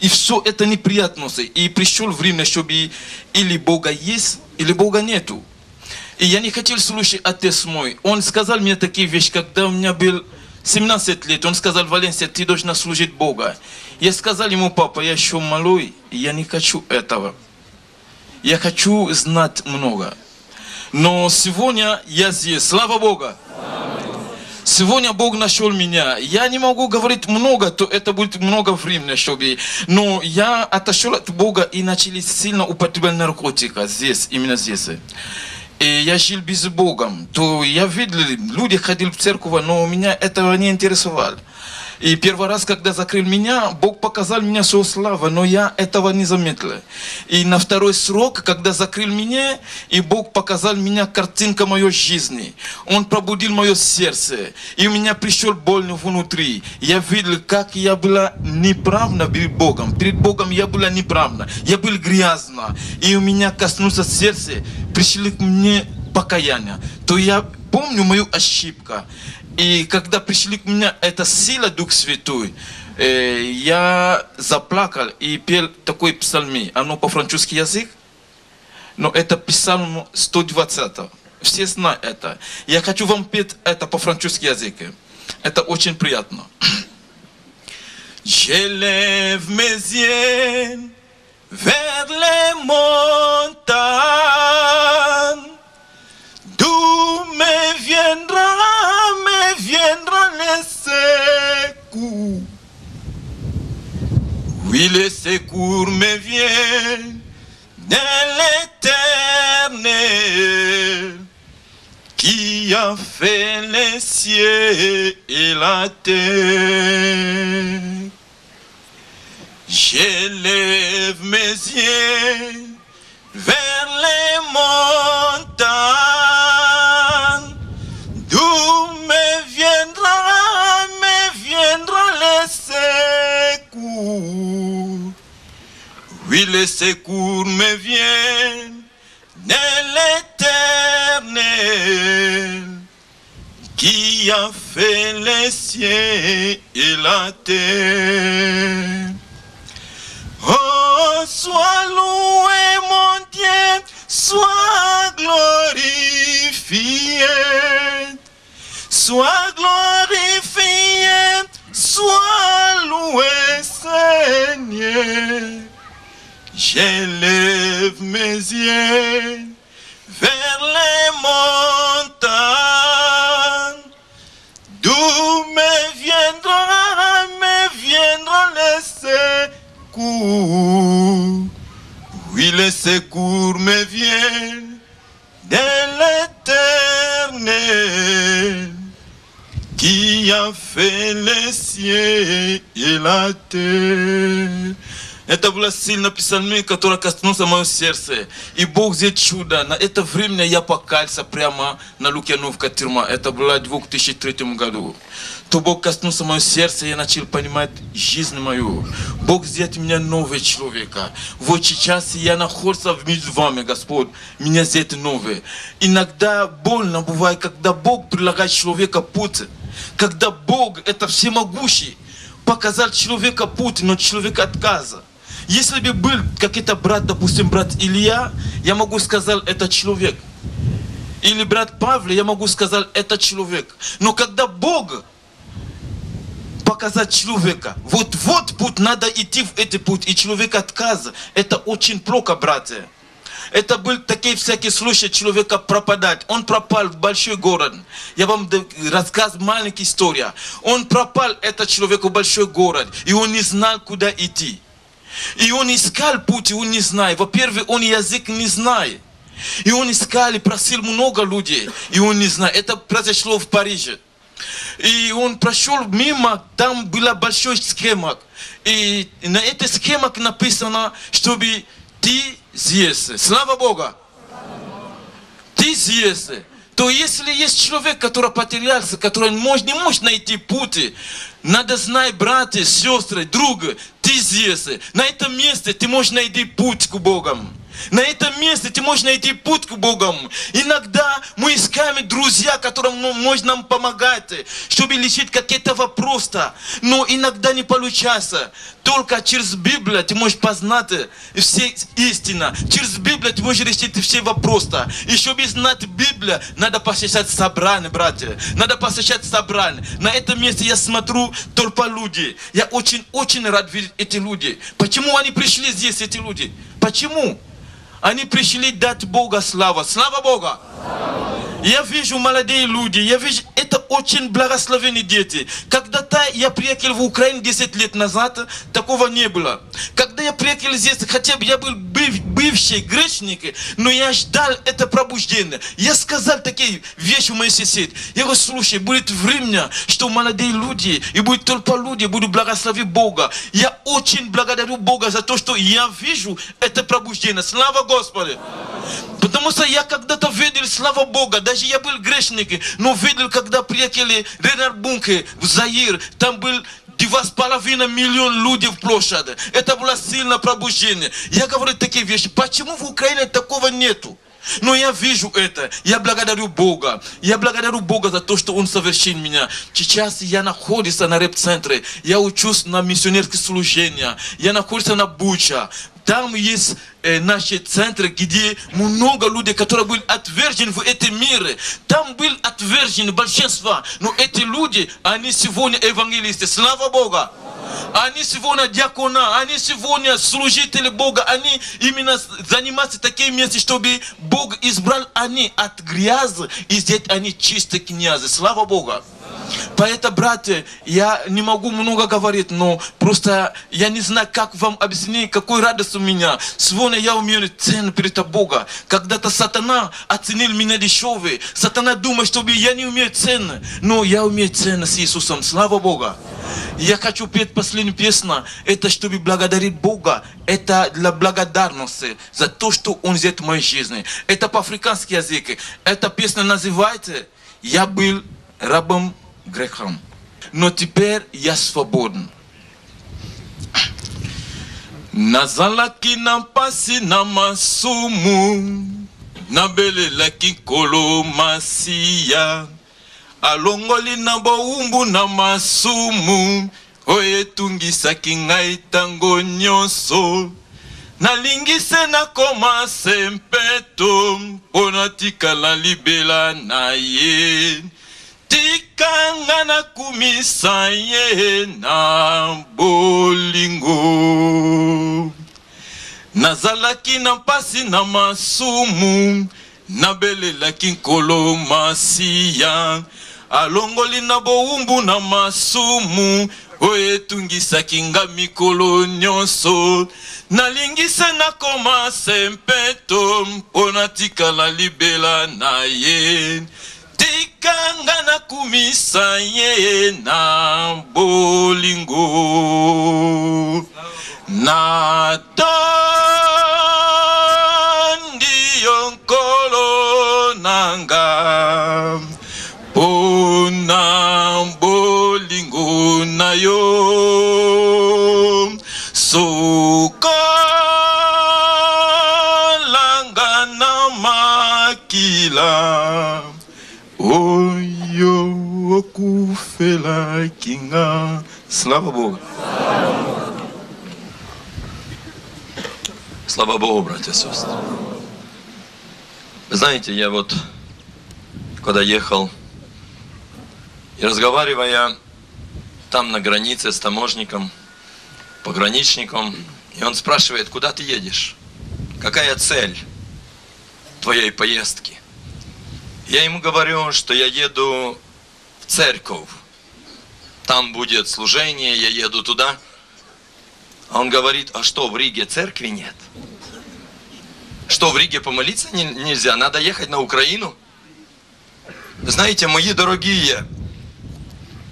и все это неприятности. И пришел время, чтобы или Бога есть, или Бога нету. И я не хотел слушать отец мой. Он сказал мне такие вещи, когда у меня был 17 лет. Он сказал, Валенсия, ты должна служить Бога. Я сказал ему, папа, я еще малой, я не хочу этого. Я хочу знать много. Но сегодня я здесь. Слава Богу. Сегодня Бог нашел меня. Я не могу говорить много, то это будет много времени, чтобы... Но я отошел от Бога и начали сильно употреблять наркотика здесь, именно здесь. И я жил без Бога. То я видел, люди ходили в церковь, но меня этого не интересовало. И первый раз, когда закрыл меня, Бог показал мне свою славу, но я этого не заметил. И на второй срок, когда закрыл меня, и Бог показал меня картинка моей жизни. Он пробудил мое сердце, и у меня пришел боль внутри. Я видел, как я была неправна перед Богом. Перед Богом я была неправна. Я был грязна. И у меня коснулся сердце, пришли к мне покаяние. То я помню мою ошибку. И когда пришли к мне эта сила Дух Святой, э, я заплакал и пел такой псалми. Оно по-французски язык, но это псалм 120. Все знают это. Я хочу вам петь это по-французски языке. Это очень приятно. J'élève mes yeux vers les montagnes. Oui, le secours me vient de l'éternel qui a fait les cieux et la terre. J'élève mes yeux vers les montagnes, le secours me vient de l'éternel qui a fait les cieux et la terre. Oh, sois loué mon Dieu, sois glorifié. Sois glorifié, sois loué Seigneur. J'élève mes yeux vers les montagnes. D'où me viendra, me le secours? Oui, le secours me vient de l'éternel qui a fait les cieux и la terre. Это была сильно писальми, которая коснулся моего сердца. И Бог сделал чудо. На это время я покался прямо на Лукьяновка тюрьма. Это было в 2003 году. То Бог коснулся моего сердца, я начал понимать жизнь мою. Бог сделает меня нового человека. Вот сейчас я нахожусь между вами, Господь. Меня сделает новый. Иногда больно бывает, когда Бог предлагает человека путь. Когда Бог, это всемогущий, показал человека путь, но человек отказа. Если бы был какой-то брат, допустим, брат Илья, я могу сказать, это человек. Или брат Павел, я могу сказать, это человек. Но когда Бог показать человека, вот вот путь, надо идти в этот путь, и человек отказа, это очень плохо, братья. Это был такие всякие случаи человека пропадать. Он пропал в большой город. Я вам рассказываю маленькая история. Он пропал, этот человек в большой город, и он не знал, куда идти. И он искал путь, и он не знает. Во-первых, он язык не знает. И он искал и просил много людей, и он не знает. Это произошло в Париже. И он прошел мимо, там была большая схема. И на этой схеме написано, чтобы ты съесть. Слава Богу! Ты съесть. То если есть человек, который потерялся, который может, не может найти пути, надо знать, братья, сестры, друга, здесь. На этом месте ты можешь найти путь к Богу. На этом месте ты можешь найти путь к Богу. Иногда мы искаем друзья, которым может нам помогать, чтобы решить какие-то вопросы. Но иногда не получается. Только через Библию ты можешь познать все истины. Через Библию ты можешь решить все вопросы. И чтобы знать Библию, надо посещать собрания, братья. Надо посещать собрания. На этом месте я смотрю только люди. Я очень-очень рад видеть эти люди. Почему они пришли здесь, эти люди? Почему? Они пришли дать Бога славу. Слава Богу! Я вижу молодые люди, я вижу, это очень благословенные дети. Когда-то я приехал в Украину 10 лет назад, такого не было. Когда я приехал здесь, хотя бы я был быв, бывший грешник, но я ждал это пробуждение. Я сказал такие вещи в моей соседи. Я говорю, слушай, будет время, что молодые люди, и будет только люди, будут благословить Бога. Я очень благодарю Бога за то, что я вижу это пробуждение. Слава Господу! Потому что я когда-то видел, слава Бога, даже я был грешник, но видел, когда приехали Ренар Бунке в Заир, там был два с половиной миллион людей в площади. Это было сильное пробуждение. Я говорю такие вещи. Почему в Украине такого нету? Но я вижу это. Я благодарю Бога. Я благодарю Бога за то, что Он совершил меня. Сейчас я нахожусь на рэп-центре. Я учусь на миссионерские служения. Я нахожусь на Буча. Там есть э, наши центры, где много людей, которые были отвержены в этом мире. Там были отвержены большинство. Но эти люди, они сегодня евангелисты. Слава Богу! Они сегодня диакона, они сегодня служители Бога, они именно занимаются такими местами, чтобы Бог избрал они от грязи и здесь они чистые князы. Слава Богу! Поэтому, братья, я не могу много говорить, но просто я не знаю, как вам объяснить, какой радость у меня. Сегодня я умею цену перед Бога. Когда-то сатана оценил меня дешевый. Сатана думает, что я не умею цены. Но я умею цены с Иисусом. Слава Богу. Я хочу петь последнюю песню. Это чтобы благодарить Бога. Это для благодарности за то, что Он сделал в моей жизни. Это по-африкански языке. Эта песня называется «Я был рабом Grecham. Notiper Yasvoboden. nazalaki na mpasi na masumu nabelelaki nkolo masiya alongoli na bowumbu na masumu oyo etungisaki ngai ntango nyonso nalingi se nakoma sempeto mpo natikala libela na ye tikanga nakumisa ye na bolingo. Nazalaki na mpasi na masumu nabelelaki nkolo masiya. Alongoli na bowumbu na masumu oyo etungisaki nga mikolo nyonso. Nalingi se nakoma sempeto mpo natikala libela na ye tikanga nakumisa ye na bolingo. Natondi yo nkolo nanga mpona bolingo na yo. Sukolanga na makila oyo okufelaki nga slava bога Слава Богу, братья и сестры. Вы знаете, я вот, когда ехал, и разговаривая там на границе с таможником, пограничником, и он спрашивает, куда ты едешь? Какая цель твоей поездки? Я ему говорю, что я еду церковь. Там будет служение, я еду туда. А он говорит, а что, в Риге церкви нет? Что, в Риге помолиться не- нельзя? Надо ехать на Украину? Знаете, мои дорогие,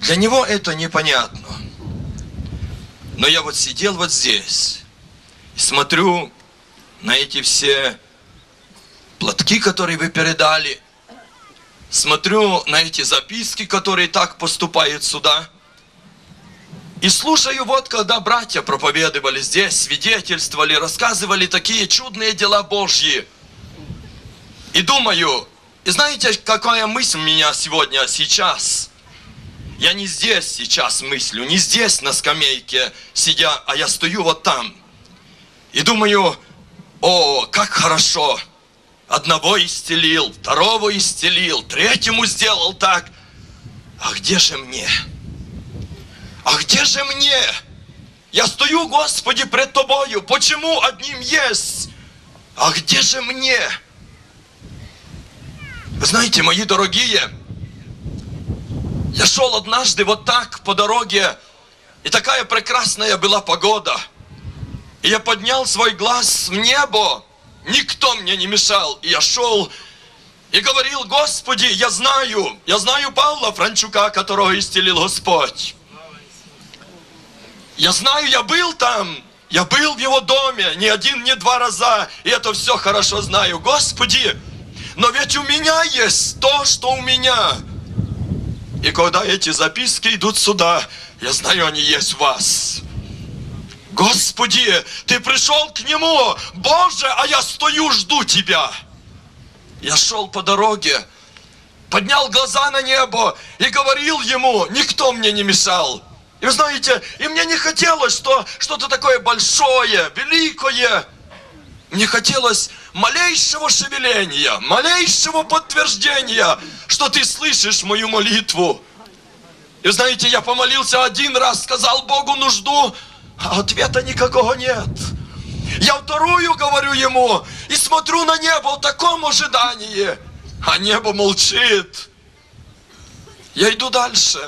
для него это непонятно. Но я вот сидел вот здесь и смотрю на эти все платки, которые вы передали, смотрю на эти записки, которые так поступают сюда, и слушаю вот, когда братья проповедовали здесь, свидетельствовали, рассказывали такие чудные дела Божьи. И думаю, и знаете, какая мысль меня сегодня, сейчас? Я не здесь сейчас мыслю, не здесь на скамейке сидя, а я стою вот там. И думаю, о, как хорошо. Одного исцелил, второго исцелил, третьему сделал так. А где же мне? А где же мне? Я стою, Господи, пред Тобою. Почему одним есть? А где же мне? Вы знаете, мои дорогие, я шел однажды вот так по дороге, и такая прекрасная была погода. И я поднял свой глаз в небо, никто мне не мешал, и я шел и говорил, Господи, я знаю, я знаю Павла Франчука, которого исцелил Господь. Я знаю, я был там, я был в его доме не один, не два раза, и это все хорошо знаю. Господи, но ведь у меня есть то, что у меня. И когда эти записки идут сюда, я знаю, они есть у вас. Господи, ты пришел к нему, Боже, а я стою, жду тебя. Я шел по дороге, поднял глаза на небо и говорил ему, никто мне не мешал. И вы знаете, и мне не хотелось, что что-то такое большое, великое. Мне хотелось малейшего шевеления, малейшего подтверждения, что ты слышишь мою молитву. И знаете, я помолился один раз, сказал Богу нужду, а ответа никакого нет. Я вторую говорю ему и смотрю на небо в таком ожидании, а небо молчит. Я иду дальше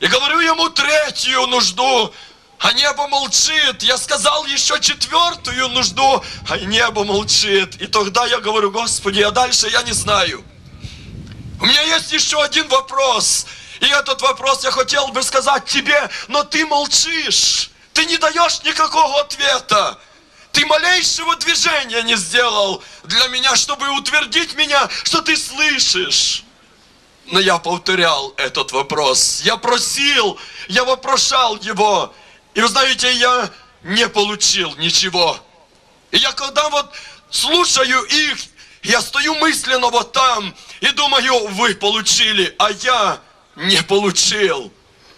и говорю ему третью нужду, а небо молчит. Я сказал еще четвертую нужду, а небо молчит. И тогда я говорю, Господи, а дальше я не знаю. У меня есть еще один вопрос. И этот вопрос я хотел бы сказать тебе, но ты молчишь. Ты не даешь никакого ответа. Ты малейшего движения не сделал для меня, чтобы утвердить меня, что ты слышишь. Но я повторял этот вопрос. Я просил, я вопрошал его. И вы знаете, я не получил ничего. И я когда вот слушаю их, я стою мысленно вот там, И думаю, вы получили, а я не получил.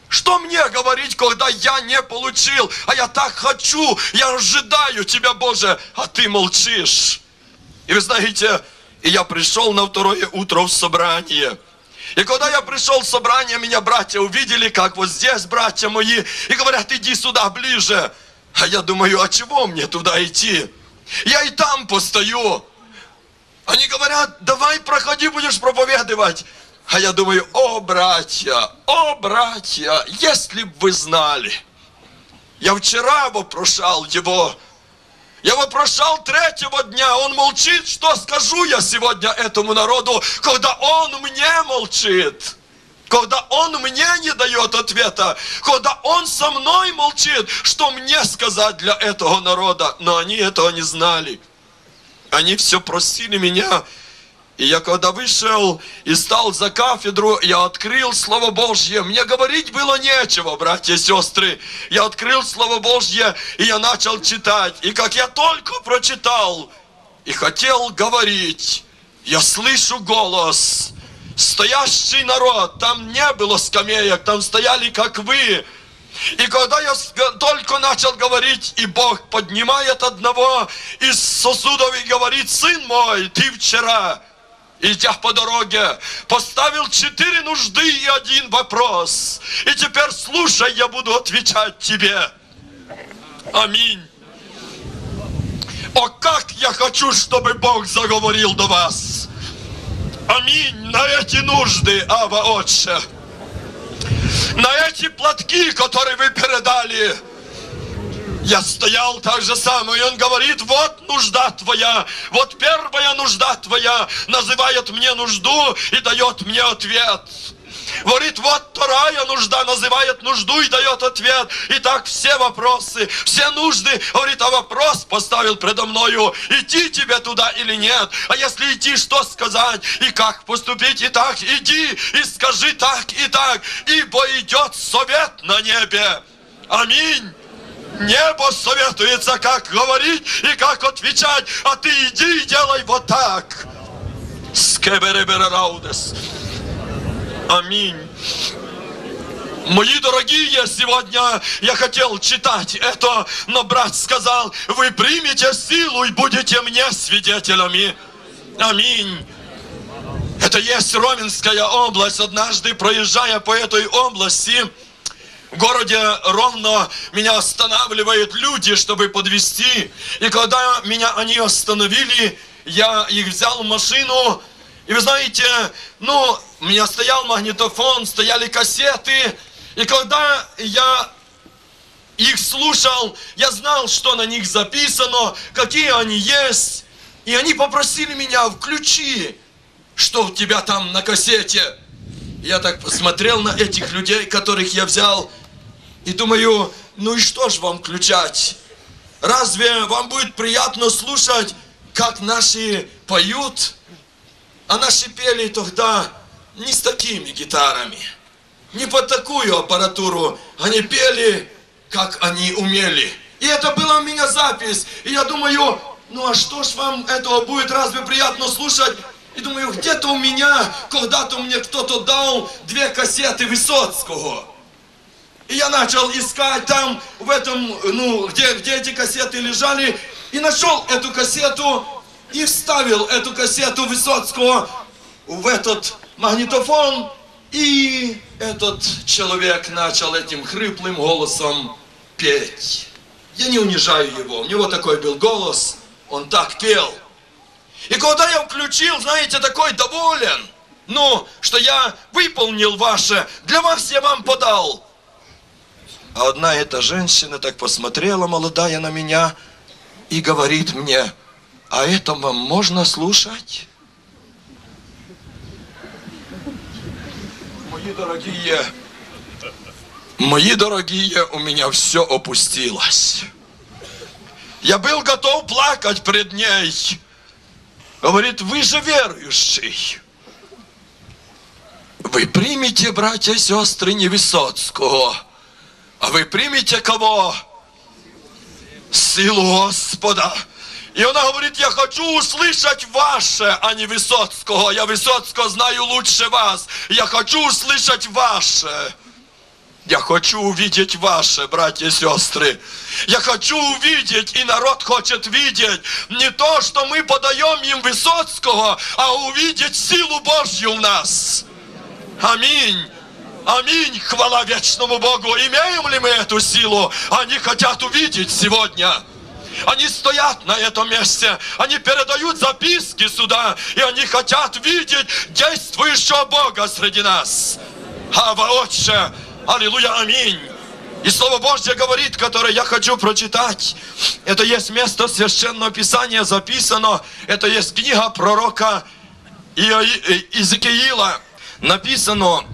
Что мне говорить, когда я не получил, а я так хочу, я ожидаю Тебя, Боже, а Ты молчишь. И вы знаете, и я пришел на второе утро в собрание. И когда я пришел в собрание, меня братья увидели, как вот здесь братья мои, и говорят, иди сюда ближе. А я думаю, а чего мне туда идти? Я и там постою. Они говорят, давай проходи, будешь проповедовать. А я думаю, о, братья, о, братья, если бы вы знали. Я вчера вопрошал его, я вопрошал третьего дня, он молчит, что скажу я сегодня этому народу, когда он мне молчит. Когда он мне не дает ответа, когда он со мной молчит, что мне сказать для этого народа? Но они этого не знали. Они все просили меня. И я когда вышел и стал за кафедру, я открыл Слово Божье. Мне говорить было нечего, братья и сестры. Я открыл Слово Божье, и я начал читать. И как я только прочитал и хотел говорить, я слышу голос. Стоящий народ, там не было скамеек, там стояли, как вы. И когда я только начал говорить, и Бог поднимает одного из сосудов и говорит, сын мой, ты вчера, идя по дороге, поставил четыре нужды и один вопрос. И теперь слушай, я буду отвечать тебе. Аминь. О, как я хочу, чтобы Бог заговорил до вас. Аминь на эти нужды, Ава Отче. На эти платки, которые вы передали. Я стоял так же самое, и он говорит, вот нужда твоя, вот первая нужда твоя, называет мне нужду и дает мне ответ. Говорит, вот вторая нужда называет нужду и дает ответ. И так все вопросы, все нужды. Говорит, а вопрос поставил предо мною, идти тебе туда или нет. А если идти, что сказать и как поступить? И так иди и скажи так и так, ибо идет совет на небе. Аминь. Небо советуется, как говорить и как отвечать, а ты иди и делай вот так. Скеберебераудес. Аминь. Мои дорогие, сегодня я хотел читать это, но брат сказал, вы примете силу и будете мне свидетелями. Аминь. Это есть Ровенская область. Однажды, проезжая по этой области, в городе ровно меня останавливают люди, чтобы подвести. И когда меня они остановили, я их взял в машину, и вы знаете, ну, у меня стоял магнитофон, стояли кассеты, и когда я их слушал, я знал, что на них записано, какие они есть, и они попросили меня, включи, что у тебя там на кассете. Я так посмотрел на этих людей, которых я взял, и думаю, ну и что ж вам включать? Разве вам будет приятно слушать, как наши поют? А наши пели тогда не с такими гитарами, не под такую аппаратуру. Они пели, как они умели. И это была у меня запись. И я думаю, ну а что ж вам этого будет разве приятно слушать? И думаю, где-то у меня, когда-то мне кто-то дал две кассеты Высоцкого. И я начал искать там, в этом, ну, где, где эти кассеты лежали, и нашел эту кассету, и вставил эту кассету Высоцкого в этот магнитофон, и этот человек начал этим хриплым голосом петь. Я не унижаю его, у него такой был голос, он так пел. И когда я включил, знаете, такой доволен, ну, что я выполнил ваше, для вас я вам подал. А одна эта женщина так посмотрела, молодая, на меня, и говорит мне, а это вам можно слушать? Мои дорогие, мои дорогие, у меня все опустилось. Я был готов плакать пред ней. Говорит, вы же верующий. Вы примете, братья и сестры, не Высоцкого, а вы примете кого? Силу Господа. И она говорит, я хочу услышать ваше, а не Высоцкого. Я Высоцкого знаю лучше вас. Я хочу услышать ваше. Я хочу увидеть ваше, братья и сестры. Я хочу увидеть, и народ хочет видеть, не то, что мы подаем им Высоцкого, а увидеть силу Божью в нас. Аминь. Аминь. Хвала вечному Богу. Имеем ли мы эту силу? Они хотят увидеть сегодня. Они стоят на этом месте, они передают записки сюда, и они хотят видеть действующего Бога среди нас. Ава Отче, Аллилуйя, аминь. И Слово Божье говорит, которое я хочу прочитать. Это есть место Священного Писания записано. Это есть книга пророка Иезекиила. Написано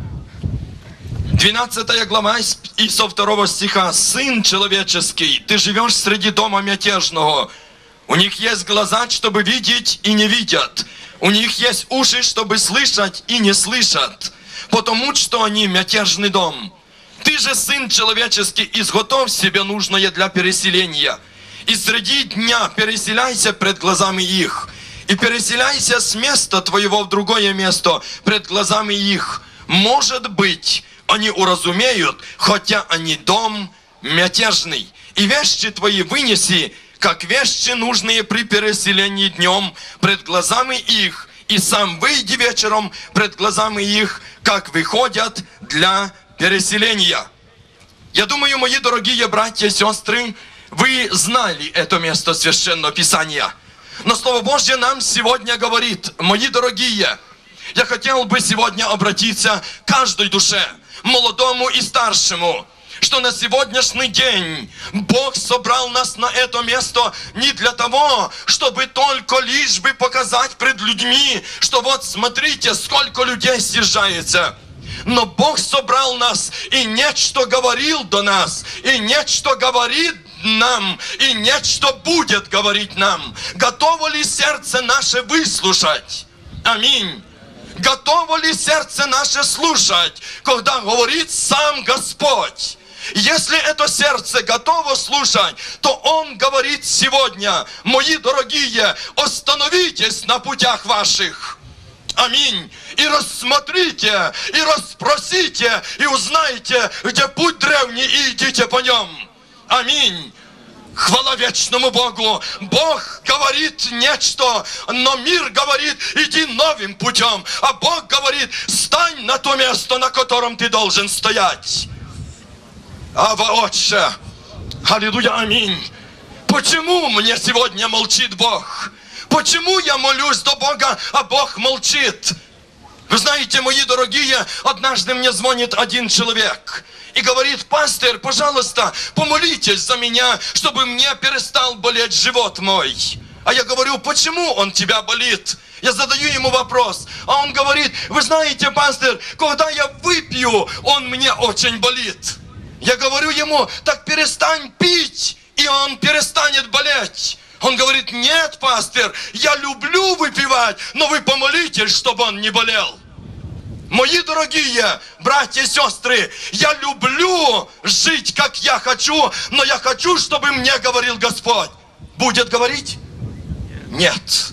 12 глава и со второго стиха. «Сын человеческий, ты живешь среди дома мятежного. У них есть глаза, чтобы видеть и не видят. У них есть уши, чтобы слышать и не слышат. Потому что они мятежный дом. Ты же, сын человеческий, изготовь себе нужное для переселения. И среди дня переселяйся пред глазами их. И переселяйся с места твоего в другое место пред глазами их. Может быть, они уразумеют, хотя они дом мятежный. И вещи твои вынеси, как вещи нужные при переселении днем пред глазами их, и сам выйди вечером пред глазами их, как выходят для переселения. Я думаю, мои дорогие братья и сестры, вы знали это место Священного Писания. Но Слово Божье нам сегодня говорит, мои дорогие, я хотел бы сегодня обратиться к каждой душе, молодому и старшему, что на сегодняшний день Бог собрал нас на это место не для того, чтобы только лишь бы показать пред людьми, что вот смотрите, сколько людей съезжается. Но Бог собрал нас и нечто говорил до нас, и нечто говорит нам, и нечто будет говорить нам. Готово ли сердце наше выслушать? Аминь. Готово ли сердце наше слушать, когда говорит сам Господь? Если это сердце готово слушать, то Он говорит сегодня, мои дорогие, остановитесь на путях ваших. Аминь. И рассмотрите, и расспросите, и узнайте, где путь древний, и идите по нем. Аминь. Хвала вечному Богу. Бог говорит нечто, но мир говорит, иди новым путем. А Бог говорит, стань на то место, на котором ты должен стоять. Ава Отче, Аллилуйя, аминь. Почему мне сегодня молчит Бог? Почему я молюсь до Бога, а Бог молчит? Вы знаете, мои дорогие, однажды мне звонит один человек и говорит, пастор, пожалуйста, помолитесь за меня, чтобы мне перестал болеть живот мой. А я говорю, почему он тебя болит? Я задаю ему вопрос, а он говорит, вы знаете, пастор, когда я выпью, он мне очень болит. Я говорю ему, так перестань пить, и он перестанет болеть. Он говорит, нет, пастор, я люблю выпивать, но вы помолитесь, чтобы он не болел. Мои дорогие братья и сестры, я люблю жить, как я хочу, но я хочу, чтобы мне говорил Господь. Будет говорить? Нет.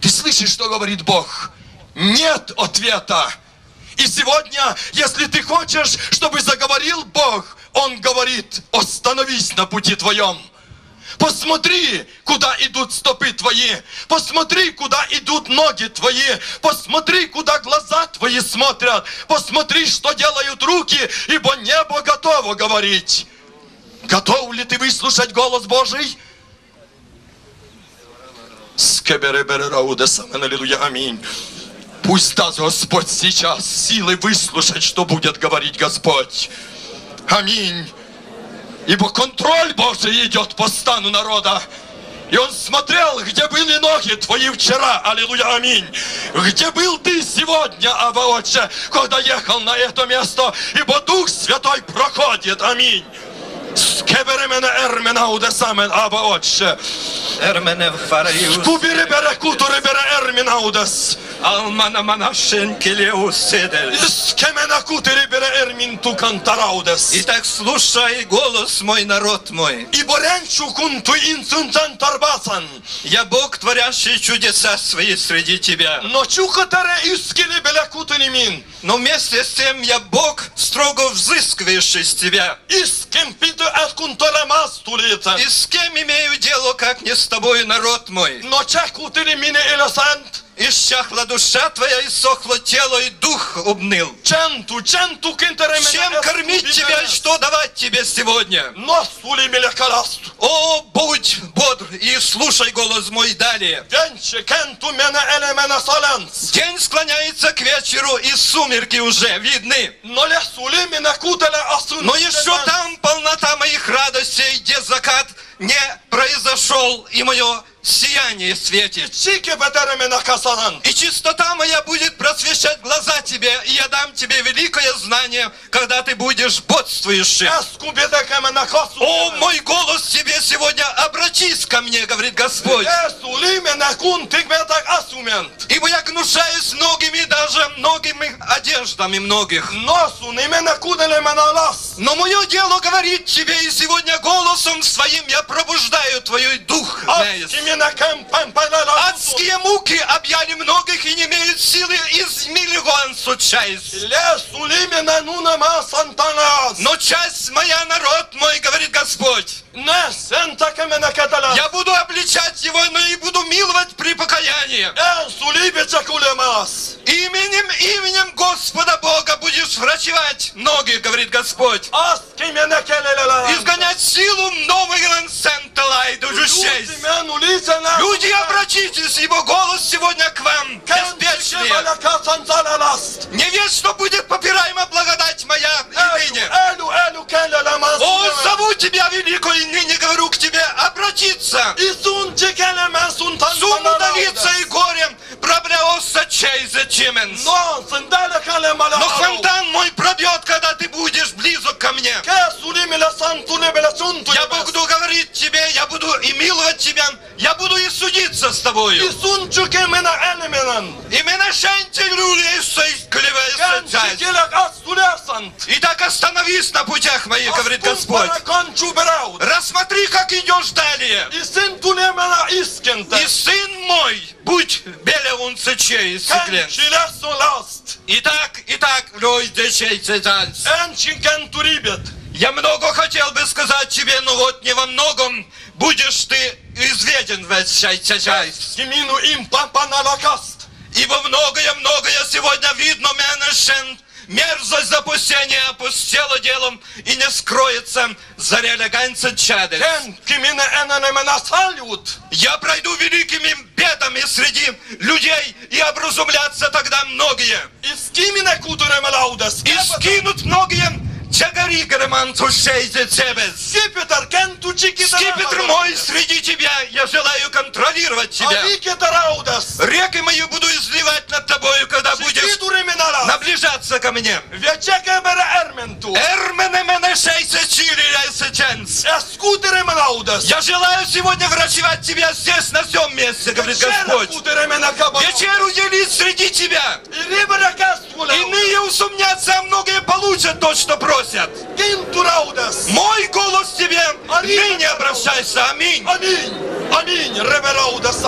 Ты слышишь, что говорит Бог? Нет ответа. И сегодня, если ты хочешь, чтобы заговорил Бог, Он говорит, остановись на пути твоем. Посмотри, куда идут стопы твои. Посмотри, куда идут ноги твои. Посмотри, куда глаза твои смотрят. Посмотри, что делают руки, ибо небо готово говорить. Готов ли ты выслушать голос Божий? Аминь. Пусть даст Господь сейчас силы выслушать, что будет говорить Господь. Аминь. Ибо контроль Божий идет по стану народа. И он смотрел, где были ноги твои вчера, аллилуйя, аминь. Где был ты сегодня, Ава Отче, когда ехал на это место, ибо Дух Святой проходит, аминь. Скеберемене эрмена удесамен, Ава Отче. Ермене фараїус. Кубире бере кутуре бере эрмина удес. Almana mana шенкелеу седель. Iskemena kuteri bere ermin tu kantaraudes. Итак, слушай голос мой, народ мой. I borenču kuntu insuntan tarbasan. Я Бог, творящий чудеса свои среди тебя. No čukotere iskili bele kutini min. Но вместе с тем я Бог, строго взыскивающий с тебя. Kuntore mastulita. И с кем имею дело, как не с тобой, народ мой? No ček kutini mine elesant. Исчахла душа твоя, иссохло тело, и дух обныл. Чем кормить тебя и что давать тебе сегодня? О, будь бодр и слушай голос мой далее. День склоняется к вечеру, и сумерки уже видны. Но еще там полнота моих радостей, где закат не произошел, и мое сияние светит. И чистота моя будет просвещать глаза тебе, и я дам тебе великое знание, когда ты будешь бодствующим. О, мой голос тебе сегодня, обратись ко мне, говорит Господь. Ибо я гнушаюсь многими, даже многими одеждами многих. Но мое дело говорит тебе, и сегодня голосом своим я пробуждаю твой дух. Aski Адские муки объяли многих и не имеют силы из миллион ma santanas. Но часть моя, народ мой, говорит Господь, Я буду обличать его, но и буду миловать при покаянии. Именем, именем Господа Бога будешь врачевать ноги, говорит Господь. Изгонять силу новый ulisene. Люди, обратитесь, его голос сегодня к вам, kasantalas. Не весь, что будет попираема благодать моя и Elu, ныне. elu, elu kelelemas. О, зову тебя, великой, ныне говорю к тебе, обратиться. İsun çekeleme suntan Сум удалиться и горем чименс. Нонсен дале калемала Но фонтан мой пробьет, когда ты будешь близок ко мне. Я буду говорить тебе, я буду и миловать тебя, я буду и судиться с тобою. Çüke mene eliminen И и клевейся sant Итак, остановись на путях моих, говорит Господь. Рассмотри, как идешь далее. İsin tule mene iskente И сын мой, будь белеунце чей Ken сиклен. Итак, итак, лой дечей цезанс. En çinken turibet Я много хотел бы сказать тебе, но вот не во многом будешь ты изведен в этой часть. Kiminu im pampana kast Ибо многое-многое сегодня видно, менешен. Мерзость запустения опустела делом и не скроется за реалиганца чадес. Я пройду великими бедами среди людей и образумлятся тогда многие. И скинут многие чагари громанту шейзе цебес. Скипетр tu çikite Скипетр мой среди тебя, я желаю контролировать тебя. Raudes Реки мои буду изливать над тобою, когда будешь наближаться ко мне. Я желаю сегодня врачевать тебя здесь, на всем месте, говорит Господь. Kudere mene kabaru Вечеру делить среди тебя. Иные усомнятся, а многие получат то, что просят. Raudes Мой голос тебе, ныне обращайся, аминь. Amin Amin Rebe raudes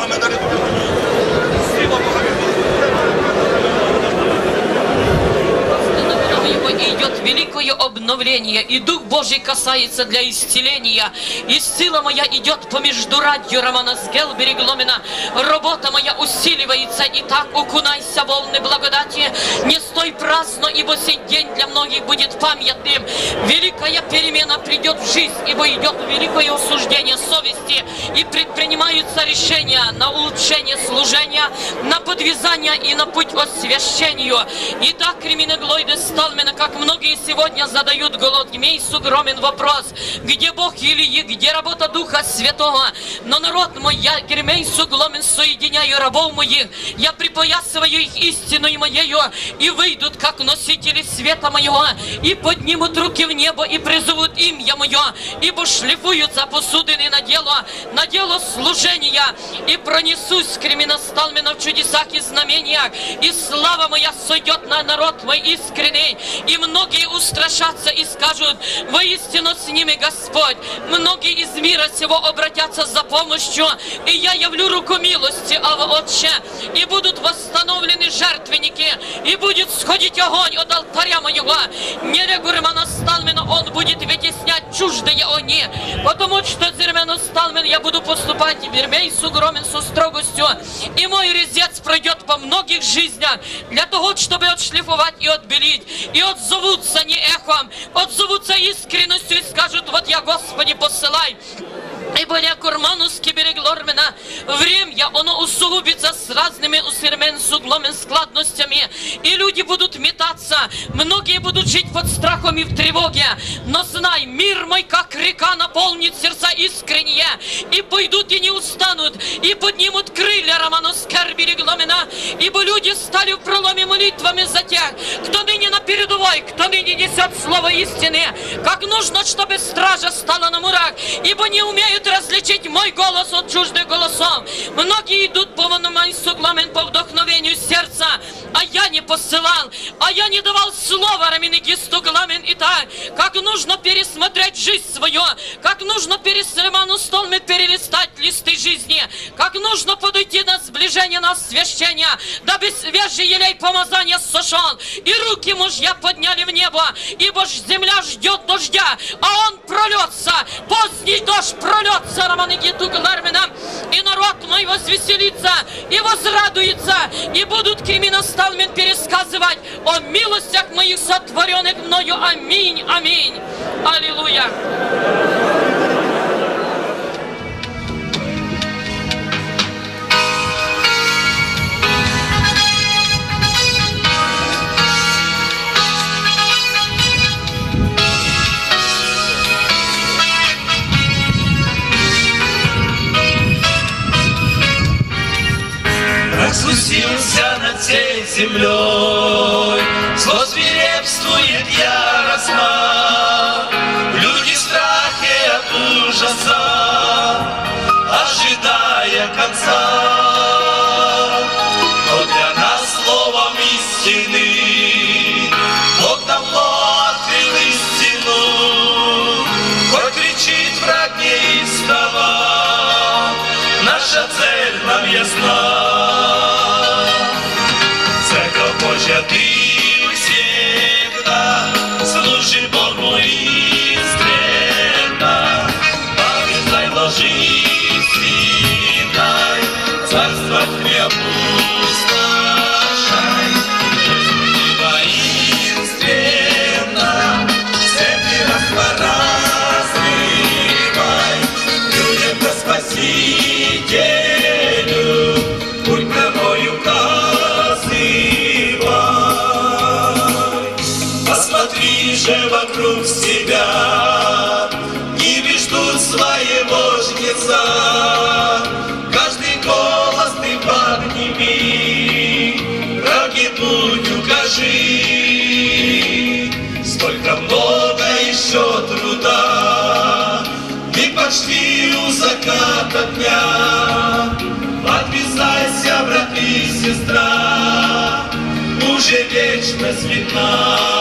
samenere Народом его и идет великое обновление, и Дух Божий касается для исцеления. И сила моя идет по междурадью Романа Сгелбери Гломина. Работа моя усиливается, и так окунайся в волны благодати. Не стой праздно, ибо сей день для многих будет памятным. Великая перемена придет в жизнь, ибо идет великое осуждение совести, и предпринимаются решения на улучшение служения, на подвязание и на путь освящению. И так, Ремина Глойде Сталмена, как многие сегодня задают задают голод. Имейся огромен вопрос, где Бог Илии, где работа Духа Святого. Но народ мой, я Гермейсу гломен соединяю рабов моих, я припоясываю их истиной моею, и выйдут, как носители света моего, и поднимут руки в небо, и призовут имя мое, ибо шлифуются посудины на дело, на дело служения, и пронесусь кременосталмена в чудесах и знамениях, и слава моя сойдет на народ мой искренний, и многие устрашатся и скажут, воистину с ними Господь. Многие из мира сего обратятся за помощью, и я явлю руку милости, Ава Отче, и будут восстановлены жертвенники, и будет сходить огонь от алтаря моего. Не регурмана сталмена он будет вытеснять чуждые они, потому что зермяно сталмен я буду поступать вермей с угромен со строгостью, и мой резец пройдет по многих жизнях для того, чтобы отшлифовать и отбелить, и отзовутся не эхом, отзовутся искренностью и скажут, вот я, Господи, посылай. Ибо я курмануски береглормена, время оно усугубится с разными усермен с углом и складностями, и люди будут метаться, многие будут жить под страхом и в тревоге, но знай, мир мой, как река, наполнит сердца искренние, и пойдут и не устанут, и поднимут крылья романускар берегломена, ибо люди стали в проломе молитвами за тех, кто ныне на передовой, кто ныне несет слово истины, как нужно, чтобы стража стала на мурах, ибо не умеют различить мой голос от чуждых голосов. Многие идут по монументу гламен по вдохновению сердца, а я не посылал, а я не давал слова Раминегисту гламен и так, как нужно пересмотреть жизнь свою, как нужно пересреману столме перелистать листы жизни, как нужно подойти на сближение, на освящение, дабы свежий елей помазания сошел, и руки мужья подняли в небо, ибо ж земля ждет дождя, а он прольется, поздний дождь прольется, Романегиту Глармина, и народ мой возвеселится, и возрадуется, и будут криминосталмен пересказывать о милостях моих сотворенных мною. Аминь, аминь. Аллилуйя. Рассусился над всей землей, Зло свирепствует яростно, Люди в страхе от ужаса, Ожидая конца. love.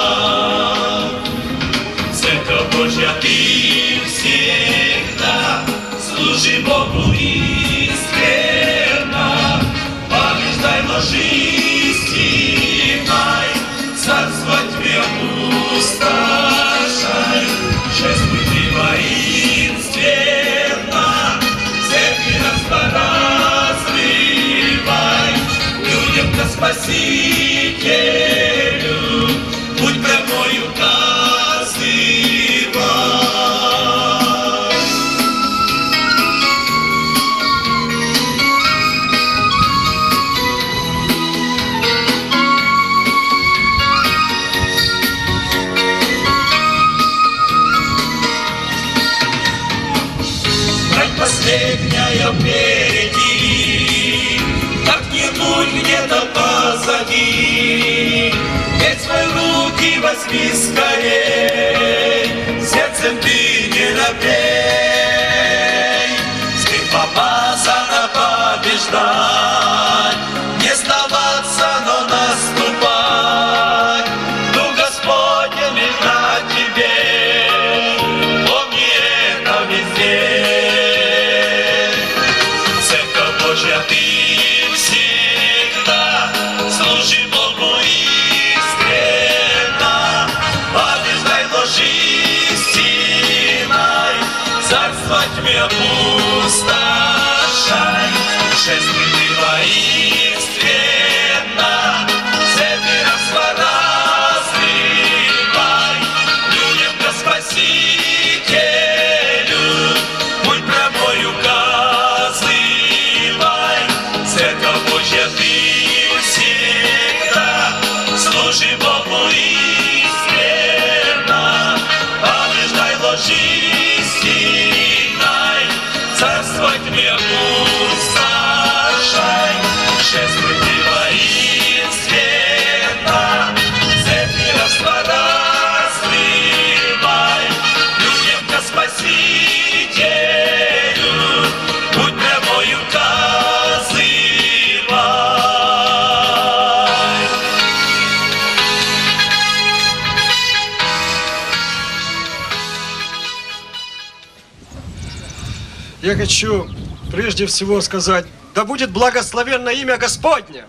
Хочу прежде всего сказать, да будет благословенно имя Господне.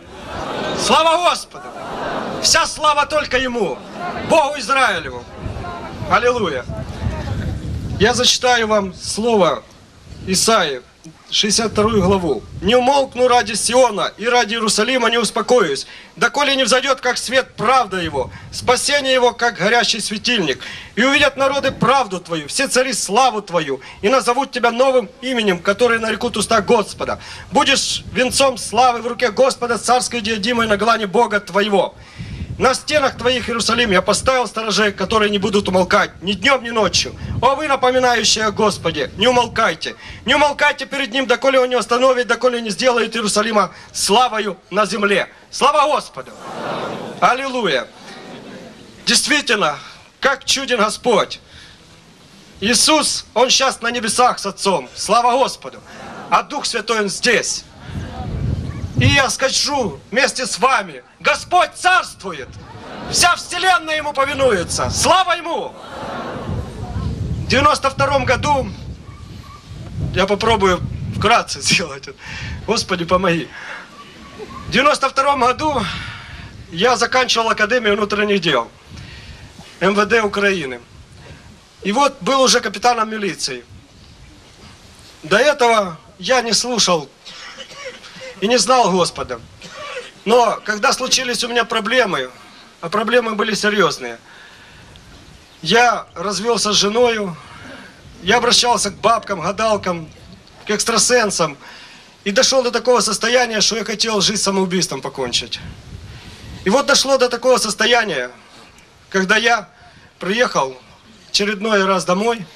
Слава Господу! Вся слава только Ему, Богу Израилеву. Аллилуйя. Я зачитаю вам слово Исаии, 62 главу. «Не умолкну ради Сиона и ради Иерусалима не успокоюсь, доколе не взойдет, как свет, правда его, спасение его, как горящий светильник. И увидят народы правду твою, все цари славу твою, и назовут тебя новым именем, которое нарекут уста Господа. Будешь венцом славы в руке Господа, царской диадимой на глане Бога твоего». На стенах твоих, Иерусалим, я поставил сторожей, которые не будут умолкать ни днем, ни ночью. О, вы, напоминающие о Господе, не умолкайте. Не умолкайте перед Ним, доколе Он не остановит, доколе не сделает Иерусалима славою на земле. Слава Господу! Аллилуйя! Действительно, как чуден Господь. Иисус, Он сейчас на небесах с Отцом. Слава Господу! А Дух Святой Он здесь. И я скажу вместе с вами, Господь царствует. Вся вселенная Ему повинуется. Слава Ему! В 92 году, я попробую вкратце сделать. Господи, помоги. В 92 году я заканчивал Академию внутренних дел МВД Украины. И вот был уже капитаном милиции. До этого я не слушал и не знал Господа. Но когда случились у меня проблемы, а проблемы были серьезные, я развелся с женою, я обращался к бабкам, гадалкам, к экстрасенсам, и дошел до такого состояния, что я хотел жизнь самоубийством покончить. И вот дошло до такого состояния, когда я приехал очередной раз домой,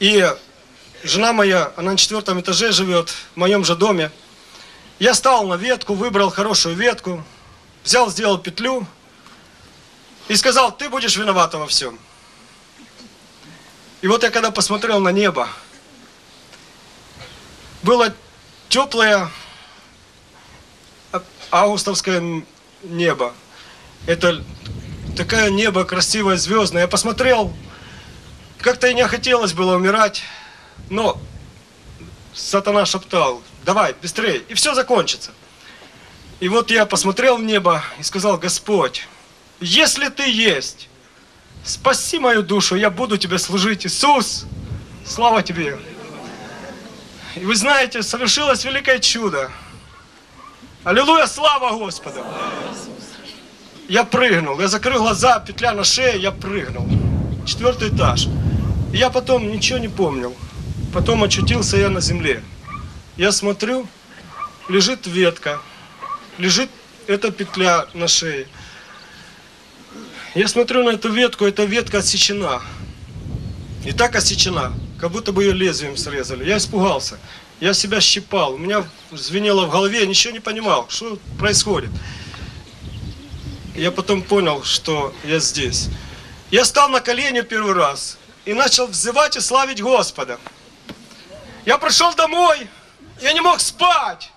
и жена моя, она на четвертом этаже живет, в моем же доме, я стал на ветку, выбрал хорошую ветку, взял, сделал петлю и сказал, ты будешь виновата во всем. И вот я когда посмотрел на небо, было теплое августовское небо. Это такое небо красивое, звездное. Я посмотрел, как-то и не хотелось было умирать, но сатана шептал, давай, быстрее, и все закончится. И вот я посмотрел в небо и сказал, Господь, если Ты есть, спаси мою душу, я буду Тебе служить. Иисус, слава Тебе. И вы знаете, совершилось великое чудо. Аллилуйя, слава Господу. Я прыгнул, я закрыл глаза, петля на шее, я прыгнул. Четвертый этаж. И я потом ничего не помнил. Потом очутился я на земле. Я смотрю, лежит ветка, лежит эта петля на шее. Я смотрю на эту ветку, эта ветка отсечена. И так отсечена, как будто бы ее лезвием срезали. Я испугался. Я себя щипал. У меня звенело в голове, я ничего не понимал, что происходит. Я потом понял, что я здесь. Я стал на колени первый раз и начал взывать и славить Господа. Я пришел домой, я не мог спать.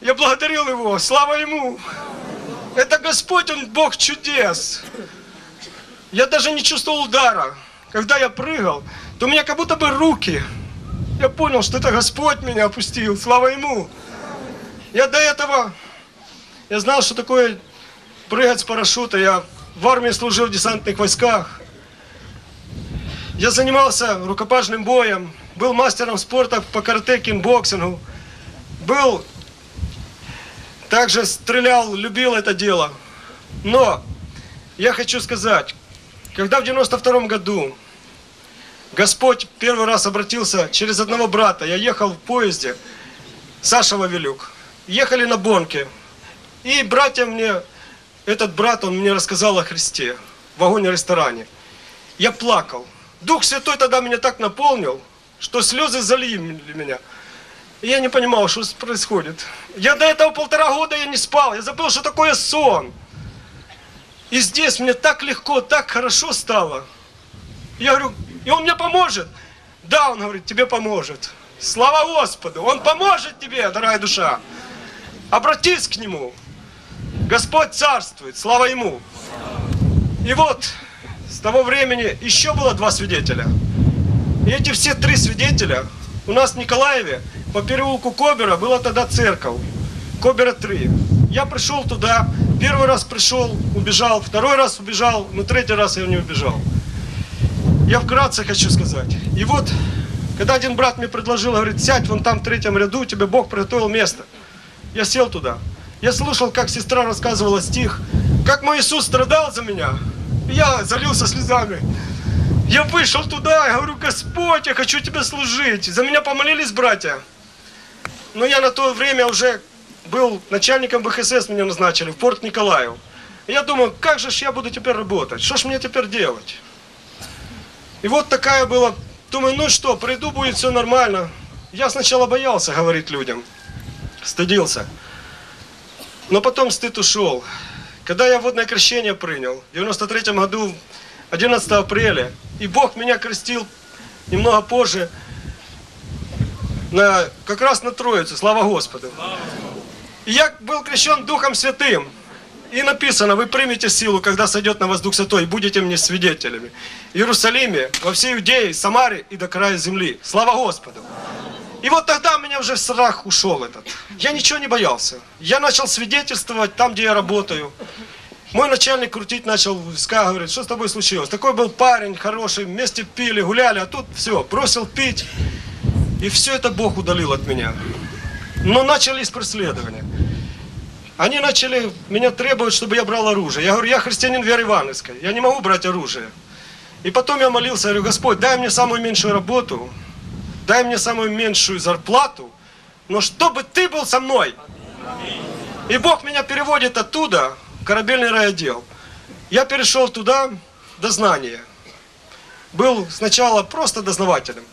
Я благодарил Его, слава Ему. Это Господь, Он Бог чудес. Я даже не чувствовал удара. Когда я прыгал, то у меня как будто бы руки. Я понял, что это Господь меня опустил, слава Ему. Я до этого, я знал, что такое прыгать с парашюта. Я в армии служил в десантных войсках. Я занимался рукопашным боем, был мастером спорта по карате, кикбоксингу, был, также стрелял, любил это дело. Но я хочу сказать, когда в 92 году Господь первый раз обратился через одного брата, я ехал в поезде, Саша Вавилюк, ехали на Бонке, и братья мне, этот брат, он мне рассказал о Христе в вагоне-ресторане. Я плакал. Дух Святой тогда меня так наполнил, что слезы залили меня. Я не понимал, что происходит. Я до этого полтора года я не спал. Я забыл, что такое сон. И здесь мне так легко, так хорошо стало. Я говорю, и он мне поможет. Да, он говорит, тебе поможет. Слава Господу, он поможет тебе, дорогая душа. Обратись к нему. Господь царствует, слава ему. И вот с того времени еще было два свидетеля. И эти все три свидетеля у нас в Николаеве по переулку Кобера была тогда церковь. Кобера 3. Я пришел туда, первый раз пришел, убежал, второй раз убежал, но третий раз я не убежал. Я вкратце хочу сказать. И вот, когда один брат мне предложил, говорит, сядь вон там в третьем ряду, тебе Бог приготовил место. Я сел туда. Я слушал, как сестра рассказывала стих, как мой Иисус страдал за меня. И я залился слезами. Я вышел туда, я говорю, Господь, я хочу тебе служить. За меня помолились братья. Но я на то время уже был начальником БХСС, меня назначили в порт Николаев. Я думаю, как же ж я буду теперь работать? Что ж мне теперь делать? И вот такая была, думаю, ну что, приду, будет все нормально. Я сначала боялся говорить людям, стыдился. Но потом стыд ушел. Когда я водное крещение принял, в 93 году, 11 апреля, и Бог меня крестил немного позже, на, как раз на Троицу, слава Господу. И я был крещен Духом Святым. И написано, вы примете силу, когда сойдет на вас Дух Святой, и будете мне свидетелями. В Иерусалиме, во всей Иудее, Самаре и до края земли. Слава Господу! И вот тогда у меня уже страх ушел этот. Я ничего не боялся. Я начал свидетельствовать там, где я работаю. Мой начальник крутить начал виска, говорит, что с тобой случилось? Такой был парень хороший, вместе пили, гуляли, а тут все, бросил пить. И все это Бог удалил от меня. Но начались преследования. Они начали меня требовать, чтобы я брал оружие. Я говорю, я христианин веры Ивановской, я не могу брать оружие. И потом я молился, говорю, Господь, дай мне самую меньшую работу, дай мне самую меньшую зарплату, но чтобы ты был со мной. И Бог меня переводит оттуда, корабельный райотдел. Я перешел туда, дознание. Был сначала просто дознавателем.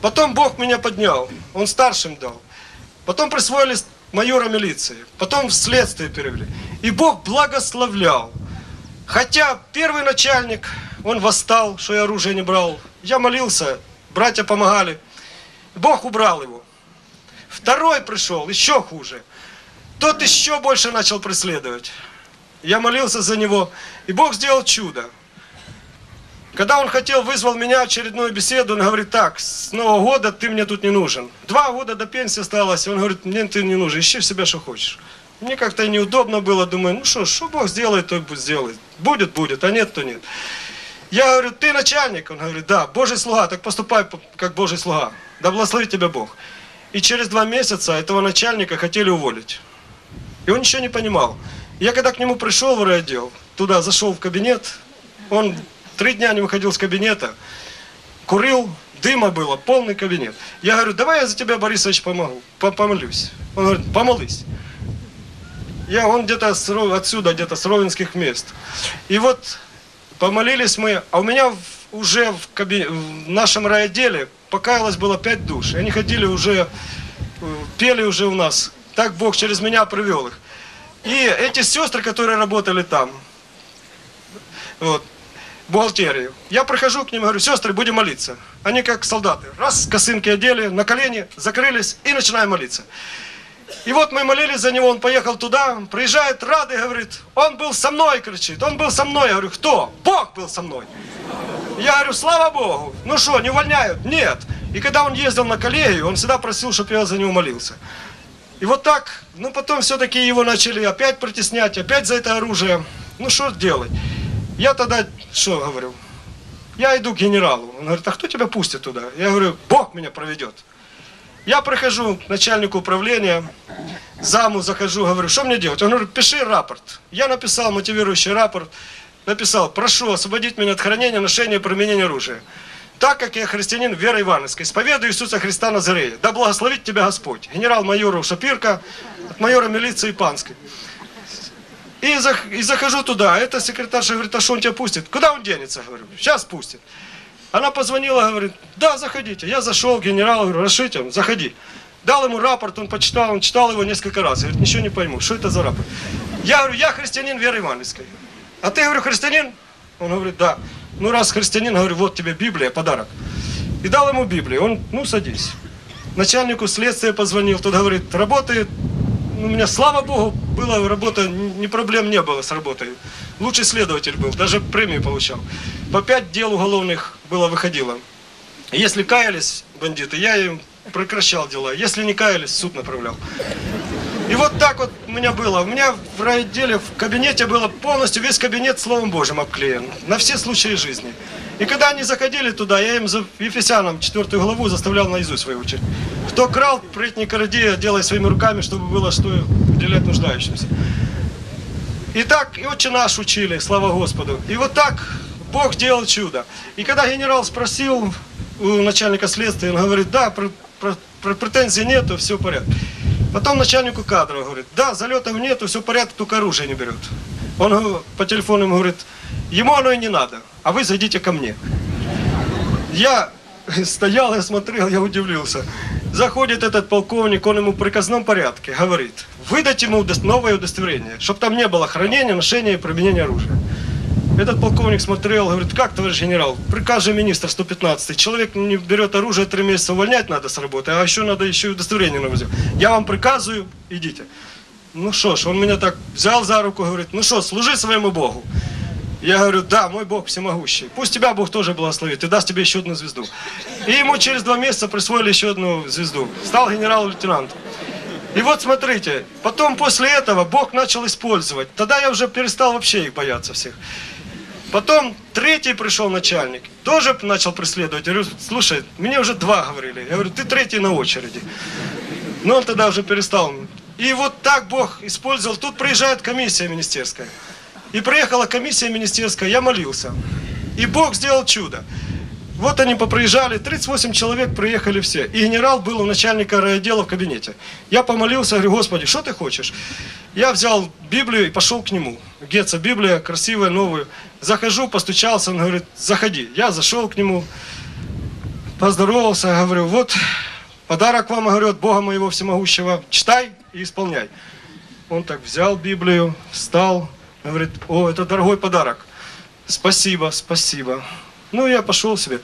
Потом Бог меня поднял, Он старшим дал. Потом присвоили майора милиции. Потом в следствие перевели. И Бог благословлял. Хотя первый начальник, он восстал, что я оружие не брал. Я молился, братья помогали. Бог убрал его. Второй пришел, еще хуже. Тот еще больше начал преследовать. Я молился за него, и Бог сделал чудо. Когда он хотел, вызвал меня очередную беседу, он говорит, так, с Нового года ты мне тут не нужен. Два года до пенсии осталось, он говорит, мне ты не нужен, ищи в себя, что хочешь. Мне как-то неудобно было, думаю, ну что, что Бог сделает, то и сделает. Будет, будет, а нет, то нет. Я говорю, ты начальник? Он говорит, да, Божий слуга, так поступай, как Божий слуга. Да благословит тебя Бог. И через два месяца этого начальника хотели уволить. И он ничего не понимал. Я когда к нему пришел в райотдел, туда зашел в кабинет, он три дня не выходил с кабинета, курил, дыма было, полный кабинет. Я говорю, давай я за тебя, Борисович, помогу, по- помолюсь. Он говорит, помолись. Я, он где-то отсюда, где-то с Ровенских мест. И вот помолились мы, а у меня уже в, каби- в нашем райотделе покаялось было пять душ. Они ходили уже, э, пели уже у нас. Так Бог через меня привел их. И эти сестры, которые работали там, вот, бухгалтерии, я прихожу к ним и говорю, сестры, будем молиться. Они как солдаты. Раз, косынки одели, на колени, закрылись и начинаем молиться. И вот мы молились за него, он поехал туда, приезжает радый, говорит, он был со мной, кричит, он был со мной. Я говорю, кто? Бог был со мной. Я говорю, слава Богу. Ну что, не увольняют? Нет. И когда он ездил на коллегию, он всегда просил, чтобы я за него молился. И вот так, ну потом все-таки его начали опять притеснять, опять за это оружие. Ну что делать? Я тогда, что говорю, я иду к генералу. Он говорит, а кто тебя пустит туда? Я говорю, Бог меня проведет. Я прихожу к начальнику управления, заму захожу, говорю, что мне делать? Он говорит, пиши рапорт. Я написал мотивирующий рапорт, написал, прошу освободить меня от хранения, ношения и применения оружия. Так как я христианин веры Ивановской, исповедую Иисуса Христа Назарея. Да благословит тебя Господь. Генерал-майору Шапирка, от майора милиции Панской. И, зах, и захожу туда, а эта секретарша говорит, а что он тебя пустит? Куда он денется? Говорю, сейчас пустит. Она позвонила, говорит, да, заходите. Я зашел, генерал, говорю, разрешите, заходи. Дал ему рапорт, он почитал, он читал его несколько раз. Говорит, ничего не пойму, что это за рапорт? Я говорю, я христианин веры Ивановской. А ты, говорю, христианин? Он говорит, да. Ну, раз христианин, говорю, вот тебе Библия, подарок. И дал ему Библию. Он, ну, садись. Начальнику следствия позвонил, тот говорит, работает. У меня, слава Богу, была работа, ни проблем не было с работой. Лучший следователь был, даже премию получал. По пять дел уголовных было выходило. Если каялись бандиты, я им прекращал дела. Если не каялись, суд направлял. И вот так вот у меня было. У меня в райотделе, в кабинете было полностью весь кабинет Словом Божьим обклеен. На все случаи жизни. И когда они заходили туда, я им за Ефесянам четвертую главу заставлял наизусть выучить. Кто крал, прыть не кради, делай своими руками, чтобы было что уделять нуждающимся. И так, и отче наш учили, слава Господу. И вот так Бог делал чудо. И когда генерал спросил у начальника следствия, он говорит, да, про, про претензий нету, все в порядке. Потом начальнику кадров говорит, да, залетов нету, все в порядке, только оружие не берет. Он по телефону ему говорит, ему оно и не надо, а вы зайдите ко мне. Я стоял, я смотрел, я удивился. Заходит этот полковник, он ему в приказном порядке говорит, выдать ему новое удостоверение, чтобы там не было хранения, ношения и применения оружия. Этот полковник смотрел, говорит, как, товарищ генерал, приказ же министра 115, человек не берет оружие, три месяца увольнять надо с работы, а еще надо еще и удостоверение сделать. Я вам приказываю, идите. Ну что ж, он меня так взял за руку, говорит, ну что, служи своему Богу. Я говорю, да, мой Бог всемогущий. Пусть тебя Бог тоже благословит и даст тебе еще одну звезду. И ему через два месяца присвоили еще одну звезду. Стал генерал-лейтенантом. И вот смотрите, потом после этого Бог начал использовать. Тогда я уже перестал вообще их бояться всех. Потом третий пришел начальник, тоже начал преследовать. Я говорю, слушай, мне уже два говорили. Я говорю, ты третий на очереди. Но он тогда уже перестал. И вот так Бог использовал. Тут приезжает комиссия министерская. И приехала комиссия министерская, я молился. И Бог сделал чудо. Вот они поприезжали, 38 человек приехали все. И генерал был у начальника райотдела в кабинете. Я помолился, говорю, Господи, что ты хочешь? Я взял Библию и пошел к нему. Гетца Библия, красивая, новую. Захожу, постучался, он говорит, заходи. Я зашел к нему, поздоровался, говорю, вот подарок вам, говорю, от Бога моего всемогущего. Читай и исполняй. Он так взял Библию, встал, говорит, о, это дорогой подарок. Спасибо, спасибо. Ну, я пошел себе.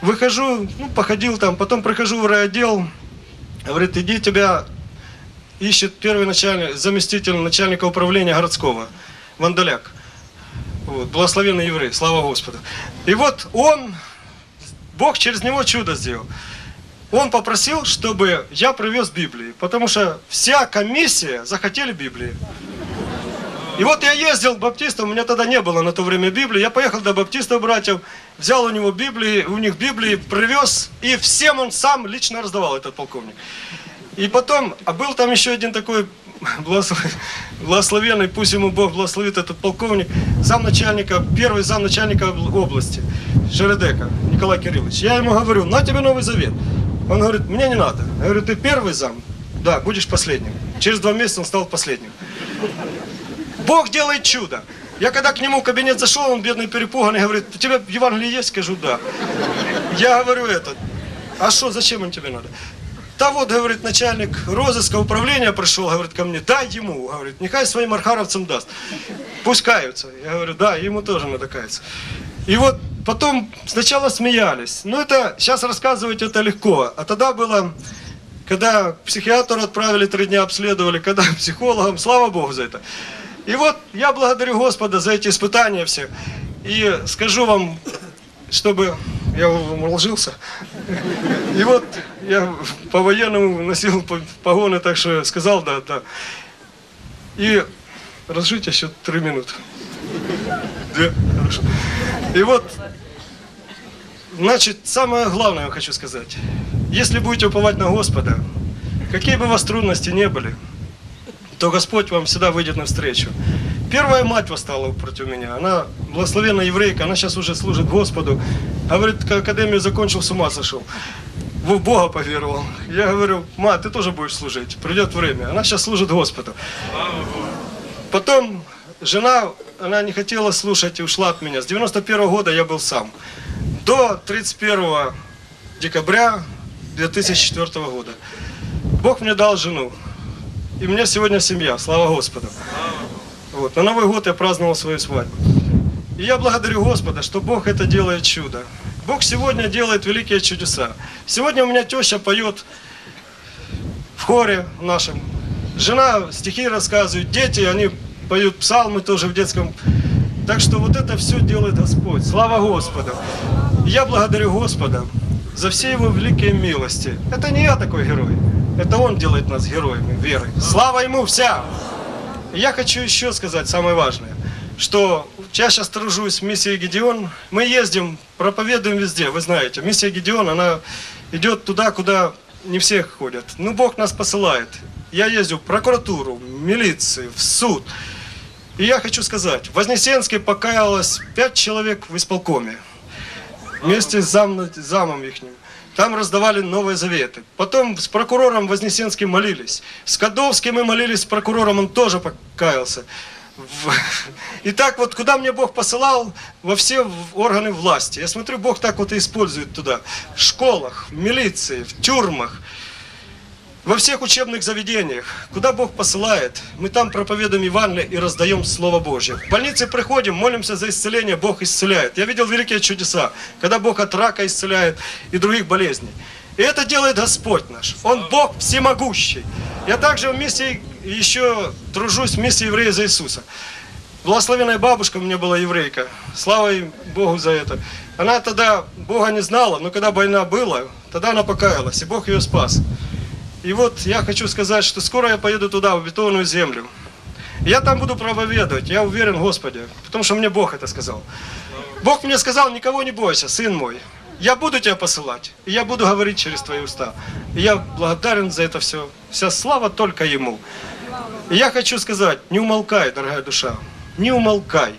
Выхожу, ну, походил там, потом прихожу в райотдел, говорит, иди тебя ищет первый начальник, заместитель начальника управления городского, Вандаляк. Вот, благословенный еврей, слава Господу. И вот он, Бог через него чудо сделал. Он попросил, чтобы я привез Библии, потому что вся комиссия захотели Библии. И вот я ездил к баптистам, у меня тогда не было на то время Библии. Я поехал до баптистов братьев, взял у него Библии, у них Библии, привез, и всем он сам лично раздавал, этот полковник. И потом, а был там еще один такой благослов- благословенный, пусть ему Бог благословит этот полковник, замначальника, первый замначальника обл- области, Жередека, Николай Кириллович. Я ему говорю, на тебе Новый Завет. Он говорит, мне не надо. Я говорю, ты первый зам? Да, будешь последним. Через два месяца он стал последним. Бог делает чудо. Я когда к нему в кабинет зашел, он бедный перепуганный, говорит, у тебя Евангелие есть? Скажу, да. Я говорю это, а что, зачем он тебе надо? да вот, говорит, начальник розыска управления пришел, говорит, ко мне, дай ему, говорит, нехай своим архаровцам даст. Пусть каются. Я говорю, да, ему тоже надо каяться. И вот потом сначала смеялись. Ну это, сейчас рассказывать это легко. А тогда было, когда психиатру отправили, три дня обследовали, когда психологам, слава Богу за это. И вот я благодарю Господа за эти испытания все. И скажу вам, чтобы я уложился. И вот я по-военному носил по- погоны, так что сказал, да, да. И разжить еще три минуты. Две, хорошо. И вот, значит, самое главное я хочу сказать. Если будете уповать на Господа, какие бы у вас трудности не были, то Господь вам всегда выйдет навстречу. Первая мать восстала против меня. Она благословенная еврейка, она сейчас уже служит Господу. Говорит, академию закончил, с ума сошел. В Бога поверовал. Я говорю, ма, ты тоже будешь служить. Придет время. Она сейчас служит Господу. Потом жена, она не хотела слушать и ушла от меня. С 91 года я был сам. До 31 декабря 2004 года. Бог мне дал жену. И у меня сегодня семья, слава Господу. Вот. На Новый год я праздновал свою свадьбу. И я благодарю Господа, что Бог это делает чудо. Бог сегодня делает великие чудеса. Сегодня у меня теща поет в хоре нашем. Жена стихи рассказывает, дети, они поют псалмы тоже в детском. Так что вот это все делает Господь. Слава Господу. Я благодарю Господа за все его великие милости. Это не я такой герой. Это Он делает нас героями веры. Слава Ему вся! Я хочу еще сказать самое важное, что я сейчас тружусь в миссии Гедеон. Мы ездим, проповедуем везде, вы знаете. Миссия Гедеон, она идет туда, куда не все ходят. Ну, Бог нас посылает. Я езжу в прокуратуру, в милицию, в суд. И я хочу сказать, в Вознесенске покаялось пять человек в исполкоме. Вместе с зам, замом их. Там раздавали новые заветы. Потом с прокурором Вознесенским молились. С Кадовским мы молились с прокурором, он тоже покаялся. И так вот, куда мне Бог посылал, во все органы власти. Я смотрю, Бог так вот и использует туда. В школах, в милиции, в тюрьмах, во всех учебных заведениях. Куда Бог посылает, мы там проповедуем Евангелие и раздаем Слово Божье. В больнице приходим, молимся за исцеление, Бог исцеляет. Я видел великие чудеса, когда Бог от рака исцеляет и других болезней. И это делает Господь наш. Он Бог всемогущий. Я также в миссии еще тружусь в миссии еврея за Иисуса. Благословенная бабушка у меня была еврейка. Слава Богу за это. Она тогда Бога не знала, но когда война была, тогда она покаялась, и Бог ее спас. И вот я хочу сказать, что скоро я поеду туда, в бетонную землю. Я там буду проповедовать, я уверен в Господе, потому что мне Бог это сказал. Бог мне сказал, никого не бойся, сын мой. Я буду тебя посылать, и я буду говорить через твои уста. И я благодарен за это все. Вся слава только Ему. И я хочу сказать, не умолкай, дорогая душа, не умолкай.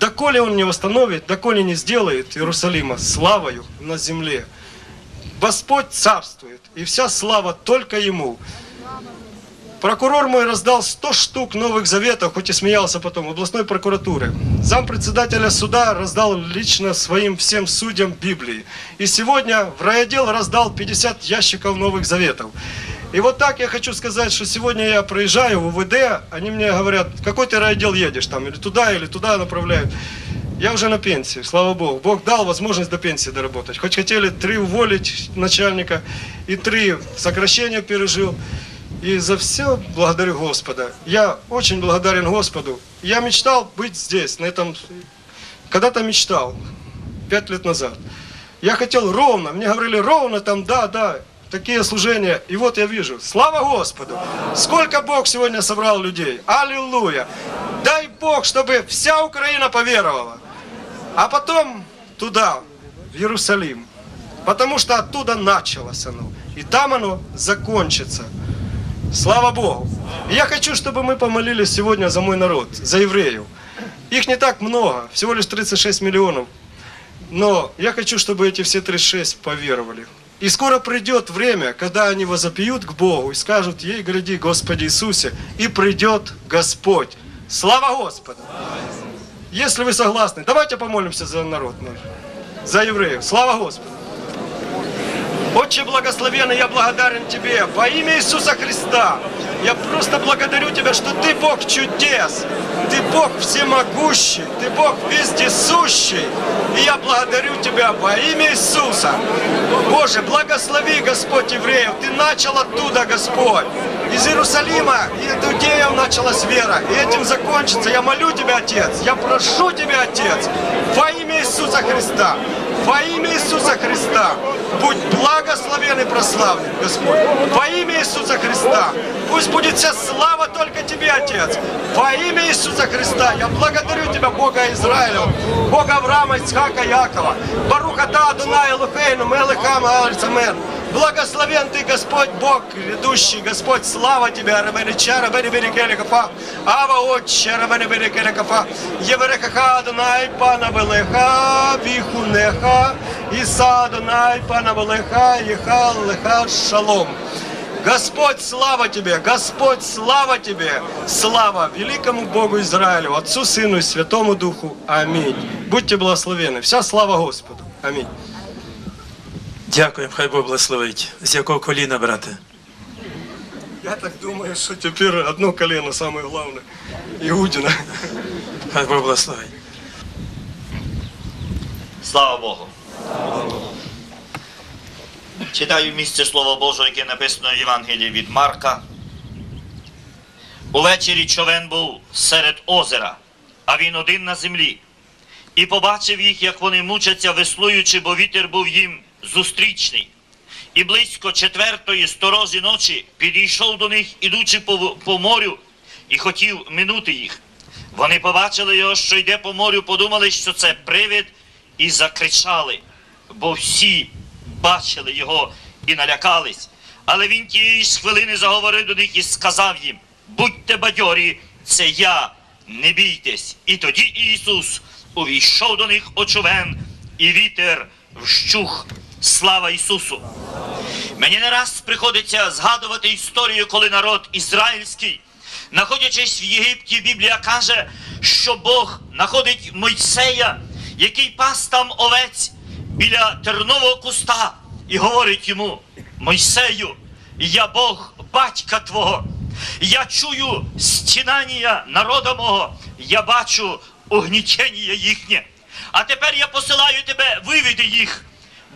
Доколе Он не восстановит, доколе не сделает Иерусалима славою на земле. Господь царствует, и вся слава только Ему. Прокурор мой раздал 100 штук новых заветов, хоть и смеялся потом, областной прокуратуры. Зам председателя суда раздал лично своим всем судьям Библии. И сегодня в райотдел раздал 50 ящиков новых заветов. И вот так я хочу сказать, что сегодня я проезжаю в УВД, они мне говорят, какой ты райотдел едешь там, или туда, или туда направляют. Я уже на пенсии, слава Богу. Бог дал возможность до пенсии доработать. Хоть хотели три уволить начальника, и три сокращения пережил. И за все благодарю Господа. Я очень благодарен Господу. Я мечтал быть здесь, на этом... Когда-то мечтал, пять лет назад. Я хотел ровно, мне говорили ровно там, да, да, такие служения. И вот я вижу, слава Господу, сколько Бог сегодня собрал людей. Аллилуйя. Дай Бог, чтобы вся Украина поверовала. А потом туда, в Иерусалим. Потому что оттуда началось оно. И там оно закончится. Слава Богу. Я хочу, чтобы мы помолились сегодня за мой народ, за евреев. Их не так много, всего лишь 36 миллионов. Но я хочу, чтобы эти все 36 поверовали. И скоро придет время, когда они возопьют к Богу и скажут, ей гряди, Господи Иисусе, и придет Господь. Слава Господу! Если вы согласны, давайте помолимся за народ наш, за евреев. Слава Господу! Отче благословенный, я благодарен Тебе во имя Иисуса Христа. Я просто благодарю Тебя, что Ты Бог чудес, Ты Бог всемогущий, Ты Бог вездесущий. И я благодарю Тебя во имя Иисуса. Боже, благослови, Господь, евреев. Ты начал оттуда, Господь. Из Иерусалима и иудеев началась вера. И этим закончится. Я молю Тебя, Отец. Я прошу Тебя, Отец, во имя Иисуса Христа. Во имя Иисуса Христа. Будь благословен и прославлен, Господь. Во имя Иисуса Христа. Пусть будет вся слава только Тебе, Отец. Во имя Иисуса Христа. Я благодарю Тебя, Бога Израиля, Бога Авраама, Ицхака, Якова. Баруха та Адонай Элухейну, Мелехам, Амен. Благословен Ты, Господь Бог, ведущий, Господь, слава Тебе, Рабени Чара, Бени Бени Келекафа, Ава Отче, Рабени Бени Келекафа, Єверехаха Адонай, Пана Велеха, Віхунеха, Іса Адонай, Пана Велеха, Єха Леха Шалом. Господь, слава Тебе! Господь, слава Тебе! Слава великому Богу Израилю, Отцу, Сыну и Святому Духу. Аминь. Будьте благословены. Вся слава Господу. Аминь. Дякуємо, хай Бог благословить. З якого коліна, брате? Я так думаю, что теперь одно колено самое главное. Иудина. Хай Бог благословить. Слава Богу. Читаю місце Слова Божого, яке написано в Євангелії від Марка. Увечері човен був серед озера, а він один на землі. І побачив їх, як вони мучаться, веслуючи, бо вітер був їм зустрічний. І близько четвертої сторожі ночі підійшов до них, ідучи по, по морю, і хотів минути їх. Вони побачили його, що йде по морю, подумали, що це привид, і закричали, бо всі бачили його і налякались. Але він тієї ж хвилини заговорив до них і сказав їм: будьте бадьорі, це я, не бійтесь. І тоді Ісус увійшов до них очовен, і вітер вщух. Слава Ісусу! Мені не раз приходиться згадувати історію, коли народ ізраїльський, знаходячись в Єгипті, Біблія каже, що Бог знаходить Мойсея, який пас там овець біля тернового куста, і говорить йому: Мойсею, я Бог батька твого, я чую стінання народа мого, я бачу огнічення їхнє. А тепер я посилаю тебе, виведи їх.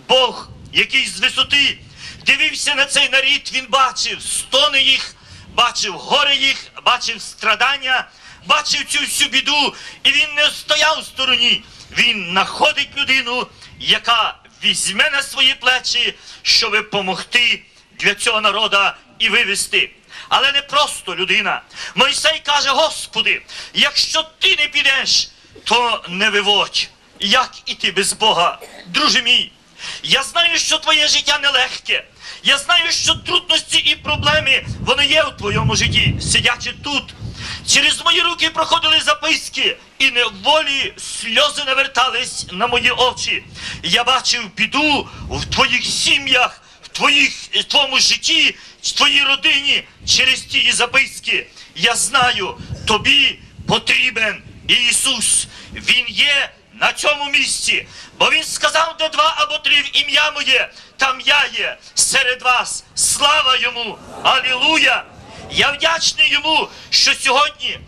Бог, який з висоти дивився на цей нарід, він бачив стони їх, бачив горе їх, бачив страдання, бачив цю всю біду, і він не стояв в стороні. Він знаходить людину, яка візьме на свої плечі, щоб допомогти для цього народа і вивести. Але не просто людина. Мойсей каже: Господи, якщо ти не підеш, то не виводь. Як іти без Бога, друже мій? Я знаю, що твоє життя нелегке. Я знаю, що трудності і проблеми вони є у твоєму житті, сидячи тут. Через мої руки проходили записки, і неволі сльози навертались на мої очі. Я бачив біду в твоїх сім'ях, в твоїх, в твоєму житті, в твоїй родині через ті записки. Я знаю, тобі потрібен Ісус. Він є на цьому місці. Бо він сказав, де два або три в ім'я моє, там я є серед вас. Слава йому! Алілуя! Я вдячний йому, що сьогодні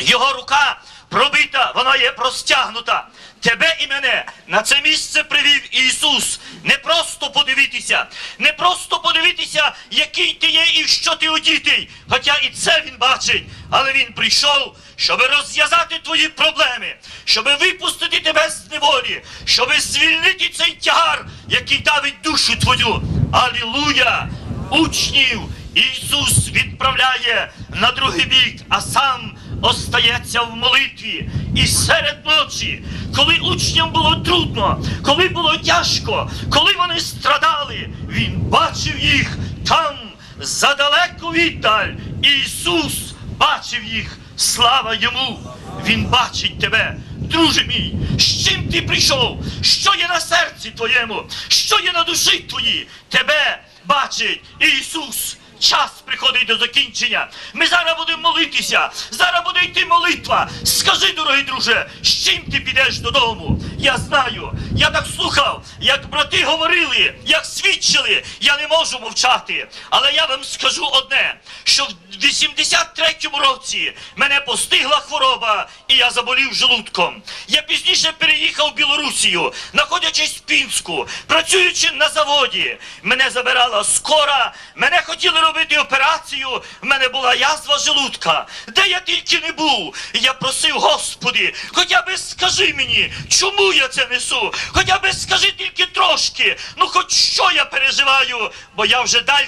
його рука пробита, вона є простягнута. Тебе і мене на це місце привів Ісус. Не просто подивитися, не просто подивитися, який ти є і що ти одітий. Хоча і це він бачить, але він прийшов, щоб розв'язати твої проблеми, щоб випустити тебе з неволі, щоб звільнити цей тягар, який давить душу твою. Алілуя! Учнів Ісус відправляє на другий бік, а сам остається в молитві. І серед ночі, коли учням було трудно, коли було тяжко, коли вони страдали, він бачив їх там задалеку віддаль. Ісус бачив їх. Слава йому! Він бачить тебе. Друже мій, з чим ти прийшов? Що є на серці твоєму? Що є на душі твоїй? Тебе бачить Ісус. Час приходить до закінчення. Ми зараз будемо молитися. Зараз буде йти молитва. Скажи, дорогий друже, з чим ти підеш додому? Я знаю, я так слухав, як брати говорили, як свідчили, я не можу мовчати. Але я вам скажу одне: що в 83-му році мене постигла хвороба, і я заболів желудком. Я пізніше переїхав в Білорусію, знаходячись в Пінську, працюючи на заводі. Мене забирала скора, мене хотіли робити операцію, в мене була язва желудка. Де я тільки не був, я просив, Господи, хоча би скажи мені, чому я це несу? Хоча би скажи тільки трошки, ну хоч що я переживаю, бо я вже далі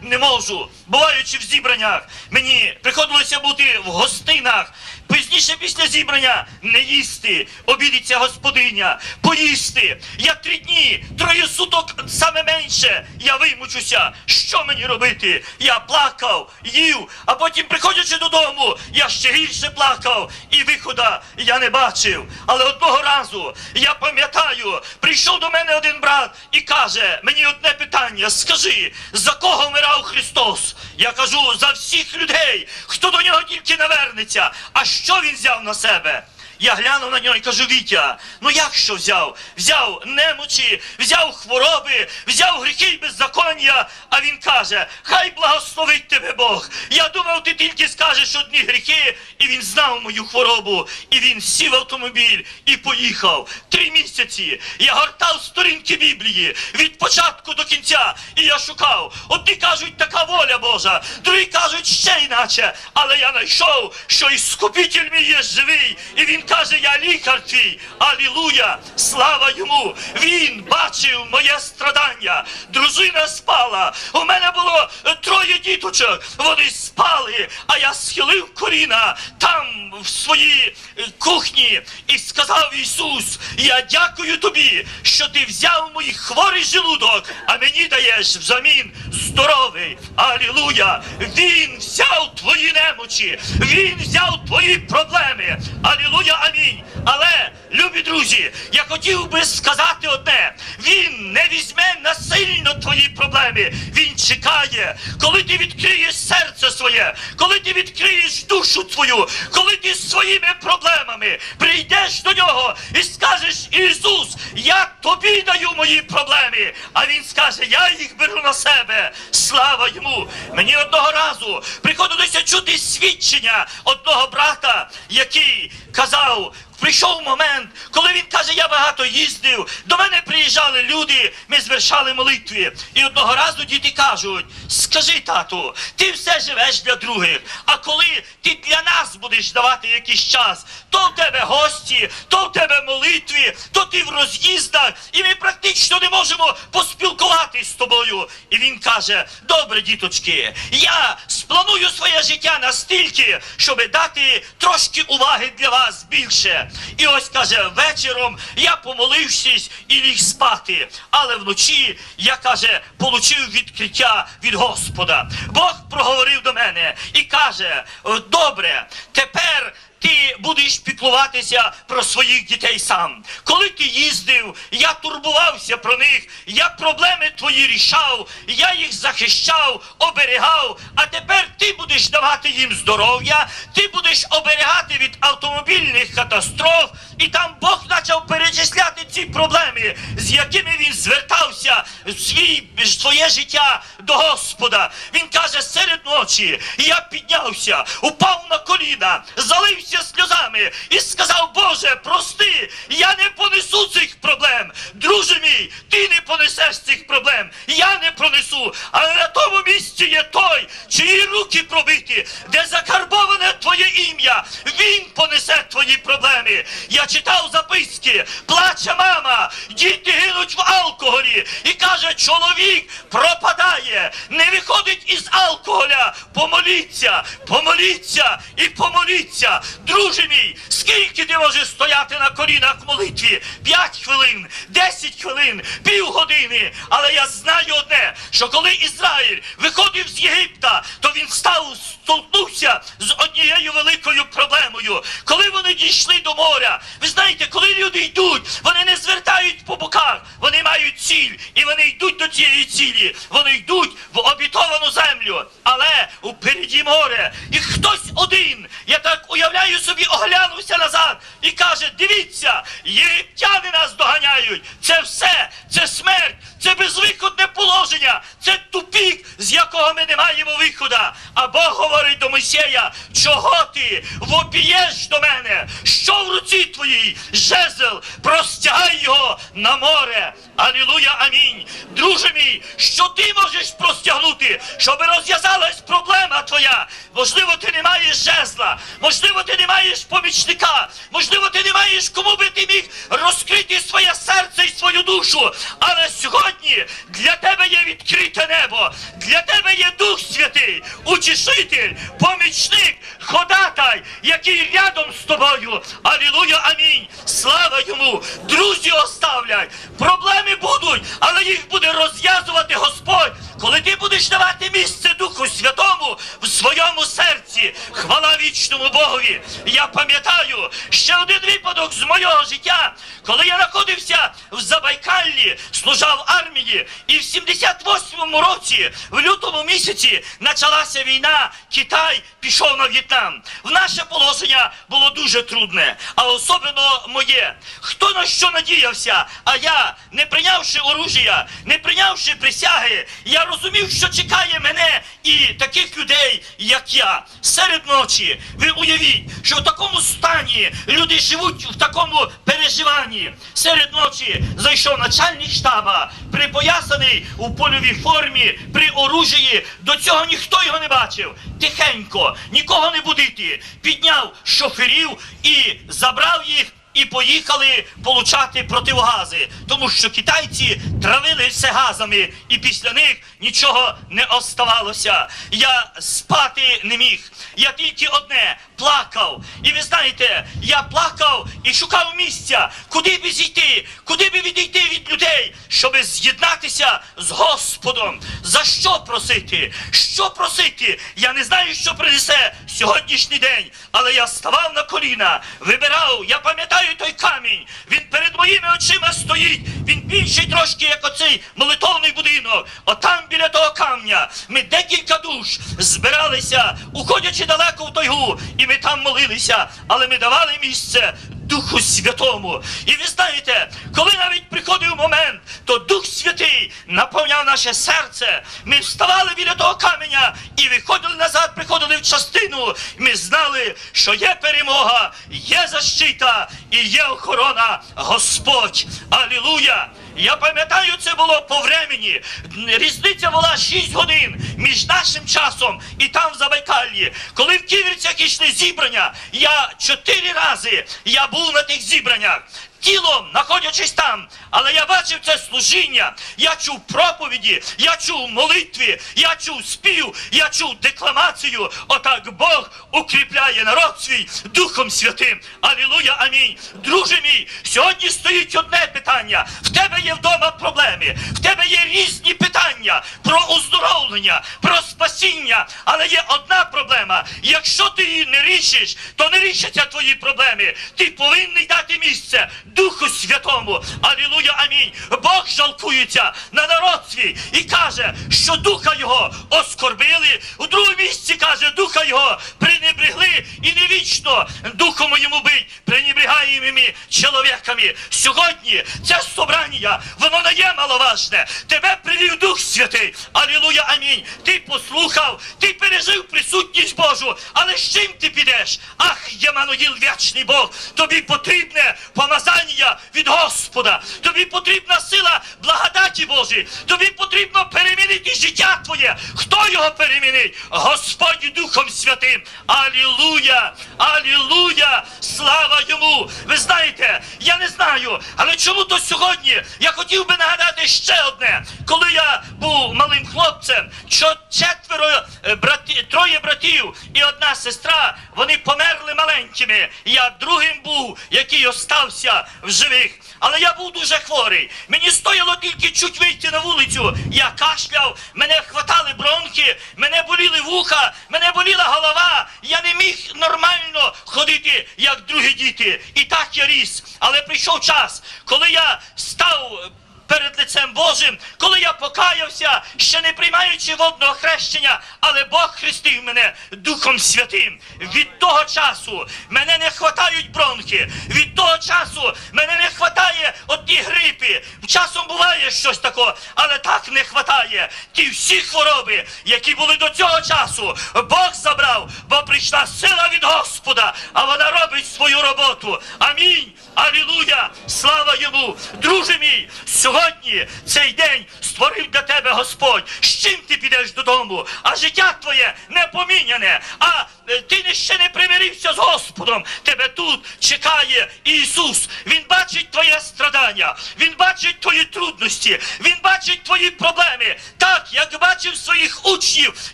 не можу. Буваючи в зібраннях, мені приходилося бути в гостинах. Пізніше після зібрання не їсти, обідиться господиня, поїсти. Я три дні, троє суток саме менше. Я вимучуся. Що мені робити? Я плакав, їв, а потім, приходячи додому, я ще гірше плакав, і вихода я не бачив. Але одного разу я пам'ятаю, прийшов до мене один брат і каже: мені одне питання: скажи, за кого вмирав Христос? Я кажу за всіх людей, хто до нього тільки навернеться. А що він взяв на себе? Я глянув на нього і кажу, Вітя, ну як що взяв? Взяв немочі, взяв хвороби, взяв гріхи й беззаконня, а він каже, хай благословить тебе Бог. Я думав, ти тільки скажеш одні гріхи, і він знав мою хворобу. І він сів в автомобіль і поїхав. Три місяці я гортав сторінки Біблії від початку до кінця, і я шукав. Одні кажуть, така воля Божа, другі кажуть ще іначе. Але я знайшов, що іскупитель мій є живий, і він каже, я лікар твій. Алілуя! Слава йому! Він бачив моє страдання. Дружина спала. У мене було троє діточок. Вони спали, а я схилив коліна там в своїй е, кухні і сказав Ісус: Я дякую тобі, що ти взяв мій хворий желудок, а мені даєш взамін здоровий. Алілуя! Він взяв твої немочі, він взяв твої проблеми. Алілуя, амінь. Але, любі друзі, я хотів би сказати одне: він не візьме насильно твої проблеми. Він чекає, коли ти відкриєш серце своє, коли ти відкриєш душу твою, коли ти своїми проблемами прийдеш до нього і скажеш, Ісус, я тобі даю мої проблеми. А він скаже, я їх беру на себе. Слава йому! Мені одного разу приходилося чути свідчення одного брата, який казав. Whoa! Прийшов момент, коли він каже, я багато їздив, до мене приїжджали люди, ми звершали молитви. І одного разу діти кажуть: скажи, тату, ти все живеш для других. А коли ти для нас будеш давати якийсь час, то в тебе гості, то в тебе молитві, то ти в роз'їздах, і ми практично не можемо поспілкуватись з тобою. І він каже: Добре, діточки, я спланую своє життя настільки, щоб дати трошки уваги для вас більше. І ось каже, вечором я помолившись і ліг спати. Але вночі я каже, получив відкриття від Господа. Бог проговорив до мене і каже: добре, тепер. Ти будеш піклуватися про своїх дітей сам. Коли ти їздив, я турбувався про них, я проблеми твої рішав, я їх захищав, оберігав. А тепер ти будеш давати їм здоров'я, ти будеш оберігати від автомобільних катастроф. І там Бог почав перечисляти ці проблеми, з якими він звертався в свій, своє життя до Господа. Він каже, серед ночі я піднявся, упав на коліна, залився сльозами і сказав, Боже, прости, я не понесу цих проблем. Друже мій, ти не понесеш цих проблем. Я не пронесу. Але на тому місці є той, чиї руки пробиті, де закарбоване твоє ім'я. Він понесе твої проблеми. Я читав записки, плаче мама, діти гинуть в алкоголі. І каже, чоловік пропадає, не виходить із алкоголя. Помоліться, помоліться і помоліться. Друже мій, скільки ти можеш стояти на колінах в молитві? П'ять хвилин, десять хвилин, півгодини. Але я знаю одне, що коли Ізраїль виходив з Єгипта, то він став столкнувся з однією великою проблемою. Коли вони дійшли до моря, ви знаєте, коли люди йдуть, вони не звертають по боках, вони мають ціль, і вони йдуть до цієї цілі. Вони йдуть в обітовану землю, але упереді море, і хтось один, я так уявляю собі, оглянувся назад і каже: дивіться, єгиптяни нас доганяють. Це все, це смерть, це безвиходне положення, це тупік, з якого ми не маємо виходу. А Бог говорить до Мойсея, чого ти вопієш до мене? Що в руці твоїй? Жезл, простягай його на море. Алілуя, амінь. Друже мій, що ти можеш простягнути, щоб розв'язалась проблема твоя? Можливо, ти не маєш жезла, можливо, ти не маєш помічника, можливо, ти не маєш кому би ти міг розкрити своє серце і свою душу. Але сьогодні для тебе є відкрите небо, для тебе є Дух Святий, утішитель, помічник, ходатай, який рядом з тобою. Алілуя, амінь. Слава йому! Друзі оставляй. Проблеми будуть, але їх буде розв'язувати Господь. Коли ти будеш давати місце Духу Святому в своєму серці, хвала вічному Богові. Я пам'ятаю ще один випадок з мого життя, коли я знаходився в Забайкаллі, служав армії, і в 78-му році, в лютому місяці, почалася війна, Китай пішов на В'єтнам. В наше положення було дуже трудне, а особливо моє. Хто на що надіявся? А я, не прийнявши оружія, не прийнявши присяги, я розумів, що чекає мене і таких людей, як я. Серед ночі, ви уявіть, що в такому стані люди живуть в такому переживанні. Серед ночі зайшов начальник штаба, припоясаний у польовій формі, при оружії. До цього ніхто його не бачив. Тихенько, нікого не будити. Підняв шоферів і забрав їх. І поїхали получати противогази, тому що китайці травили все газами, і після них нічого не оставалося. Я спати не міг. Я тільки одне плакав. І ви знаєте, я плакав і шукав місця, куди би зійти, куди би відійти від людей, щоби з'єднатися з Господом. За що просити? Що просити? Я не знаю, що принесе сьогоднішній день, але я ставав на коліна, вибирав, я пам'ятаю той камінь. Він перед моїми очима стоїть. Він більший трошки, як оцей молитовний будинок. Отам біля того камня ми декілька душ збиралися, уходячи далеко в тайгу, і ми там молилися, але ми давали місце. Духу Святому. І ви знаєте, коли навіть приходив момент, то Дух Святий наповняв наше серце. Ми вставали біля того каменя і виходили назад, приходили в частину. Ми знали, що є перемога, є защита і є охорона Господь. Алілуя! Я пам'ятаю, це було по времені. Різниця була 6 годин між нашим часом і там в Забайкаллі. Коли в Ківерцях йшли зібрання, я чотири рази я був на тих зібраннях. Тілом, знаходячись там, але я бачив це служіння, я чув проповіді, я чув молитві, я чув спів, я чув декламацію. Отак Бог укріпляє народ свій Духом Святим. Алілуя, амінь. Друже мій, сьогодні стоїть одне питання. В тебе є вдома проблеми, в тебе є різні питання про оздоровлення, про спасіння. Але є одна проблема. Якщо ти її не рішиш, то не рішаться твої проблеми. Ти повинний дати місце Духу Святому. Алілуя, амінь. Бог жалкується на народ свій і каже, що духа його оскорбили. У другому місці каже, духа його пренебрегли і не вічно духом моєму бить, пренебрегаємими чоловіками. Сьогодні це собрання, воно не є маловажне. Тебе привів Дух Святий. Алілуя, амінь. Ти послухав, ти пережив присутність Божу. Але з чим ти підеш? Ах, Ємануїл, вічний Бог, тобі потрібне помазання від Господа. Тобі потрібна сила благодаті Божої. Тобі потрібно перемінити життя твоє. Хто його перемінить? Господь Духом Святим. Алілуя! Алілуя! Слава йому! Ви знаєте, я не знаю, але чому то сьогодні я хотів би нагадати ще одне. Коли я був малим хлопцем, що четверо е, браті, троє братів і одна сестра, вони померли маленькими. Я другим був, який остався в живих. Але я був дуже хворий. Мені стояло тільки чуть вийти на вулицю. Я кашляв, мене хватали бронхи, мене боліли вуха, мене боліла голова. Я не міг нормально ходити, як другі діти. І так я ріс. Але прийшов час, коли я став. Перед лицем Божим, коли я покаявся, ще не приймаючи водного хрещення, але Бог хрестив мене Духом Святим. Від того часу мене не хватають бронхи. Від того часу мене не хватає от ті грипи. Часом буває щось таке, але так не хватає. Ті всі хвороби, які були до цього часу, Бог забрав, бо прийшла сила від Господа, а вона робить свою роботу. Амінь. Алілуя! Слава йому! Друже мій, сьогодні цей день створив для тебе Господь. З чим ти підеш додому? А життя твоє не поміняне. А е, ти ще не примирився з Господом. Тебе тут чекає Ісус. Він бачить твоє страдання, Він бачить твої трудності, Він бачить твої проблеми. Так, як бачив своїх учнів,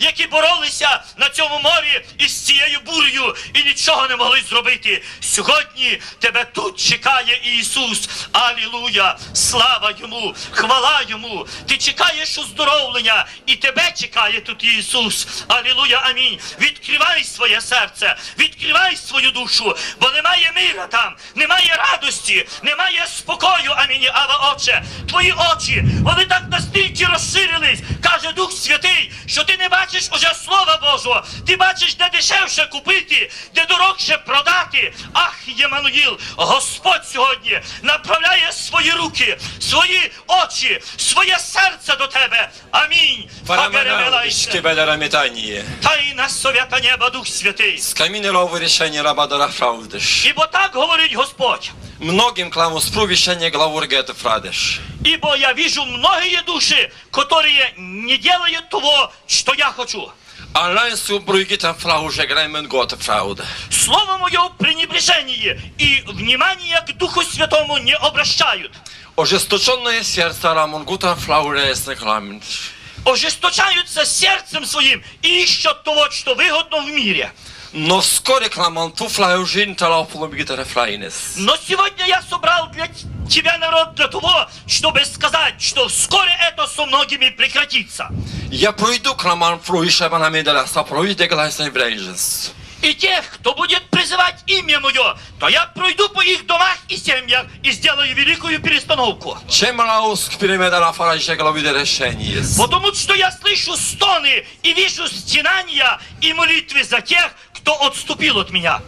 які боролися на цьому морі із цією бурею і нічого не могли зробити. Сьогодні тебе тут чекає Ісус. Алілуя! Слава йому! Хвала йому! Ти чекаєш оздоровлення, і тебе чекає тут Ісус. Алілуя! Амінь. Відкривай своє серце, відкривай свою душу, бо немає мира там, немає радості, немає спокою. Амінь. Ава Отче. Твої очі, вони так настільки розширились, каже Дух Святий, що ти не бачиш уже Слова Божого. Ти бачиш, де дешевше купити, де дорогше продати. Ах, Ємануїл, Господь сьогодні направляє свої руки, свої очі, своє серце до тебе. Амінь. Тайна совята неба, Дух Святий. Skaminerowo wyryszenie rabadora fraudesz. Ібо так говорить Господь. Многим кламу спрувішення главургету фрадеш. Ибо я вижу многие души, которые не делают того, что я хочу. Аллансу бругита флауже граймен гота фрауде. Слово мое в пренебрежении и внимание к Духу Святому не обращают. Ожесточенное сердце рамон гута флауре ясных ламент. Ожесточаются сердцем своим и ищут того, что выгодно в мире. Но вскоре кламон ту флаужин фрайнес. Но сегодня я собрал для тебя народ для того, чтобы сказать, что вскоре это со многими прекратится. Я пройду кламан фруиша банамедела сапроиде глайсай врейжес. И тех, кто будет призывать имя мое, то я пройду по их домах и семьях и сделаю великую перестановку. Потому что я слышу стоны и вижу стенания и молитвы за тех, кто отступил от меня.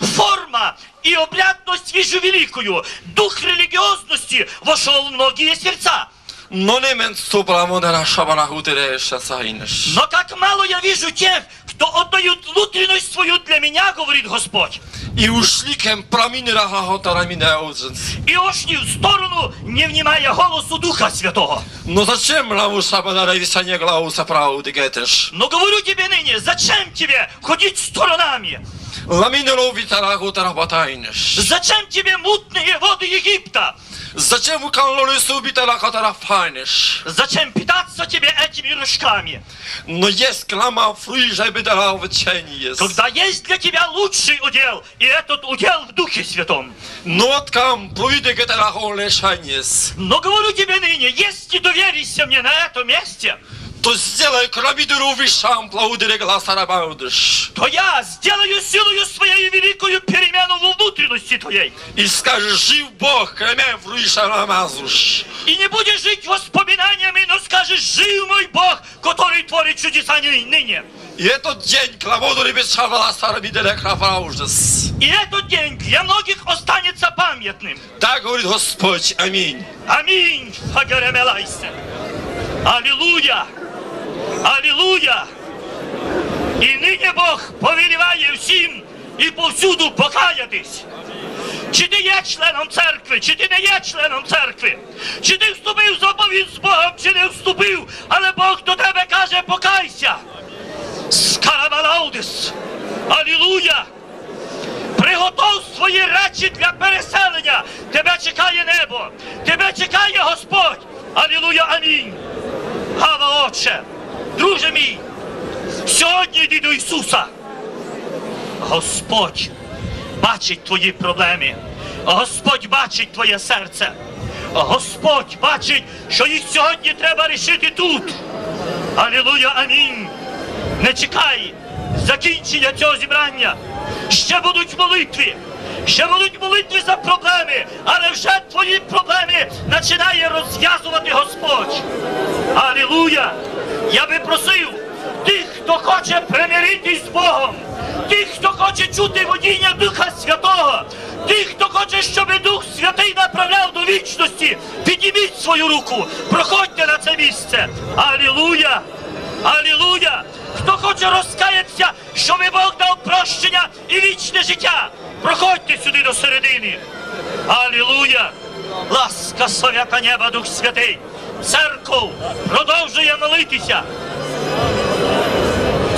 Форма и обрядность вижу великую. Дух религиозности вошел в многие сердца. Но не мен супрамонера шабарахутере шасайнеш. Но как мало я вижу тех, кто отдают внутренность свою для меня, говорит Господь. И ушли кем праминера хахотара минеузенс. И ушли в сторону, не внимая голосу Духа Святого. Но зачем лаву шабанара висание глауса правды гетеш? Но говорю тебе ныне, зачем тебе ходить сторонами? Ламинеру витарахутара батайнеш. Зачем тебе мутные воды Египта? Зачем у канлорису битара хатара файнеш? Зачем питаться тебе этими рожками? Но есть клама фрижа бедара вечение. Когда есть для тебя лучший удел, и этот удел в Духе Святом. Но от кам пройде гетара холешанес. Но говорю тебе ныне, если доверишься мне на этом месте, То сделай крабидеру вишам плаудере гласара баудеш. то я сделаю силою своей великую перемену во внутренности твоей. И скажешь, жив Бог, кроме фриша намазуш. И не будешь жить воспоминаниями, но скажешь, жив мой Бог, который творит чудеса ны- ныне. И этот день кламоду ребешавала сарабиделе крафаужес. И этот день для многих останется памятным. Так говорит Господь. Аминь. Аминь. Аллилуйя. Аллилуйя. І нині Бог повеліває всім і повсюду покаятись. Чи ти є членом церкви, чи ти не є членом церкви, чи ти вступив заповідь з Богом, чи не вступив, але Бог до тебе каже, покайся. Скарабалаудис. Алілуя. Приготов свої речі для переселення. Тебе чекає небо. Тебе чекає Господь. Алілуя, амінь. Гава Отче, друже мій, сьогодні йди до Ісуса. Господь бачить твої проблеми. Господь бачить твоє серце. Господь бачить, що їх сьогодні треба рішити тут. Алілуя, амінь. Не чекай закінчення цього зібрання. Ще будуть молитви. Ще будуть молитви за проблеми, але вже твої проблеми починає розв'язувати Господь. Алілуя! Я би просив тих, хто хоче примиритись з Богом, відчути водіння Духа Святого. Ті, хто хоче, щоб Дух Святий направляв до вічності, підніміть свою руку, проходьте на це місце. Алілуя! Алілуя! Хто хоче розкаятися, щоб Бог дав прощення і вічне життя, проходьте сюди до середини. Алілуя! Ласка совята неба, Дух Святий! Церков продовжує молитися.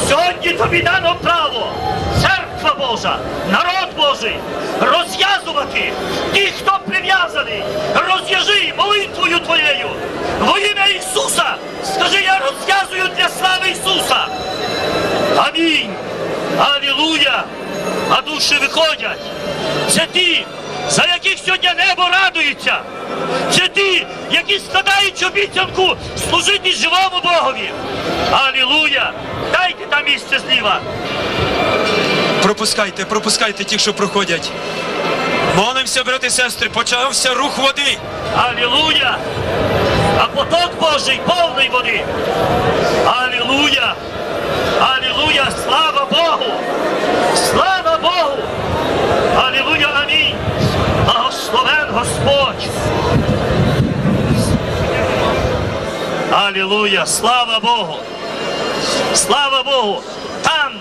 Сьогодні тобі дано право, церква Божа, народ Божий, розв'язувати ті, хто прив'язаний, розв'яжи молитвою твоєю. Во ім'я Ісуса, скажи, я розв'язую для слави Ісуса. Амінь. Алілуя. А душі виходять. Це ті, за яких сьогодні небо радується. Це ті, які складають обіцянку служити живому Богові. Алілуя! Дайте там місце зліва. Пропускайте, пропускайте ті, що проходять. Молимося, брати і сестри, почався рух води. Алілуя! А поток Божий повний води. Алілуя! Алілуя! Слава Богу! Слава Богу! Алілуя! Амінь! Благословен Господь! Алілуя! Слава Богу! Слава Богу! Там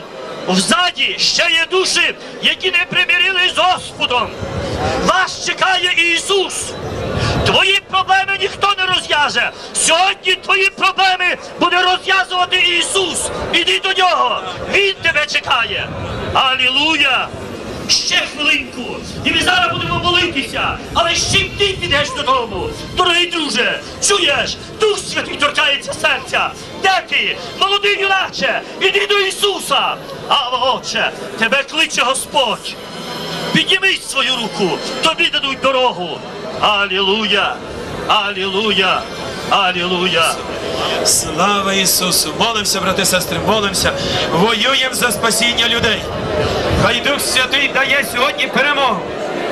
взаді ще є душі, які не примирились з Господом. Вас чекає Ісус. Твої проблеми ніхто не розв'яже. Сьогодні твої проблеми буде розв'язувати Ісус. Іди до нього. Він тебе чекає. Алілуя! Ще хвилинку, і ми зараз будемо молитися. Але з чим ти підеш додому? Дорогий друже, чуєш? Дух Святий торкається серця. Де ти? Молодий юначе, іди до Ісуса. А отче, тебе кличе Господь. Піднімись свою руку, тобі дадуть дорогу. Алілуя! Алілуя! Алілуя! Слава Ісусу! Молимося, брати і сестри, молимося. Воюємо за спасіння людей. Хай Дух Святий дає сьогодні перемогу.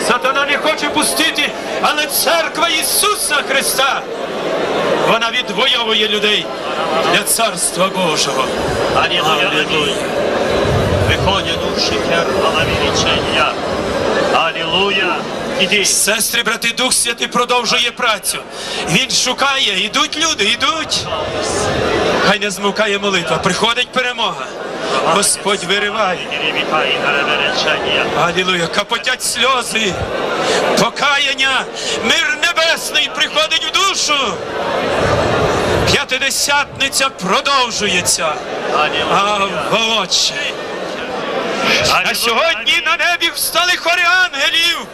Сатана не хоче пустити, але церква Ісуса Христа. Вона відвоює людей для Царства Божого. Алілуя! Алілуя! Виходять душі керва на вілічення. Алілуя! Сестри, брати, Дух Святий продовжує працю. Він шукає, ідуть люди, ідуть. Хай не змукає молитва. Приходить перемога. Господь вириває. Алілуя, капотять сльози, покаяння, мир небесний приходить в душу. П'ятидесятниця продовжується. А володше. А сьогодні на небі встали хори ангелів.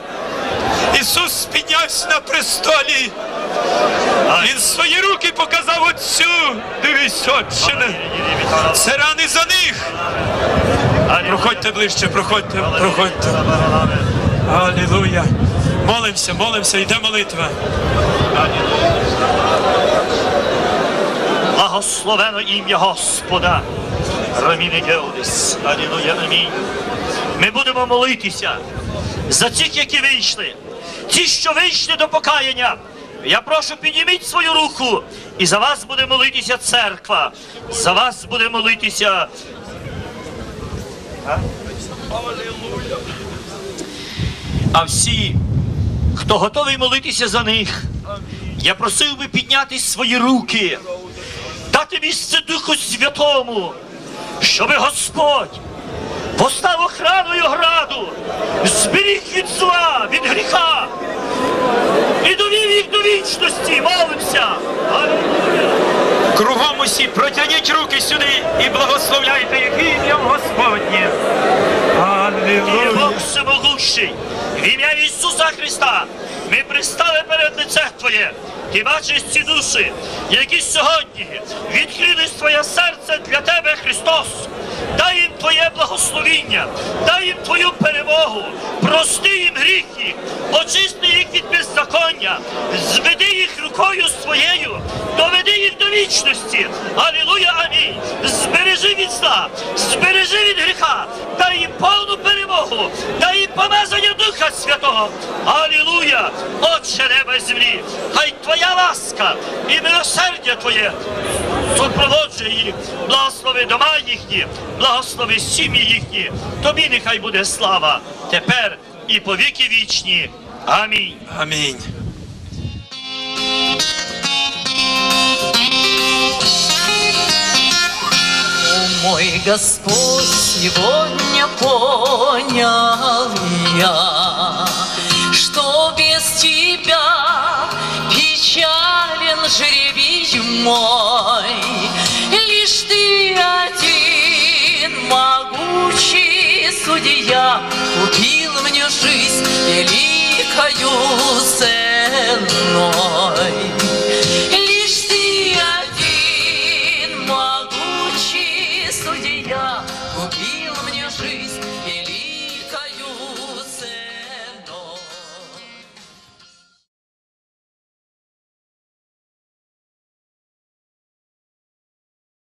Ісус піднявся на престолі. Він свої руки показав Отцю. Дивись, отчине. Це рани за них. Проходьте ближче, проходьте, проходьте. Алілуя. Молимося, молимося, йде молитва. Благословено ім'я Господа. Раміни Геодис. Алілуя, амінь. Ми будемо молитися за тих, які вийшли. Ті, що вийшли до покаяння. Я прошу, підніміть свою руку. І за вас буде молитися церква. За вас буде молитися. А? А всі, хто готовий молитися за них, я просив би підняти свої руки, дати місце Духу Святому, щоби Господь постав охраною граду, зберіг від зла, від гріха і довів їх до вічності. Молимося. Кругом усі протягніть руки сюди і благословляйте їх ім'ям Господнє. І Бог всемогущий, в ім'я Ісуса Христа, ми пристали перед лице Твоє. Ти бачиш ці душі, які сьогодні відкрили своє серце для Тебе, Христос. Дай їм Твоє благословіння, дай їм Твою перемогу, прости їм гріх їх, очисти їх від беззаконня, зведи їх рукою своєю, доведи їх до вічності. Алілуя, амінь. Збережи від зла, збережи від гріха, дай їм повну перемогу, дай їм помазання Духа Святого. Алілуя! Отче неба і землі, хай Твоя ласка і милосердя Твоє супроводжує їх, благослови дома їхні, благослови сім'ї їхні. Тобі нехай буде слава тепер і по віки вічні. Амінь. Амінь. Мой Господь сегодня понял я, тебя печален жребий мой. Лишь ты один могучий судья купил мне жизнь великою ценой.